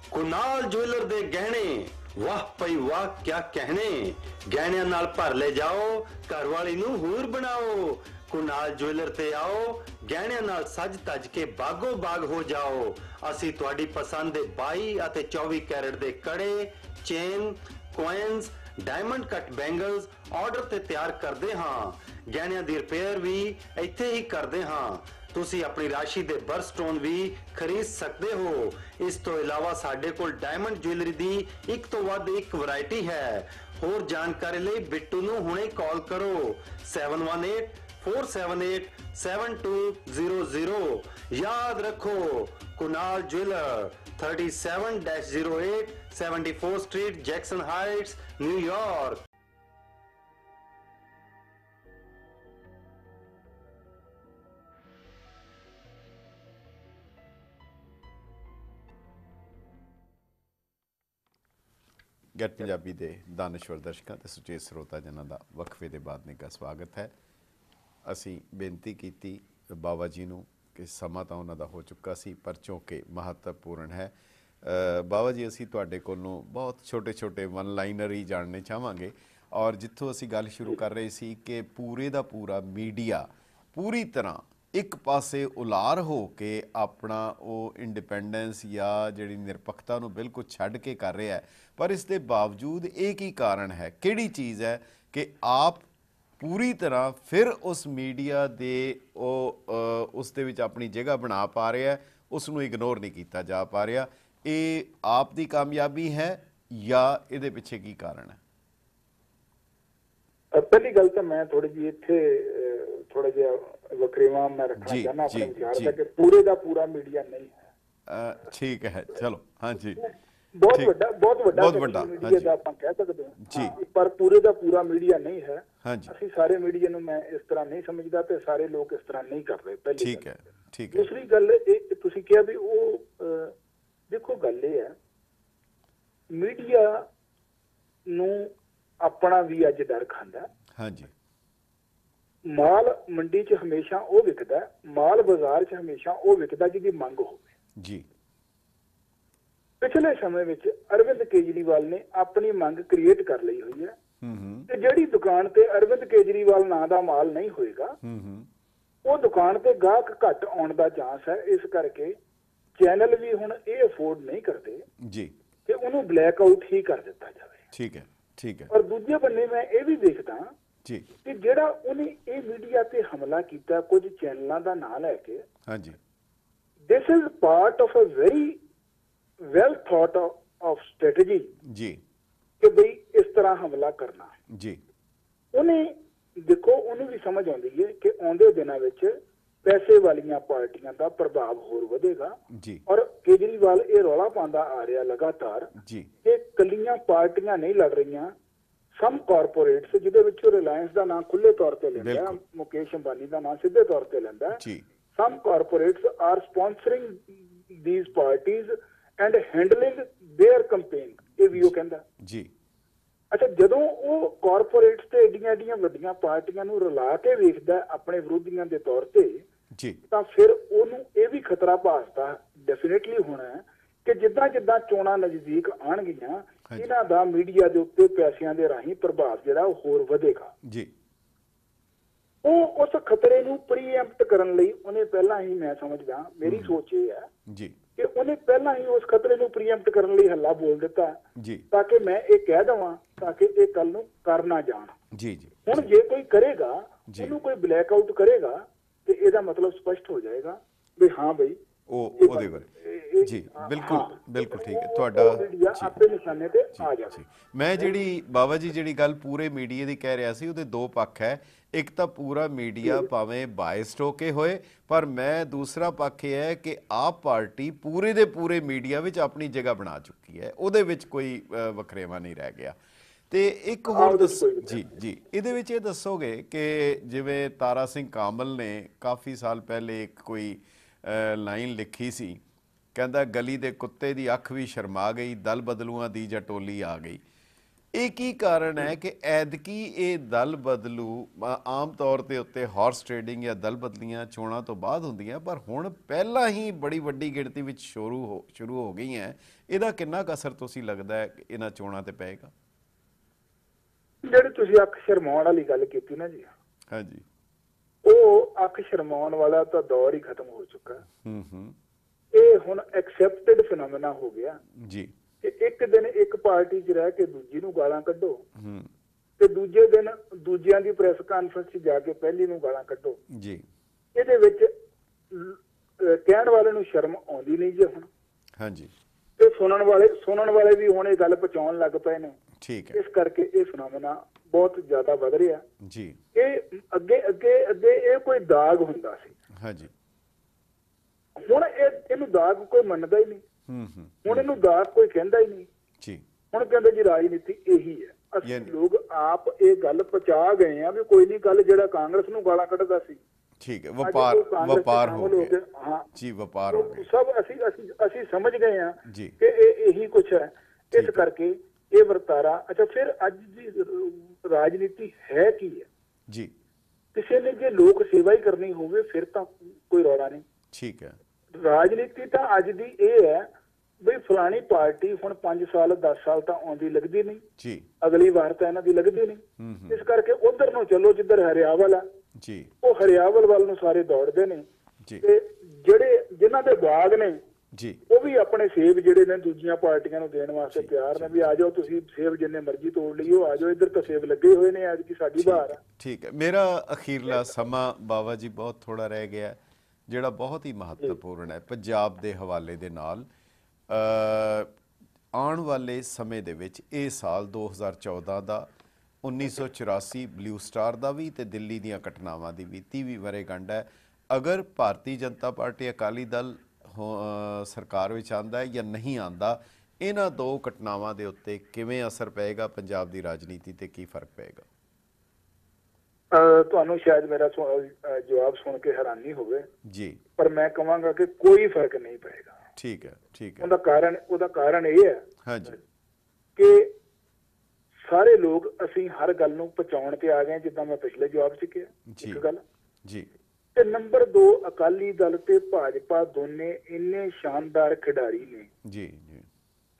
Kunal jeweller ਦੇ ਗਹਿਣੇ। ਵਾਹ ਪਈ ਵਾਹ ਕਿਆ ਕਹਿਣੇ। ਗਹਿਣਿਆਂ ਨਾਲ ਭਰ ਲੈ ਜਾਓ ਘਰ ਵਾਲੀ ਨੂੰ ਹੂਰ ਬਣਾਓ। ਕੁਨਾਲ ਜੁਐਲਰ ਤੇ ਆਓ, ਗਹਿਣਿਆਂ ਨਾਲ ਸੱਜ ਤਜ ਕੇ ਬਾਗੋ ਬਾਗ ਹੋ ਜਾਓ। ਅਸੀਂ ਤੁਹਾਡੀ ਪਸੰਦ ਦੇ 22 ਅਤੇ 24 ਕੈਰਟ ਦੇ ਕੜੇ, chain, coins, diamond cut bangles order ਤੇ ਤਿਆਰ ਕਰਦੇ ਹਾਂ। ਗਹਿਣਿਆਂ ਦੀ ਰਿਪੇਅਰ ਵੀ ਇੱਥੇ ਹੀ ਕਰਦੇ ਹਾਂ। ਤੁਸੀਂ ਆਪਣੀ ਰਾਸ਼ੀ ਦੇ ਬਰਸਟੋਨ ਵੀ ਖਰੀਦ ਸਕਦੇ ਹੋ। ਇਸ ਤੋਂ ਇਲਾਵਾ ਸਾਡੇ ਕੋਲ ਡਾਇਮੰਡ ਜੁਐਲਰੀ ਦੀ ਇੱਕ ਤੋਂ ਵੱਧ ਇੱਕ ਵੈਰਾਈਟੀ ਹੈ। ਹੋਰ ਜਾਣਕਾਰੀ ਲਈ ਬਿੱਟੂ ਨੂੰ ਹੁਣੇ ਕਾਲ ਕਰੋ। 718 478 7200 ਯਾਦ ਰੱਖੋ Kunal jeweller 37-08 74 street Jackson Heights New York get Punjabi ਦੇ ਦਾਨਸ਼ਵਰ ਦਰਸ਼ਕਾਂ ਤੇ ਸੁਚੇਤ ਸਰੋਤਾ ਜਨਾਂ ਦਾ ਵਕਫੇ ਦੇ ਬਾਅਦ ਨਿੱਘਾ ਸਵਾਗਤ ਹੈ ਅਸੀਂ ਬੇਨਤੀ ਕੀਤੀ ਬਾਬਾ ਜੀ ਨੂੰ ਕਿ ਸਮਾਂ ਤਾਂ ਉਹਨਾਂ ਦਾ ਹੋ ਚੁੱਕਾ ਸੀ, ਪਰ ਚੌਂਕੇ ਮਹੱਤਵਪੂਰਨ ਹੈ। ਬਾਬਾ ਜੀ, ਅਸੀਂ ਤੁਹਾਡੇ ਕੋਲੋਂ ਬਹੁਤ ਛੋਟੇ-ਛੋਟੇ ਵਨ ਲਾਈਨਰ ਹੀ ਜਾਣਨੇ ਚਾਹਾਂਗੇ। ਔਰ ਜਿੱਥੋਂ ਅਸੀਂ ਗੱਲ ਸ਼ੁਰੂ ਕਰ ਰਹੇ ਸੀ ਕਿ ਪੂਰੇ ਦਾ ਪੂਰਾ ਮੀਡੀਆ ਪੂਰੀ ਤਰ੍ਹਾਂ ਇੱਕ ਪਾਸੇ ਉਲਾਰ ਹੋ ਕੇ ਆਪਣਾ ਉਹ ਇੰਡੀਪੈਂਡੈਂਸ ਜਾਂ ਜਿਹੜੀ ਨਿਰਪੱਖਤਾ ਨੂੰ ਬਿਲਕੁਲ ਛੱਡ ਕੇ ਕਰ ਰਿਹਾ ਹੈ। ਪਰ ਇਸ ਦੇ ਬਾਵਜੂਦ ਇਹ ਕੀ ਕਾਰਨ ਹੈ? ਕਿਹੜੀ ਚੀਜ਼ ਹੈ ਕਿ ਆਪ ਪੂਰੀ ਤਰ੍ਹਾਂ ਫਿਰ ਉਸ ਮੀਡੀਆ ਦੇ ਉਹ ਉਸ ਦੇ ਵਿੱਚ ਆਪਣੀ ਜਗ੍ਹਾ ਬਣਾ ਪਾ ਰਿਹਾ ਉਸ ਨੂੰ ਇਗਨੋਰ ਨਹੀਂ ਕੀਤਾ ਜਾ ਪਾ ਰਿਹਾ। ਇਹ ਆਪ ਦੀ ਕਾਮਯਾਬੀ ਹੈ ਜਾਂ ਇਹਦੇ ਪਿੱਛੇ ਕੀ ਕਾਰਨ ਹੈ? ਪਹਿਲੀ ਗੱਲ ਤਾਂ ਮੈਂ ਥੋੜੀ ਜਿਹੀ ਇੱਥੇ ਥੋੜਾ ਜਿਹਾ ਵਕਰੇਵਾ ਮੈਂ ਰੱਖਣਾ ਜੀ, ਚਾਹੁੰਦਾ ਆਪਣੇ ਵਿਚਾਰ। ਦਾ ਕਿ ਪੂਰੇ ਦਾ ਪੂਰਾ ਮੀਡੀਆ ਨਹੀਂ ਹੈ। ਠੀਕ ਹੈ ਚਲੋ ਹਾਂਜੀ। ਬਹੁਤ। ਵੱਡਾ ਬਹੁਤ ਵੱਡਾ ਬਹੁਤ ਵੱਡਾ ਮੀਡੀਆ ਦਾ ਆਪਾਂ ਕਹਿ ਸਕਦੇ ਹਾਂ। ਜੀ। ਹਾਂ, ਪਰ ਪੂਰੇ ਦਾ ਪੂਰਾ ਮੀਡੀਆ ਨਹੀਂ ਹੈ। ਹਾਂਜੀ। ਅਸੀਂ ਸਾਰੇ ਮੀਡੀਆ ਨੂੰ ਮੈਂ ਇਸ ਤਰ੍ਹਾਂ ਨਹੀਂ ਸਮਝਦਾ ਤੇ ਸਾਰੇ ਲੋਕ ਇਸ ਤਰ੍ਹਾਂ ਨਹੀਂ ਕਰ ਰਹੇ ਪਹਿਲੀ ਠੀਕ। ਹੈ ਠੀਕ ਹੈ। ਦੂਸਰੀ ਗੱਲ ਇਹ ਤੁਸੀਂ ਕਿਹਾ ਵੀ ਉਹ ਦੇਖੋ ਗੱਲ ਇਹ ਹੈ ਮੀਡੀਆ ਨੂੰ ਆਪਣਾ ਵੀ ਅੱਜ ਡਰ ਖਾਂਦਾ। ਹਾਂਜੀ। ਮਾਲ ਮੰਡੀ 'ਚ ਹਮੇਸ਼ਾ ਉਹ ਵਿਕਦਾ ਮਾਲ ਬਾਜ਼ਾਰ 'ਚ ਹਮੇਸ਼ਾ ਉਹ ਵਿਕਦਾ ਜਿਹਦੀ ਮੰਗ ਹੋਵੇ। ਜੀ। ਪਿਛਲੇ ਸਮੇਂ ਵਿੱਚ ਅਰਵਿੰਦ ਕੇਜਰੀਵਾਲ ਨੇ ਆਪਣੀ ਮੰਗ ਕ੍ਰੀਏਟ ਕਰ ਲਈ ਹੋਈ ਹੂੰ ਤੇ ਜਿਹੜੀ ਦੁਕਾਨ ਤੇ ਅਰਵਿੰਦ ਕੇਜਰੀਵਾਲ ਨਾਂ ਦਾ ਮਾਲ ਨਹੀਂ ਹੋਏਗਾ ਹੂੰ ਹੂੰ ਉਹ ਦੁਕਾਨ ਤੇ ਗਾਹਕ ਘੱਟ ਆਉਣ ਦਾ ਚਾਂਸ ਹੈ ਇਸ ਕਰਕੇ ਚੈਨਲ ਵੀ ਹੁਣ ਇਹ ਅਫੋਰਡ ਨਹੀਂ ਕਰਦੇ ਜੀ। ਕਿ ਉਹਨੂੰ ਬਲੈਕ ਆਊਟ ਹੀ ਕਰ ਦਿੱਤਾ ਜਾਵੇ। ਠੀਕ ਹੈ ਠੀਕ ਹੈ। ਔਰ ਦੂਜੇ ਬੰਨੇ ਮੈਂ ਇਹ ਵੀ ਦੇਖਦਾ ਜੀ। ਕਿ ਜਿਹੜਾ ਉਹਨੇ ਇਹ ਮੀਡੀਆ ਤੇ ਹਮਲਾ ਕੀਤਾ ਕੁਝ ਚੈਨਲਾਂ ਦਾ ਨਾਂ ਲੈ ਕੇ ਹਾਂਜੀ। this is part of a very well thought of, of strategy ਜੀ। ਕਿ ਬਈ ਇਸ ਤਰ੍ਹਾਂ ਹਮਲਾ ਕਰਨਾ। ਜੀ। ਉਹਨੇ ਦੇਖੋ ਉਹਨੂੰ ਵੀ ਸਮਝ ਆਉਂਦੀ ਹੈ ਕਿ ਆਉਂਦੇ ਦਿਨਾਂ ਵਿੱਚ ਪੈਸੇ ਵਾਲੀਆਂ ਪਾਰਟੀਆਂ ਦਾ ਪ੍ਰਭਾਵ ਹੋਰ ਵਧੇਗਾ। ਜੀ। ਔਰ ਕੇਜਰੀਵਾਲ ਇਹ ਰੌਲਾ ਪਾਉਂਦਾ ਆ ਰਿਹਾ ਲਗਾਤਾਰ ਜੀ। ਕਿ ਕੱਲੀਆਂ ਪਾਰਟੀਆਂ ਨਹੀਂ ਲੜ ਰਹੀਆਂ। ਸਮ ਕਾਰਪੋਰੇਟਸ ਜਿਹਦੇ ਵਿੱਚੋਂ ਰਿਲਾਇੰਸ ਦਾ ਨਾਮ ਖੁੱਲੇ ਤੌਰ ਤੇ ਲੈਂਦਾ। ਮੁਕੇਸ਼ ਅੰਬਾਨੀ ਦਾ ਨਾਮ ਸਿੱਧੇ ਤੌਰ ਤੇ ਲੈਂਦਾ। ਹੈ ਜੀ। some corporates are sponsoring these parties and handling their campaign ਇਹ ਵੀ ਉਹ ਕਹਿੰਦਾ। ਜੀ। ਅੱਛਾ ਜਦੋਂ ਉਹ ਕਾਰਪੋਰੇਟਸ ਤੇ ਏਡੀਆਂ ਏਡੀਆਂ ਵੱਡੀਆਂ ਪਾਰਟੀਆਂ ਨੂੰ ਰਲਾ ਕੇ ਵੇਖਦਾ ਆਪਣੇ ਵਿਰੋਧੀਆਂ ਦੇ ਤੌਰ ਤੇ ਜੀ। ਤਾਂ ਫਿਰ ਉਹਨੂੰ ਇਹ ਵੀ ਖਤਰਾ ਭਾਸਦਾ ਡੈਫੀਨਿਟਲੀ ਹੋਣਾ ਹੈ ਕਿ ਜਿੱਦਾਂ ਜਿੱਦਾਂ ਚੋਣਾਂ ਨਜ਼ਦੀਕ ਆਣਗੀਆਂ ਇਹਨਾਂ ਦਾ ਮੀਡੀਆ ਦੇ ਉੱਤੇ ਪੈਸਿਆਂ ਦੇ ਰਾਹੀਂ ਪ੍ਰਭਾਵ ਜਿਹੜਾ ਉਹ ਹੋਰ ਵਧੇਗਾ। ਜੀ। ਉਹ ਉਸ ਖਤਰੇ ਨੂੰ ਪ੍ਰੀਐਮਪਟ ਕਰਨ ਲਈ ਉਹਨੇ ਪਹਿਲਾਂ ਹੀ ਮੈਂ ਸਮਝਦਾ ਮੇਰੀ ਸੋਚ ਇਹ ਹੈ ਜੀ। ਕਿ ਉਹਨੇ ਪਹਿਲਾਂ ਹੀ ਉਸ ਖਤਰੇ ਨੂੰ ਪ੍ਰੀਐਮਪਟ ਕਰਨ ਲਈ ਹੱਲਾ ਬੋਲ ਦਿੱਤਾ ਜੀ। ਤਾਂ ਕਿ ਮੈਂ ਇਹ ਕਹਿ ਦਵਾਂ ਤਾਂ ਕਿ ਇਹ ਕੱਲ ਨੂੰ ਕਰ ਨਾ ਜਾਣ। ਜੀ ਜੀ। ਹੁਣ ਜੇ ਕੋਈ ਕਰੇਗਾ। ਉਹਨੂੰ ਕੋਈ ਬਲੈਕ ਆਊਟ ਕਰੇਗਾ ਤੇ ਇਹਦਾ ਮਤਲਬ ਸਪਸ਼ਟ ਹੋ ਜਾਏਗਾ ਵੀ ਹਾਂ ਬਈ ਉਹ ਉਹਦੇ ਬਾਰੇ। ਜੀ ਬਿਲਕੁਲ ਬਿਲਕੁਲ ਠੀਕ ਹੈ। ਤੁਹਾਡਾ ਆਪੇ ਨਿਸ਼ਾਨੇ ਤੇ ਆ ਜਾਵੇ। ਮੈਂ ਜਿਹੜੀ ਬਾਬਾ ਜੀ ਜਿਹੜੀ ਗੱਲ ਪੂਰੇ ਮੀਡੀਆ ਦੀ ਕਹਿ ਰਿਹਾ ਸੀ ਉਹਦੇ ਦੋ ਪੱਖ ਹੈ। ਇੱਕ ਤਾਂ ਪੂਰਾ ਮੀਡੀਆ ਭਾਵੇਂ ਬਾਇਸਡ ਹੋ ਕੇ ਹੋਏ ਪਰ ਮੈਂ ਦੂਸਰਾ ਪੱਖ ਇਹ ਹੈ ਕਿ ਆਪ ਪਾਰਟੀ ਪੂਰੇ ਦੇ ਪੂਰੇ ਮੀਡੀਆ ਵਿੱਚ ਆਪਣੀ ਜਗ੍ਹਾ ਬਣਾ ਚੁੱਕੀ ਹੈ। ਉਹਦੇ ਵਿੱਚ ਕੋਈ ਵਖਰੇਵਾ ਨਹੀਂ ਰਹਿ ਗਿਆ। ਤੇ ਇੱਕ ਹੋਰ ਦੱਸ ਜੀ ਜੀ। ਇਹਦੇ ਵਿੱਚ ਇਹ ਦੱਸੋਗੇ ਕਿ ਜਿਵੇਂ ਤਾਰਾ ਸਿੰਘ ਕਾਮਲ ਨੇ ਕਾਫੀ ਸਾਲ ਪਹਿਲੇ ਇੱਕ ਕੋਈ ਲਾਈਨ ਲਿਖੀ ਸੀ। ਕਹਿੰਦਾ ਗਲੀ ਦੇ ਕੁੱਤੇ ਦੀ ਅੱਖ ਵੀ ਸ਼ਰਮਾ ਗਈ ਦਲ ਬਦਲੂਆਂ ਦੀ ਜਟੋਲੀ ਆ ਗਈ। ਇਹ ਕੀ ਕਾਰਨ ਹੈ ਕਿ ਐਦਕੀ ਇਹ ਦਲ ਬਦਲੂ ਆਮ ਤੌਰ ਤੇ ਉੱਤੇ ਹਾਰਸ ਟ੍ਰੇਡਿੰਗ ਜਾਂ ਦਲ ਬਦਲੀਆਂ ਚੋਣਾਂ ਤੋਂ ਬਾਅਦ ਹੁੰਦੀਆਂ ਪਰ ਹੁਣ ਪਹਿਲਾਂ ਹੀ ਬੜੀ ਵੱਡੀ ਗਿਣਤੀ ਵਿੱਚ ਸ਼ੁਰੂ ਹੋ ਸ਼ੁਰੂ ਹੋ ਗਈਆਂ। ਇਹਦਾ ਕਿੰਨਾ ਕੁ ਅਸਰ ਤੁਸੀਂ ਲੱਗਦਾ ਹੈ ਇਹਨਾਂ ਚੋਣਾਂ ਤੇ ਪਏਗਾ? ਜਿਹੜੀ ਤੁਸੀਂ ਅੱਖ ਸ਼ਰਮਾਉਣ ਵਾਲੀ ਗੱਲ ਕੀਤੀ ਨਾ ਜੀ ਹਾਂਜੀ। ਉਹ ਅੱਖ ਸ਼ਰਮਾਉਣ ਵਾਲਾ ਤਾਂ ਦੌਰ ਹੀ ਖਤਮ ਹੋ ਚੁੱਕਾ। ਹੈ। ਹੂੰ। ਹੂੰ ਇਹ ਹੁਣ ਐਕਸੈਪਟਡ ਫੀਨੋਮੀਨਾ ਹੋ ਗਿਆ। ਜੀ। ਕਿ ਇੱਕ ਦਿਨ ਇੱਕ ਪਾਰਟੀ 'ਚ ਰਹਿ ਕੇ ਦੂਜੀ ਨੂੰ ਗਾਲਾਂ ਕੱਢੋ। ਹੂੰ। ਤੇ ਦੂਜੇ ਦਿਨ ਦੂਜਿਆਂ ਦੀ ਪ੍ਰੈਸ ਕਾਨਫਰੰਸ 'ਚ ਜਾ ਕੇ ਪਹਿਲੀ ਨੂੰ ਗਾਲਾਂ ਕੱਢੋ। ਜੀ। ਇਹਦੇ ਵਿੱਚ ਕਹਿਣ ਵਾਲੇ ਨੂੰ ਸ਼ਰਮ ਆਉਂਦੀ ਨਹੀਂ ਜੇ ਹੁਣ। ਹਾਂਜੀ। ਤੇ ਸੁਣਨ ਵਾਲੇ ਸੁਣਨ ਵਾਲੇ ਵੀ ਹੁਣ ਇਹ ਗੱਲ ਪਹੁੰਚਾਉਣ ਲੱਗ ਪਏ ਨੇ। ਠੀਕ ਹੈ। ਇਸ ਕਰਕੇ ਇਹ ਫੀਨੋਮੀਨਾ ਬਹੁਤ ਜ਼ਿਆਦਾ ਵੱਧ ਰਿਹਾ। ਜੀ। ਇਹ ਅੱਗੇ ਅੱਗੇ ਅੱਗੇ ਇਹ ਕੋਈ ਦਾਗ ਹੁੰਦਾ ਸੀ। ਹਾਂਜੀ। ਹੁਣ ਇਹ ਇਹਨੂੰ ਦਾਗ ਕੋਈ ਮੰਨਦਾ ਹੀ ਨਹੀਂ। ਹੂੰ ਹੂੰ ਹੁਣ ਇਹਨੂੰ ਦਾਗ ਕੋਈ ਕਹਿੰਦਾ ਹੀ ਨਹੀਂ। ਜੀ। ਹੁਣ ਕਹਿੰਦੇ ਜੀ ਰਾਜਨੀਤੀ ਇਹੀ ਹੈ। ਅਸੀਂ ਲੋਕ ਆਪ ਇਹ ਗੱਲ ਪਹੁੰਚਾ ਗਏ ਆ ਵੀ ਕੋਈ ਨਹੀਂ ਗੱਲ ਜਿਹੜਾ ਕਾਂਗਰਸ ਨੂੰ ਗਾਲਾਂ ਕੱਢਦਾ ਸੀ। ਠੀਕ ਹੈ ਵਪਾਰ ਵਪਾਰ ਹੋ ਗਿਆ। ਜੀ ਵਪਾਰ ਹੋ ਗਿਆ। ਸਭ ਅਸੀਂ ਅਸੀਂ ਅਸੀਂ ਸਮਝ ਗਏ ਆ ਕਿ ਇਹ ਇਹੀ ਕੁਝ ਹੈ। ਇਸ ਕਰਕੇ ਇਹ ਵਰਤਾਰਾ ਅੱਛਾ ਫਿਰ ਅੱਜ ਦੀ ਰਾਜਨੀਤੀ ਹੈ ਕੀ ਹੈ? ਜੀ। ਕਿਸੇ ਨੇ ਜੇ ਲੋਕ ਸੇਵਾ ਹੀ ਕਰਨੀ ਹੋਵੇ ਫਿਰ ਤਾਂ ਕੋਈ ਰੌਲਾ ਨਹੀਂ। ਠੀਕ ਹੈ। ਰਾਜਨੀਤੀ ਤਾਂ ਅੱਜ ਦੀ ਇਹ ਹੈ ਵੀ ਫਲਾਣੀ ਪਾਰਟੀ ਹੁਣ 5 ਸਾਲ 10 ਸਾਲ ਤਾਂ ਆਉਂਦੀ ਲੱਗਦੀ ਨਹੀਂ। ਜੀ। ਅਗਲੀ ਵਾਰ ਤਾਂ ਇਹਨਾਂ ਦੀ ਲੱਗਦੀ ਨਹੀਂ। ਇਸ ਕਰਕੇ ਉਧਰ ਨੂੰ ਚੱਲੋ ਜਿੱਧਰ ਹਰਿਆਵਲ ਆ। ਜੀ। ਉਹ ਹਰਿਆਵਲ ਵੱਲ ਨੂੰ ਸਾਰੇ ਦੌੜਦੇ ਨੇ। ਜੀ। ਤੇ ਜਿਹੜੇ ਜਿਨ੍ਹਾਂ ਦੇ ਬਾਗ ਨੇ ਜੀ। ਉਹ ਵੀ ਆਪਣੇ ਸੇਬ ਜਿਹੜੇ ਨੇ ਦੂਜੀਆਂ ਪਾਰਟੀਆਂ ਨੂੰ ਦੇਣ ਵਾਸਤੇ ਤਿਆਰ ਨੇ ਵੀ ਆ ਜਾਓ ਤੁਸੀਂ ਸੇਬ ਜਿੰਨੇ ਮਰਜ਼ੀ ਤੋੜ ਲਈਓ ਆ ਜਾਓ। ਇੱਧਰ ਤਾਂ ਸੇਬ ਲੱਗੇ ਹੋਏ ਨੇ ਅੱਜ ਕੀ ਸਾਡੀ ਬਹਾਰ ਆ। ਠੀਕ ਹੈ। ਮੇਰਾ ਅਖੀਰਲਾ ਸਮਾਂ ਬਾਬਾ ਜੀ ਬਹੁਤ ਥੋੜਾ ਰਹਿ ਗਿਆ ਜਿਹੜਾ ਬਹੁਤ ਹੀ ਮਹੱਤਵਪੂਰਨ ਹੈ ਪੰਜਾਬ ਦੇ ਹਵਾਲੇ ਦੇ ਨਾਲ। ਆਉਣ ਵਾਲੇ ਸਮੇਂ ਦੇ ਵਿੱਚ ਇਹ ਸਾਲ 2014 ਦਾ 1984 ਬਲੂ ਸਟਾਰ ਦਾ ਵੀ ਤੇ ਦਿੱਲੀ ਦੀਆਂ ਘਟਨਾਵਾਂ ਦੀ ਵੀ 30ਵੀਂ ਵਰ੍ਹੇਗੰਢ ਹੈ। ਅਗਰ ਭਾਰਤੀ ਜਨਤਾ ਪਾਰਟੀ ਅਕਾਲੀ ਦਲ ਸਰਕਾਰ ਵਿੱਚ ਆਂਦਾ ਹੈ ਜਾਂ ਨਹੀਂ ਆਂਦਾ ਇਹਨਾਂ ਦੋ ਘਟਨਾਵਾਂ ਦੇ ਉੱਤੇ ਕਿਵੇਂ ਅਸਰ ਪਏਗਾ ਪੰਜਾਬ ਦੀ ਰਾਜਨੀਤੀ ਤੇ ਕੀ ਫ਼ਰਕ ਪਏਗਾ? ਤੁਹਾਨੂੰ ਸ਼ਾਇਦ ਮੇਰਾ ਜਵਾਬ ਸੁਣ ਕੇ ਹੈਰਾਨੀ ਹੋਵੇ ਜੀ। ਪਰ ਮੈਂ ਕਹਾਂਗਾ ਕਿ ਕੋਈ ਫ਼ਰਕ ਨਹੀਂ ਪਏਗਾ। ਠੀਕ ਹੈ ਠੀਕ ਹੈ। ਉਹਦਾ ਕਾਰਨ ਉਹਦਾ ਕਾਰਨ ਇਹ ਹੈ ਹਾਂਜੀ। ਕਿ ਸਾਰੇ ਲੋਕ ਅਸੀਂ ਹਰ ਗੱਲ ਨੂੰ ਪਹੁੰਚਾਉਣ ਤੇ ਆ ਗਏ ਜਿੱਦਾਂ ਮੈਂ ਪਿਛਲੇ ਜਵਾਬ 'ਚ ਕਿਹਾ ਇੱਕ ਗੱਲ। ਜੀ। ਤੇ ਨੰਬਰ 2 ਅਕਾਲੀ ਦਲ ਤੇ ਭਾਜਪਾ ਦੋਨੇ ਇੰਨੇ ਸ਼ਾਨਦਾਰ ਖਿਡਾਰੀ ਨੇ ਜੀ ਜੀ।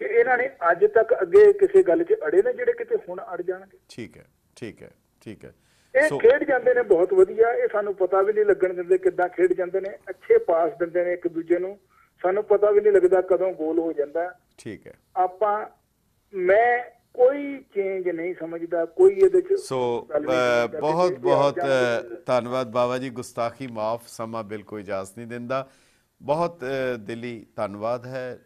ਕਿ ਇਹਨਾਂ ਨੇ ਅੱਜ ਤੱਕ ਅੱਗੇ ਕਿਸੇ ਗੱਲ 'ਚ ਅੜੇ ਨੇ ਜਿਹੜੇ ਕਿਤੇ ਹੁਣ ਅੜ ਜਾਣਗੇ? ਠੀਕ ਹੈ ਠੀਕ ਹੈ ਠੀਕ ਹੈ। ਇਹ ਖੇਡ ਜਾਂਦੇ ਨੇ ਬਹੁਤ ਵਧੀਆ ਇਹ ਸਾਨੂੰ ਪਤਾ ਵੀ ਨਹੀਂ ਲੱਗਣ ਦਿੰਦੇ ਕਿੱਦਾਂ ਖੇਡ ਜਾਂਦੇ ਨੇ। ਅੱਛੇ ਪਾਸ ਦਿੰਦੇ ਨੇ ਇੱਕ ਦੂਜੇ ਨੂੰ। ਸਾਨੂੰ ਪਤਾ ਵੀ ਨਹੀਂ ਲੱਗਦਾ ਕਦੋਂ ਗੋਲ ਹੋ ਜਾਂਦਾ। ਠੀਕ ਹੈ। ਆਪਾਂ ਮੈਂ ਕੋਈ ਚੇਂਜ ਨਹੀਂ ਸਮਝਦਾ ਕੋਈ ਇਹਦੇ ਚ ਸੋ ਬਹੁਤ ਬਹੁਤ ਧੰਨਵਾਦ ਬਾਬਾ ਜੀ। ਗੁਸਤਾਖੀ ਮਾਫ ਸਮਾਂ ਬਿਲਕੁਲ ਇਜਾਜ਼ਤ ਨਹੀਂ ਦਿੰਦਾ। ਬਹੁਤ ਦਿਲੀ ਧੰਨਵਾਦ ਹੈ।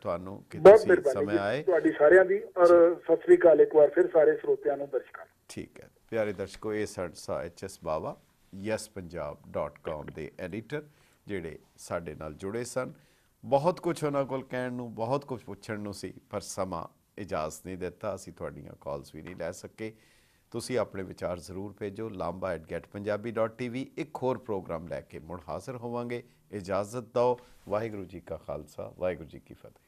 ਤੁਹਾਨੂੰ ਕਿ ਤੁਸੀਂ ਸਮੇਂ ਆਏ। ਤੁਹਾਡੀ ਸਾਰਿਆਂ ਦੀ ਔਰ ਸਤਿ ਸ੍ਰੀ ਅਕਾਲ ਇੱਕ ਵਾਰ ਫਿਰ ਸਾਰੇ ਸਰੋਤਿਆਂ ਨੂੰ ਦਰਸ਼ਕਾਂ ਠੀਕ ਹੈ। ਪਿਆਰੇ ਦਰਸ਼ਕੋ ਇਹ ਸਾਡਾ ਐਚਐਸ ਬਾਵਾ yespunjab.com ਦੇ ਐਡੀਟਰ ਜਿਹੜੇ ਸਾਡੇ ਨਾਲ ਜੁੜੇ ਸਨ। ਬਹੁਤ ਕੁਝ ਉਹਨਾਂ ਕੋਲ ਕਹਿਣ ਨੂੰ, ਬਹੁਤ ਕੁਝ ਪੁੱਛਣ ਨੂੰ ਸੀ, ਪਰ ਸਮਾਂ ਇਜਾਜ਼ਤ ਨਹੀਂ ਦਿੱਤਾ। ਅਸੀਂ ਤੁਹਾਡੀਆਂ ਕਾਲਸ ਵੀ ਨਹੀਂ ਲੈ ਸਕੇ। ਤੁਸੀਂ ਆਪਣੇ ਵਿਚਾਰ ਜ਼ਰੂਰ ਭੇਜੋ। lamba@getpunjabi.tv ਇੱਕ ਹੋਰ ਪ੍ਰੋਗਰਾਮ ਲੈ ਕੇ ਮੁੜ ਹਾਜ਼ਰ ਹੋਵਾਂਗੇ। ਇਜਾਜ਼ਤ ਦਿਓ। ਵਾਹਿਗੁਰੂ ਜੀ ਕਾ ਖਾਲਸਾ, ਵਾਹਿਗੁਰੂ ਜੀ ਕੀ ਫਤਿਹ।